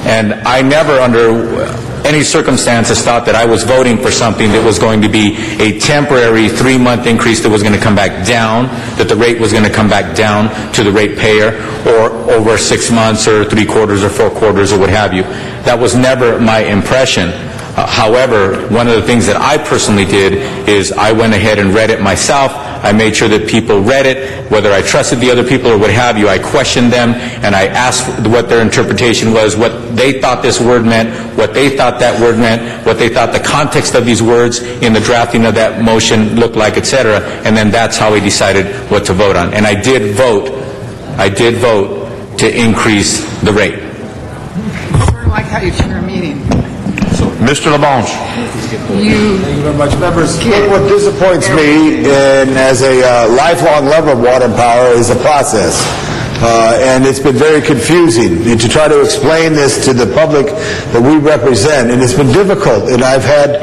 And I never, under any circumstances, thought that I was voting for something that was going to be a temporary three-month increase that was going to come back down, that the rate was going to come back down to the ratepayer, or over six months, or three quarters, or four quarters, or what have you. That was never my impression. Uh, However, one of the things that I personally did is I went ahead and read it myself. I made sure that people read it, whether I trusted the other people or what have you. I questioned them, and I asked what their interpretation was, what they thought this word meant, what they thought that word meant, what they thought the context of these words in the drafting of that motion looked like, etc. and then that's how we decided what to vote on. And I did vote, I did vote to increase the rate. Of like how you chair a meeting. Mr. LaBonge. You Thank you very much, members. What disappoints me, and as a uh, lifelong lover of water and power, is the process. Uh, and it's been very confusing to try to explain this to the public that we represent. And it's been difficult. And I've had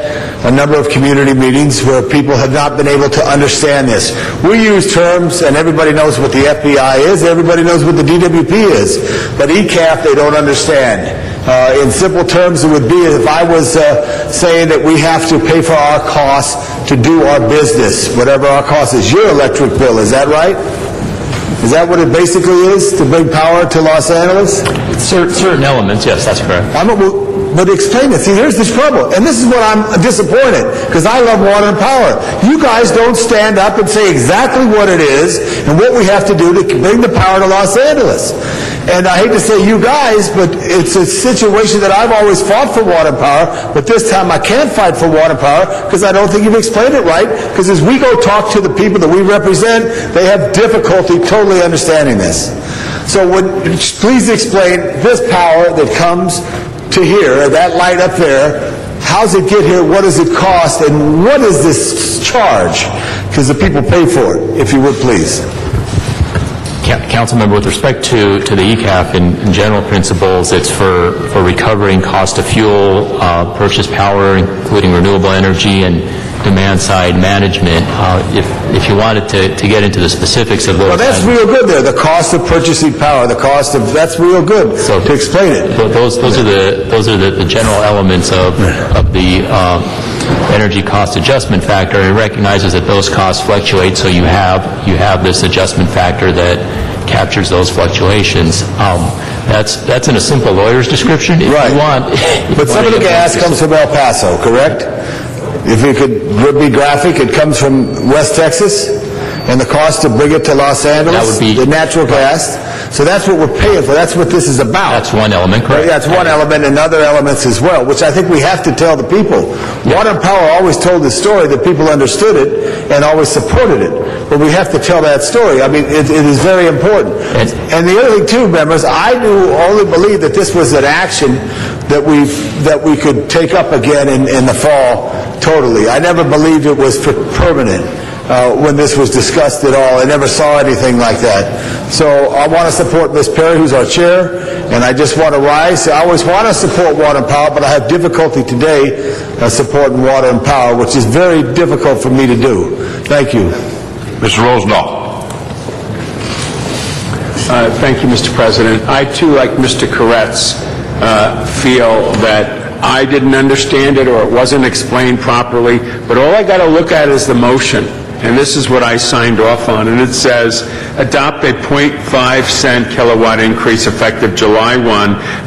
a number of community meetings where people have not been able to understand this. We use terms, and everybody knows what the FBI is, everybody knows what the DWP is. But E ECAF, they don't understand. Uh, in simple terms, it would be if I was uh, saying that we have to pay for our costs to do our business, whatever our cost is. Your electric bill, is that right? Is that what it basically is, to bring power to Los Angeles? Cer- Certain elements, yes, that's correct. I'm a, but explain it. See, here's the trouble. And this is what I'm disappointed, because I love water and power. You guys don't stand up and say exactly what it is and what we have to do to bring the power to Los Angeles. And I hate to say you guys, but it's a situation that I've always fought for water power, but this time I can't fight for water power because I don't think you've explained it right. Because as we go talk to the people that we represent, they have difficulty totally understanding this. So would, please explain this power that comes to here, that light up there, how's it get here, what does it cost, and what is this charge? Because the people pay for it, if you would please. Ca- Councilmember, with respect to, to the ECAF, in, in general principles, it's for, for recovering cost of fuel, uh, purchase power, including renewable energy, and demand-side management. Uh, If, if you wanted to, to get into the specifics of those... Well, that's real good there, the cost of purchasing power, the cost of, that's real good so to explain it. Th- Those, those are the, those are the, the general elements of, of the um, energy cost adjustment factor. It recognizes that those costs fluctuate, so you have, you have this adjustment factor that captures those fluctuations. Um, That's, that's in a simple lawyer's description. If Right. you want... if you But some want of the gas comes from El Paso, correct? If we could be graphic, it comes from West Texas, and the cost to bring it to Los Angeles, the natural gas. So that's what we're paying for, that's what this is about. That's one element, correct? Yeah, that's one element, and other elements as well, which I think we have to tell the people. Water and Power always told the story that people understood it and always supported it. But we have to tell that story. I mean, it, it is very important. And the other thing too, members, I do only believe that this was an action that we that we could take up again in, in the fall totally. I never believed it was per- permanent uh, when this was discussed at all. I never saw anything like that. So I want to support Ms. Perry, who's our chair, and I just want to rise. I always want to support water and power, but I have difficulty today uh, supporting water and power, which is very difficult for me to do. Thank you. Mr. Rosendahl. Uh, Thank you, Mr. President. I too, like Mr. Koretz, uh, feel that I didn't understand it or it wasn't explained properly, but all I got to look at is the motion, and this is what I signed off on, and it says, adopt a .5 cent kilowatt increase effective July 1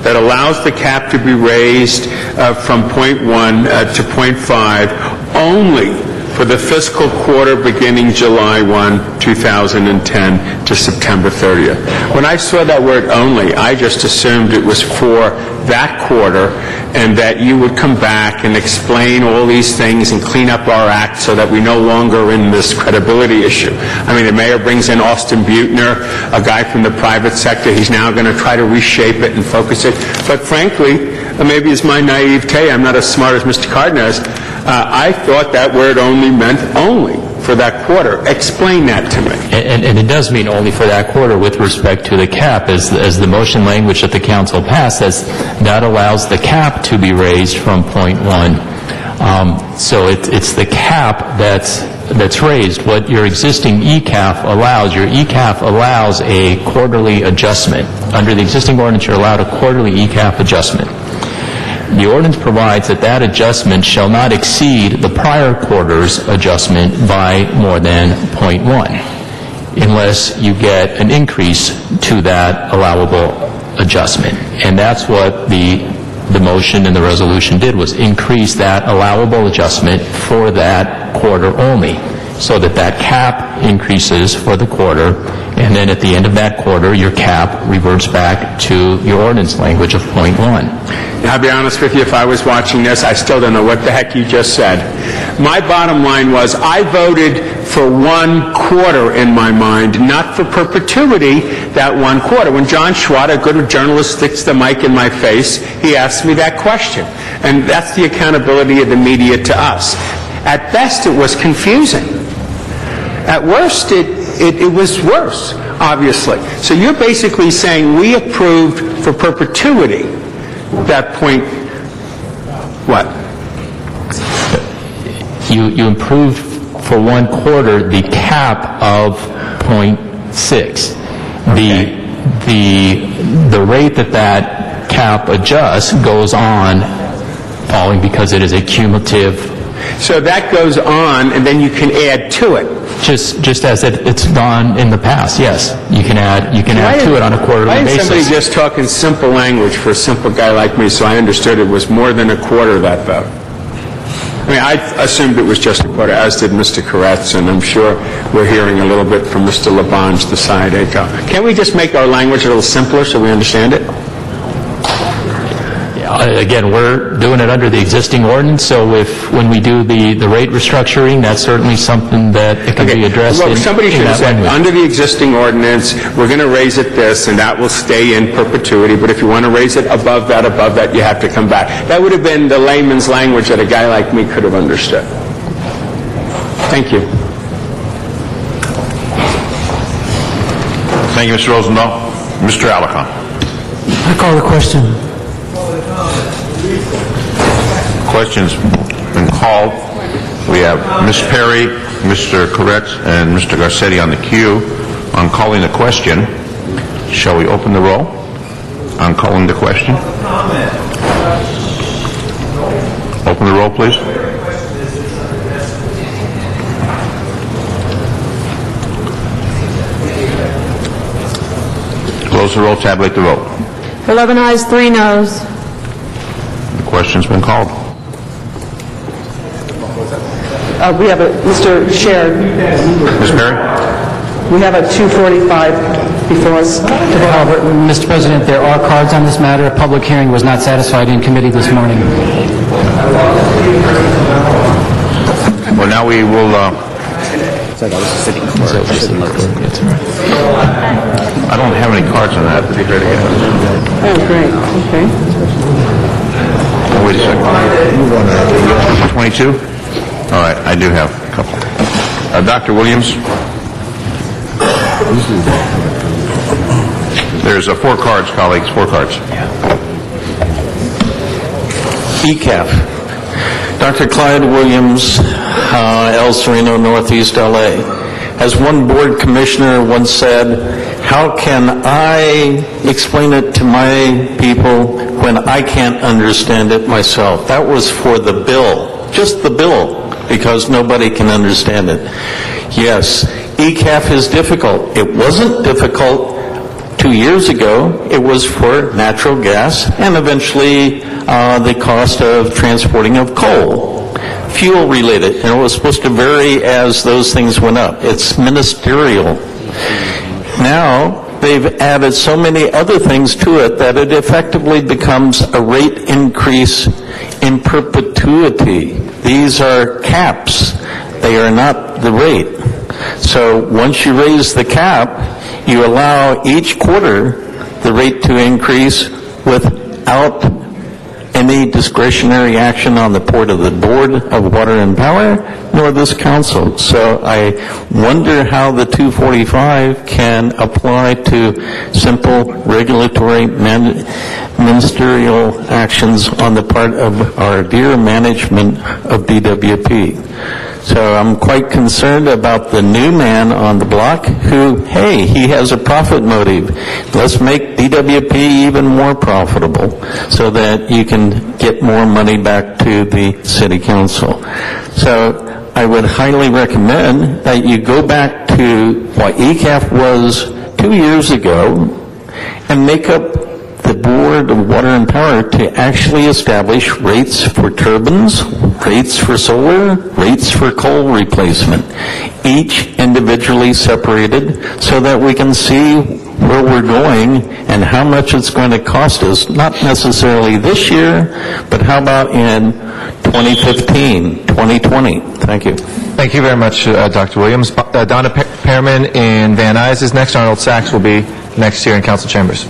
that allows the cap to be raised uh, from .1 uh, to .5 only for the fiscal quarter beginning July 1, 2010 to September 30th. When I saw that word "only," I just assumed it was for that quarter and that you would come back and explain all these things and clean up our act so that we no longer in this credibility issue. I mean, the mayor brings in Austin Beutner, a guy from the private sector. He's now going to try to reshape it and focus it. But frankly, uh, maybe it's my naivete, I'm not as smart as Mr. Cardenas, uh, I thought that word only meant only for that quarter. Explain that to me. And, and it does mean only for that quarter with respect to the cap, as, as the motion language that the council passed says, that allows the cap to be raised from point one. Um, so it, it's the cap that's, that's raised. What your existing ECAF allows, your ECAF allows a quarterly adjustment. Under the existing ordinance, you're allowed a quarterly ECAF adjustment. The ordinance provides that that adjustment shall not exceed the prior quarter's adjustment by more than .1, unless you get an increase to that allowable adjustment. And that's what the, the motion and the resolution did, was increase that allowable adjustment for that quarter only, so that that cap increases for the quarter, and then at the end of that quarter, your cap reverts back to your ordinance language of .1. Now, I'll be honest with you, if I was watching this, I still don't know what the heck you just said. My bottom line was, I voted for one quarter in my mind, not for perpetuity, that one quarter. When John Schwada, a good journalist, sticks the mic in my face, he asked me that question. And that's the accountability of the media to us. At best, it was confusing. At worst, it, it, it was worse, obviously. So you're basically saying we approved for perpetuity that point, what? You, you improved for one quarter the cap of .6. The, the, the rate that that cap adjusts goes on falling because it is a cumulative. So that goes on, and then you can add to it. Just, just as it's gone in the past, yes. You can add, you can add to it on a quarterly Why didn't somebody just talk in simple language for a simple guy like me so I understood it was more than a quarter of that vote? I mean, I assumed it was just a quarter, as did Mr. Koretz, and I'm sure we're hearing a little bit from Mr. LaBonge, the side echo. Can't we just make our language a little simpler so we understand it? Uh, again, we're doing it under the existing ordinance, so if, when we do the, the rate restructuring, that's certainly something that it can be addressed in Look, somebody in should have that said, language. under the existing ordinance, we're going to raise it this, and that will stay in perpetuity, but if you want to raise it above that, above that, you have to come back. That would have been the layman's language that a guy like me could have understood. Thank you. Thank you, Mr. Rosendahl. Mr. Alarcon. I call the question. Question's been called. We have Ms. Perry, Mr. Koretz, and Mr. Garcetti on the queue. On calling the question, shall we open the roll? On calling the question? Open the roll, please. Close the roll, tabulate the vote. 11 ayes, 3 noes. The question's been called. Uh, We have a, Mr. Chair, Ms. Perry? we have a 245 before us. However, Mr. President, there are cards on this matter. A public hearing was not satisfied in committee this morning. Well, now we will, uh, I don't have any cards on that. Oh, great, okay. Wait a second. 22? All right, I do have a couple. Uh, Dr. Williams? There's uh, four cards, colleagues, four cards. E ECAF. Dr. Clyde Williams, uh, El Sereno, Northeast LA. As one board commissioner once said, how can I explain it to my people when I can't understand it myself? That was for the bill, just the bill, because nobody can understand it. Yes, ECAF is difficult. It wasn't difficult two years ago, it was for natural gas and eventually uh, the cost of transporting of coal, fuel related. And it was supposed to vary as those things went up. It's ministerial. Now, they've added so many other things to it that it effectively becomes a rate increase in perpetuity. These are caps. They are not the rate. So once you raise the cap, you allow each quarter the rate to increase without any discretionary action on the part of the Board of Water and Power nor this council. So I wonder how the 245 can apply to simple regulatory ministerial actions on the part of our dear management of DWP. So I'm quite concerned about the new man on the block who, hey, he has a profit motive. Let's make DWP even more profitable so that you can get more money back to the city council. So I would highly recommend that you go back to what ECAF was two years ago and make up Board of Water and Power to actually establish rates for turbines, rates for solar, rates for coal replacement, each individually separated so that we can see where we're going and how much it's going to cost us, not necessarily this year, but how about in 2015, 2020? Thank you. Thank you very much, uh, Dr. Williams. Uh, Donna Pe- Pearman in Van Nuys is next. Arnold Sachs will be next here in council chambers.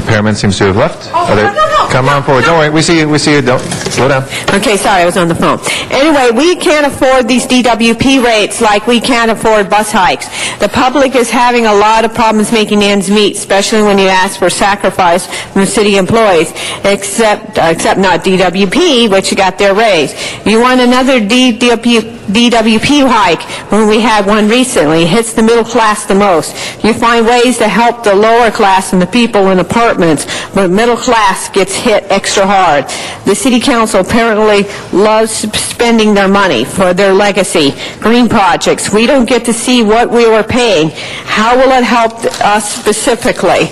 Pearman seems to have left. Are there- Come on forward. Don't worry. We see you. We see you. Don't slow down. Okay, sorry, I was on the phone. Anyway, we can't afford these DWP rates like we can't afford bus hikes. The public is having a lot of problems making ends meet, especially when you ask for sacrifice from city employees, except, uh, except not DWP, which got their raise. You want another DWP, DWP hike when we had one recently. It hits the middle class the most. You find ways to help the lower class and the people in apartments, but middle class gets hit extra hard. The city council apparently loves spending their money for their legacy, green projects. We don't get to see what we were paying. How will it help us specifically?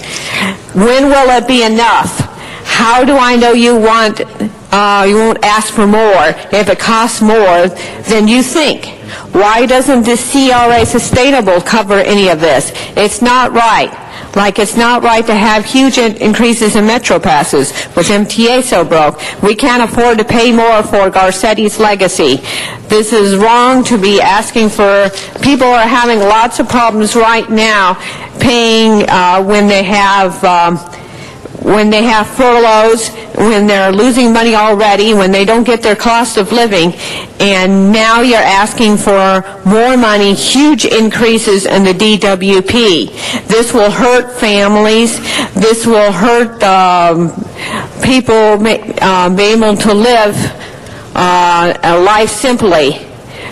When will it be enough? How do I know you want, uh, you won't ask for more if it costs more than you think? Why doesn't the CRA Sustainable cover any of this? It's not right. Like it's not right to have huge in- increases in Metro passes, which MTA so broke. We can't afford to pay more for Garcetti's legacy. This is wrong to be asking for, people are having lots of problems right now paying uh, when they have, um, when they have furloughs, when they're losing money already, when they don't get their cost of living, and now you're asking for more money, huge increases in the DWP. This will hurt families, this will hurt um, people uh, be able to live uh, a life simply.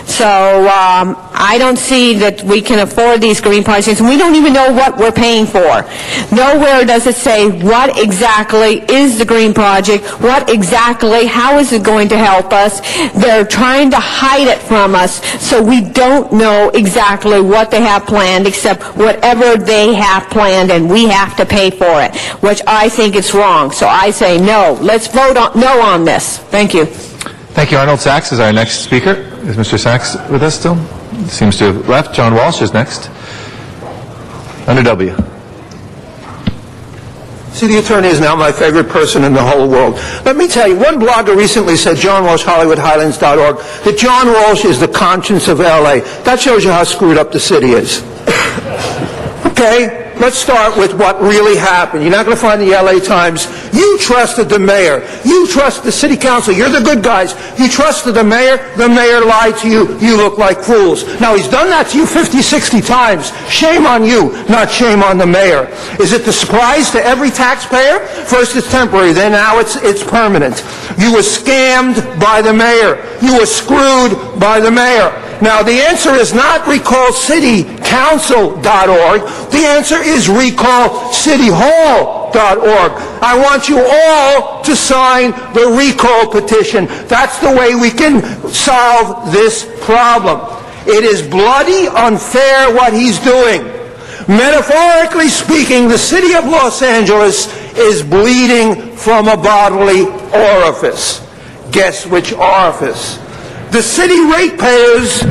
So um, I don't see that we can afford these green projects, and we don't even know what we're paying for. Nowhere does it say what exactly is the green project, what exactly, how is it going to help us. They're trying to hide it from us, so we don't know exactly what they have planned, except whatever they have planned, and we have to pay for it, which I think is wrong. So I say no. Let's vote on, no on this. Thank you. Thank you. Arnold Sachs is our next speaker. Is Mr. Sachs with us still? Seems to have left. John Walsh is next. Under W. City attorney is now my favorite person in the whole world. Let me tell you, one blogger recently said, John Walsh, HollywoodHighlands.org, that John Walsh is the conscience of L.A. That shows you how screwed up the city is. Okay, let's start with what really happened. You're not going to find the LA Times. You trusted the mayor. You trust the city council. You're the good guys. You trusted the mayor. The mayor lied to you. You look like fools. Now, he's done that to you 50, 60 times. Shame on you, not shame on the mayor. Is it the surprise to every taxpayer? First it's temporary, then now it's, it's permanent. You were scammed by the mayor. You were screwed by the mayor. Now, the answer is not recallcitycouncil.org. The answer is recallcityhall.org. I want you all to sign the recall petition. That's the way we can solve this problem. It is bloody unfair what he's doing. Metaphorically speaking, the city of Los Angeles is bleeding from a bodily orifice. Guess which orifice? The city ratepayers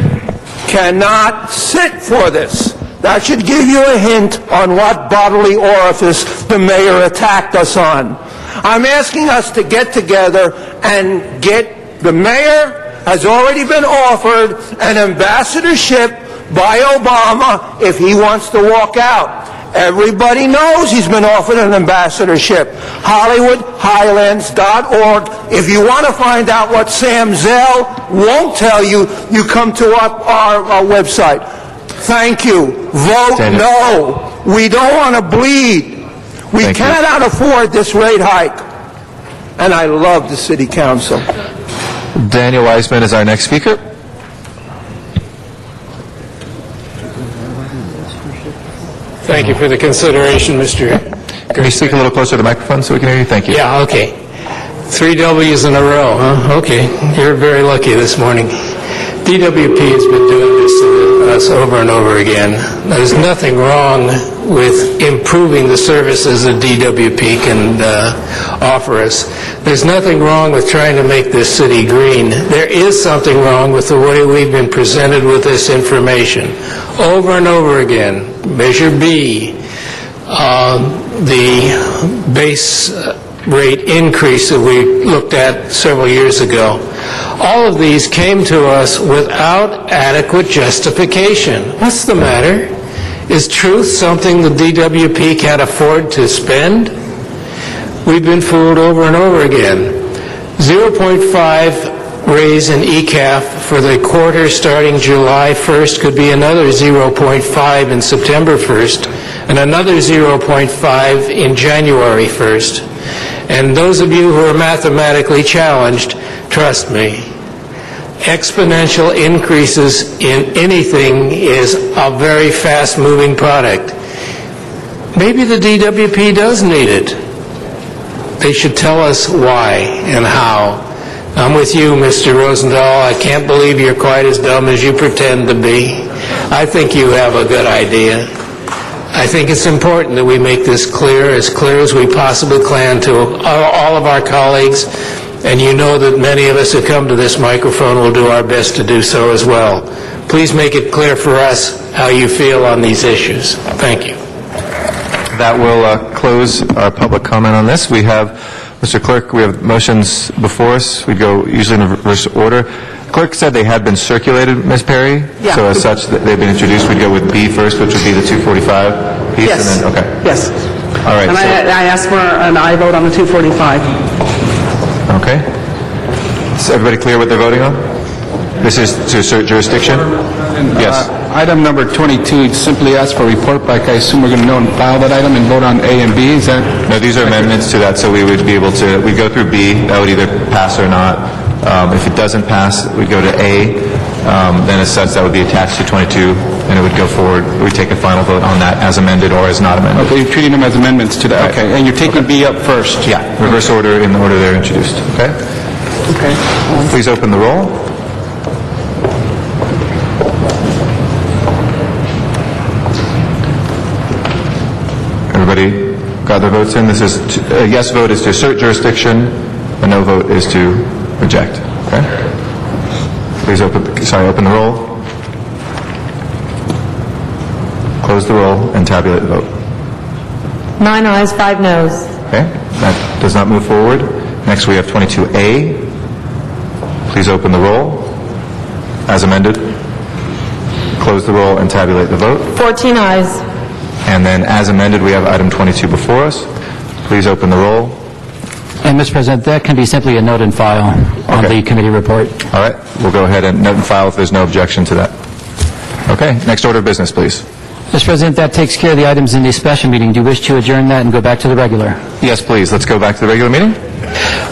cannot sit for this. That should give you a hint on what bodily orifice the mayor attacked us on. I'm asking us to get together and get, the mayor has already been offered an ambassadorship by Obama if he wants to walk out. Everybody knows he's been offered an ambassadorship. HollywoodHighlands.org. If you want to find out what Sam Zell won't tell you, you come to our, our, our website. Thank you. Vote no. We don't want to bleed. We Thank you. cannot afford this rate hike. And I love the city council. Daniel Weisman is our next speaker. Thank you for the consideration, Mr. Can you speak a little closer to the microphone so we can hear you? Thank you. Yeah, okay. Three W's in a row, huh? Okay, you're very lucky this morning. DWP has been doing this to us over and over again. There's nothing wrong with improving the services that DWP can uh, offer us. There's nothing wrong with trying to make this city green. There is something wrong with the way we've been presented with this information. Over and over again, Measure B, uh, the base rate increase that we looked at several years ago. All of these came to us without adequate justification. What's the matter? Is truth something the DWP can't afford to spend? We've been fooled over and over again. 0.5 raise in ECAF for the quarter starting July 1st could be another 0.5 in September 1st and another 0.5 in January 1st. And those of you who are mathematically challenged, trust me, exponential increases in anything is a very fast-moving product. Maybe the DWP does need it. They should tell us why and how. I'm with you, Mr. Rosendahl. I can't believe you're quite as dumb as you pretend to be. I think you have a good idea. I think it's important that we make this clear, as clear as we possibly can to all of our colleagues, and you know that many of us who come to this microphone will do our best to do so as well. Please make it clear for us how you feel on these issues. Thank you. that will uh, close our public comment on this. We have, Mr. Clerk, we have motions before us. We go usually in reverse order. Clerk said they had been circulated, Ms. Perry? Yeah. So as such, they've been introduced. We'd go with B first, which would be the 245 piece? Yes. And then, okay. Yes. All right. And so- I I asked for an aye vote on the 245. Okay. Is everybody clear what they're voting on? This is to assert jurisdiction? Yes. Uh, Item number 22, simply ask for a report back. I assume we're going to know and file that item and vote on A and B, is that? No, these are amendments to that, so we would be able to, we'd go through B, that would either pass or not. Um, If it doesn't pass, we'd go to A, um, then as such, that would be attached to 22, and it would go forward. We'd take a final vote on that as amended or as not amended. Okay, you're treating them as amendments to that, okay. And you're taking B up first? Yeah, reverse order in the order they're introduced, okay? Okay. Please open the roll. Everybody got their votes in? This is, to- a yes vote is to assert jurisdiction, a no vote is to reject, okay? Please open, sorry, open the roll. Close the roll and tabulate the vote. Nine ayes, five noes. Okay, that does not move forward. Next, we have 22A. Please open the roll as amended. Close the roll and tabulate the vote. 14 ayes. And then, as amended, we have item 22 before us. Please open the roll. And, Mr. President, that can be simply a note and file on Okay. the committee report. All right, we'll go ahead and note and file if there's no objection to that. Okay, next order of business, please. Mr. President, that takes care of the items in the special meeting. Do you wish to adjourn that and go back to the regular? Yes, please, let's go back to the regular meeting.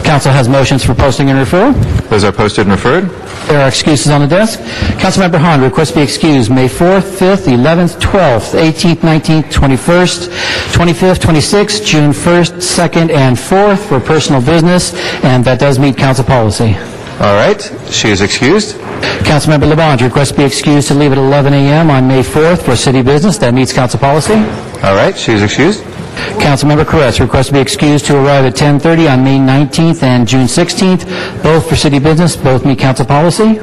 Council has motions for posting and referral. Those are posted and referred. There are excuses on the desk. Councilmember Hahn, request to be excused May 4th, 5th, 11th, 12th, 18th, 19th, 21st, 25th, 26th, June 1st, 2nd, and 4th for personal business, and that does meet council policy. All right, she is excused. Councilmember LaBonge, request to be excused to leave at 11 a.m. on May 4th for city business, that meets council policy. All right, she is excused. Councilmember Koretz, requests to be excused to arrive at 10:30 on May 19th and June 16th, both for city business, both meet council policy.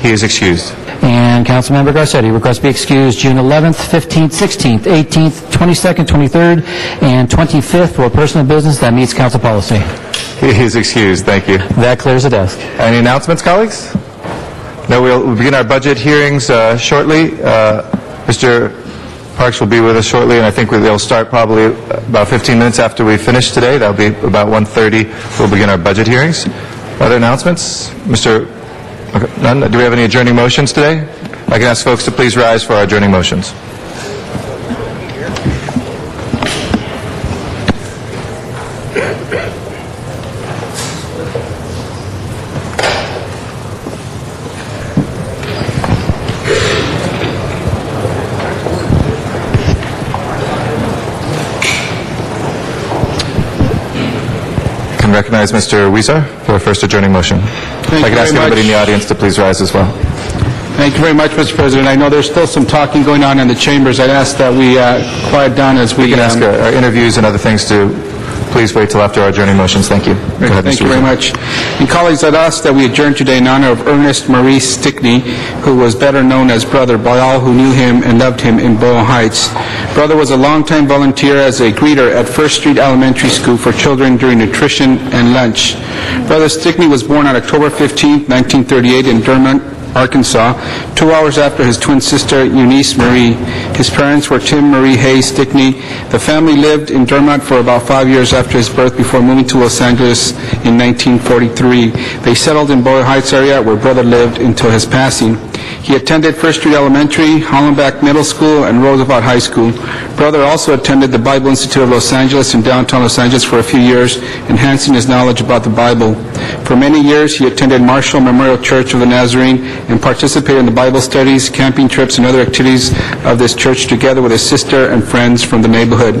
He is excused. And Councilmember Garcetti, requests to be excused June 11th, 15th, 16th, 18th, 22nd, 23rd, and 25th for personal business, that meets council policy. He is excused, thank you. That clears the desk. Any announcements, colleagues? No, we'll we'll begin our budget hearings uh, shortly. Uh, Mr. Parks will be with us shortly, and I think they'll start probably about 15 minutes after we finish today. That'll be about 1:30. We'll begin our budget hearings. Other announcements? Mr. okay, None? Do we have any adjourning motions today? I can ask folks to please rise for our adjourning motions. Can recognize Mr. Huizar for a first adjourning motion. If I could ask very everybody in the audience to please rise as well. Thank you very much, Mr. President. I know there's still some talking going on in the chambers. I'd ask that we uh, quiet down as we... We can ask um, our our interviews and other things to please wait till after our adjourning motions. Thank you. Go ahead, Thank Mr. you very much. And colleagues, I'd ask that we adjourn today in honor of Ernest Maurice Stickney, who was better known as Brother by all who knew him and loved him in Boyle Heights. Brother was a longtime volunteer as a greeter at First Street Elementary School for children during nutrition and lunch. Brother Stickney was born on October 15, 1938 in Dermott, Arkansas, two hours after his twin sister Eunice Marie. His parents were Tim Marie Hayes Stickney. The family lived in Dermott for about five years after his birth before moving to Los Angeles in 1943. They settled in Boyle Heights area where brother lived until his passing. He attended First Street Elementary, Hollenbeck Middle School, and Roosevelt High School. Brother also attended the Bible Institute of Los Angeles in downtown Los Angeles for a few years, enhancing his knowledge about the Bible. For many years, he attended Marshall Memorial Church of the Nazarene and participated in the Bible studies, camping trips, and other activities of this church together with his sister and friends from the neighborhood.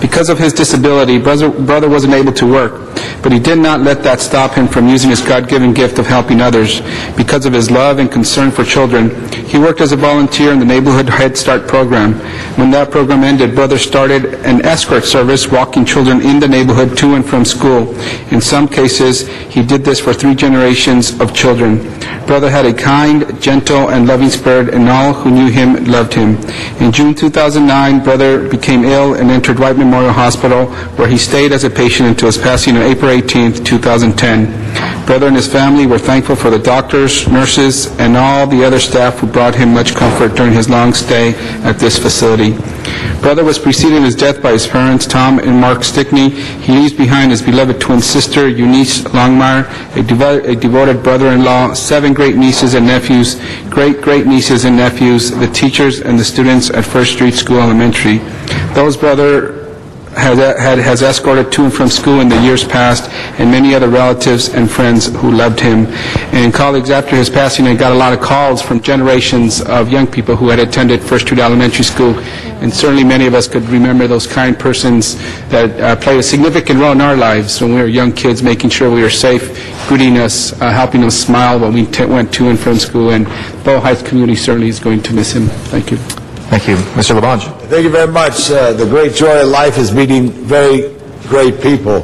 Because of his disability, brother, brother wasn't able to work, but he did not let that stop him from using his God-given gift of helping others. Because of his love and concern for children, he worked as a volunteer in the neighborhood Head Start program. When that program amended, Brother started an escort service walking children in the neighborhood to and from school. In some cases, he did this for three generations of children. Brother had a kind, gentle, and loving spirit, and all who knew him loved him. In June 2009, Brother became ill and entered White Memorial Hospital, where he stayed as a patient until his passing on April 18, 2010. Brother and his family were thankful for the doctors, nurses, and all the other staff who brought him much comfort during his long stay at this facility. Brother was preceded in his death by his parents, Tom and Mark Stickney. He leaves behind his beloved twin sister, Eunice Longmire, a, devo- a devoted brother-in-law, seven great nieces and nephews, great-great-nieces and nephews, the teachers and the students at First Street School Elementary. Those brother has, had, has escorted to and from school in the years past, and many other relatives and friends who loved him. And colleagues, after his passing, I got a lot of calls from generations of young people who had attended First Street Elementary School, and certainly many of us could remember those kind persons that uh, played a significant role in our lives when we were young kids, making sure we were safe, greeting us, uh, helping us smile when we t- went to and from school. And Boyle Heights community certainly is going to miss him. Thank you. Thank you. Mr. LaBonge. Thank you very much. Uh, the great joy of life is meeting very great people.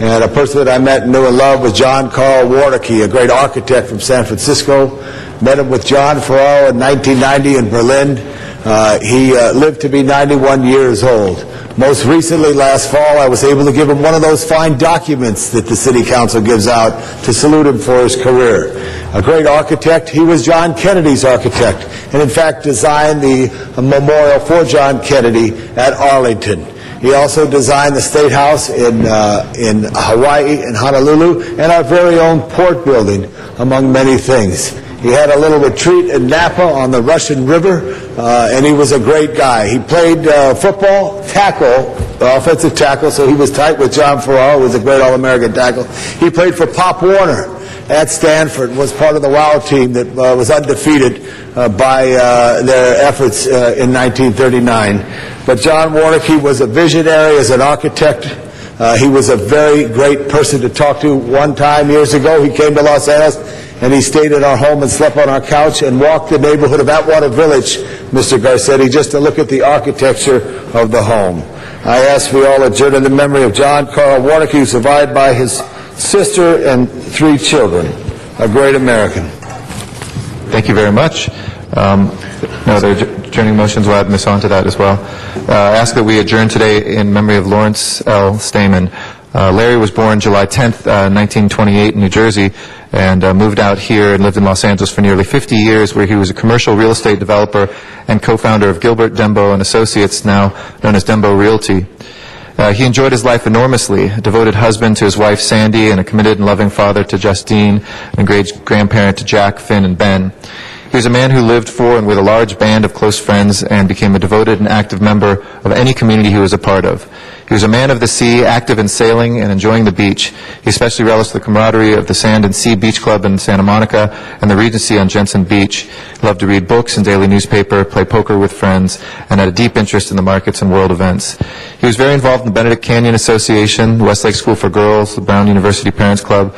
And a person that I met and knew and loved was John Carl Warnecke, a great architect from San Francisco. Met him with John Ferraro in 1990 in Berlin. Uh, he uh, lived to be 91 years old. Most recently, last fall, I was able to give him one of those fine documents that the City Council gives out to salute him for his career. A great architect, he was John Kennedy's architect, and in fact designed the memorial for John Kennedy at Arlington. He also designed the State House in, uh, in Hawaii, in Honolulu, and our very own port building, among many things. He had a little retreat in Napa on the Russian River, uh, and he was a great guy. He played uh, football, tackle, offensive tackle, so he was tight with John Ferraro, who was a great All-American tackle. He played for Pop Warner at Stanford, was part of the WOW team that uh, was undefeated uh, by uh, their efforts uh, in 1939. But John Warnecke was a visionary as an architect. Uh, he was a very great person to talk to. One time, years ago, he came to Los Angeles and he stayed in our home and slept on our couch and walked the neighborhood of Atwater Village, Mr. Garcetti, just to look at the architecture of the home. I ask we all adjourn in the memory of John Carl Warnecke, who survived by his sister and three children. A great American. Thank you very much. Um, no other adjourning motions. We'll add Ms. on to that as well. Uh, I ask that we adjourn today in memory of Lawrence L. Stamen. Uh, Larry was born July 10th, uh, 1928 in New Jersey and uh, moved out here and lived in Los Angeles for nearly 50 years where he was a commercial real estate developer and co-founder of Gilbert Dembo and Associates, now known as Dembo Realty. Uh, he enjoyed his life enormously, a devoted husband to his wife Sandy and a committed and loving father to Justine and great grandparent to Jack, Finn, and Ben. He was a man who lived for and with a large band of close friends and became a devoted and active member of any community he was a part of. He was a man of the sea, active in sailing and enjoying the beach. He especially relished the camaraderie of the Sand and Sea Beach Club in Santa Monica and the Regency on Jensen Beach. He loved to read books and daily newspaper, play poker with friends, and had a deep interest in the markets and world events. He was very involved in the Benedict Canyon Association, Westlake School for Girls, the Brown University Parents Club.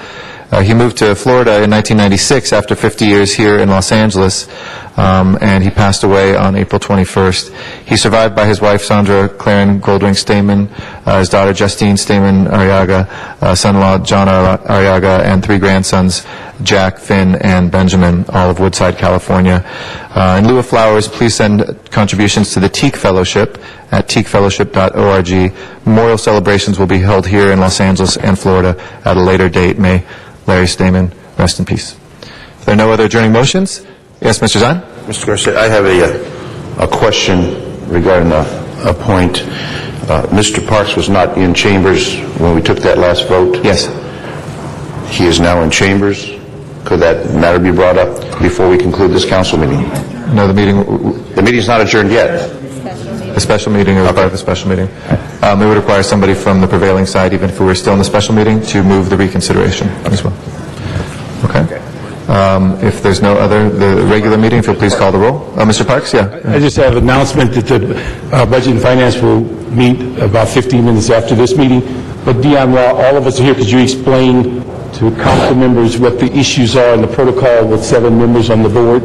Uh, he moved to Florida in 1996 after 50 years here in Los Angeles, um, and he passed away on April 21st. He's survived by his wife Sandra Claren Goldring Stamen, uh, his daughter Justine Stamen Ariaga, uh, son-in-law John Ar- Ariaga, and three grandsons, Jack, Finn, and Benjamin, all of Woodside, California. Uh, in lieu of flowers, please send contributions to the Teak Fellowship at teakfellowship.org. Memorial celebrations will be held here in Los Angeles and Florida at a later date. May Larry Stamen rest in peace. If there are no other adjourning motions, yes, Mr. Zahn? Mr. Garcia, I have a, uh, a question regarding a, a point. Uh, Mr. Parks was not in chambers when we took that last vote? Yes. He is now in chambers. Could that matter be brought up before we conclude this council meeting? No, the meeting, The meeting's not adjourned yet. the special meeting, or part of the special meeting. Um, It would require somebody from the prevailing side, even if we were still in the special meeting, to move the reconsideration as well. Okay? Um, If there's no other, the regular meeting, if you'll please call the roll. Uh, Mr. Parks, yeah? I just have an announcement that the uh, Budget and Finance will meet about 15 minutes after this meeting. But Dion, while all of us are here, could you explain to council members what the issues are in the protocol with seven members on the board?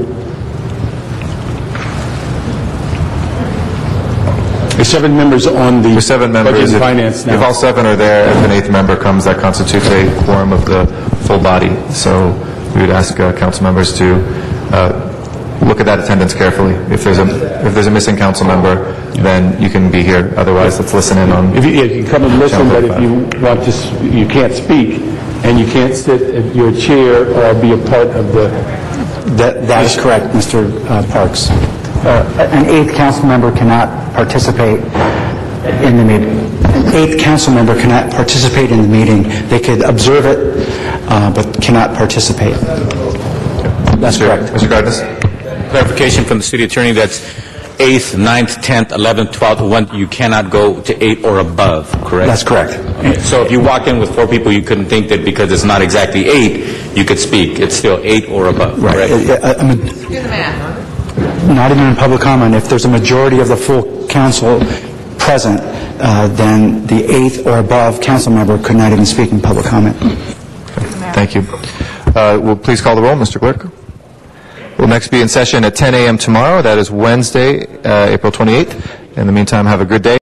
seven members on the There's seven members. Budget and If- Finance now. If all seven are there, if an eighth member comes, that constitutes a quorum of the full body. So we would ask uh, council members to uh, look at that attendance carefully. If there's a, if there's a missing council member, then you can be here. Otherwise, let's listen in on... If you, you can come and listen, but if you want to, you can't speak, and you can't sit at your chair or be a part of the... That that is correct, Mr. uh, Parks. Uh, An eighth council member cannot participate in the meeting. An eighth council member cannot participate in the meeting. They could observe it, uh, but cannot participate. That's correct. Mr. Cardenas? Clarification from the city attorney, that's 8th, 9th, 10th, 11th, 12th, one, you cannot go to 8 or above, correct? That's correct. So if you walked in with four people, you couldn't think that because it's not exactly 8, you could speak. It's still 8 or above, Right. correct? Uh, I mean, Do the math. Not even in public comment. If there's a majority of the full council present, uh, then the eighth or above council member could not even speak in public comment. Thank you. Uh, Will please call the roll, Mr. Clerk? We'll next be in session at 10 a.m. tomorrow. That is Wednesday, uh, April 28th. In the meantime, have a good day.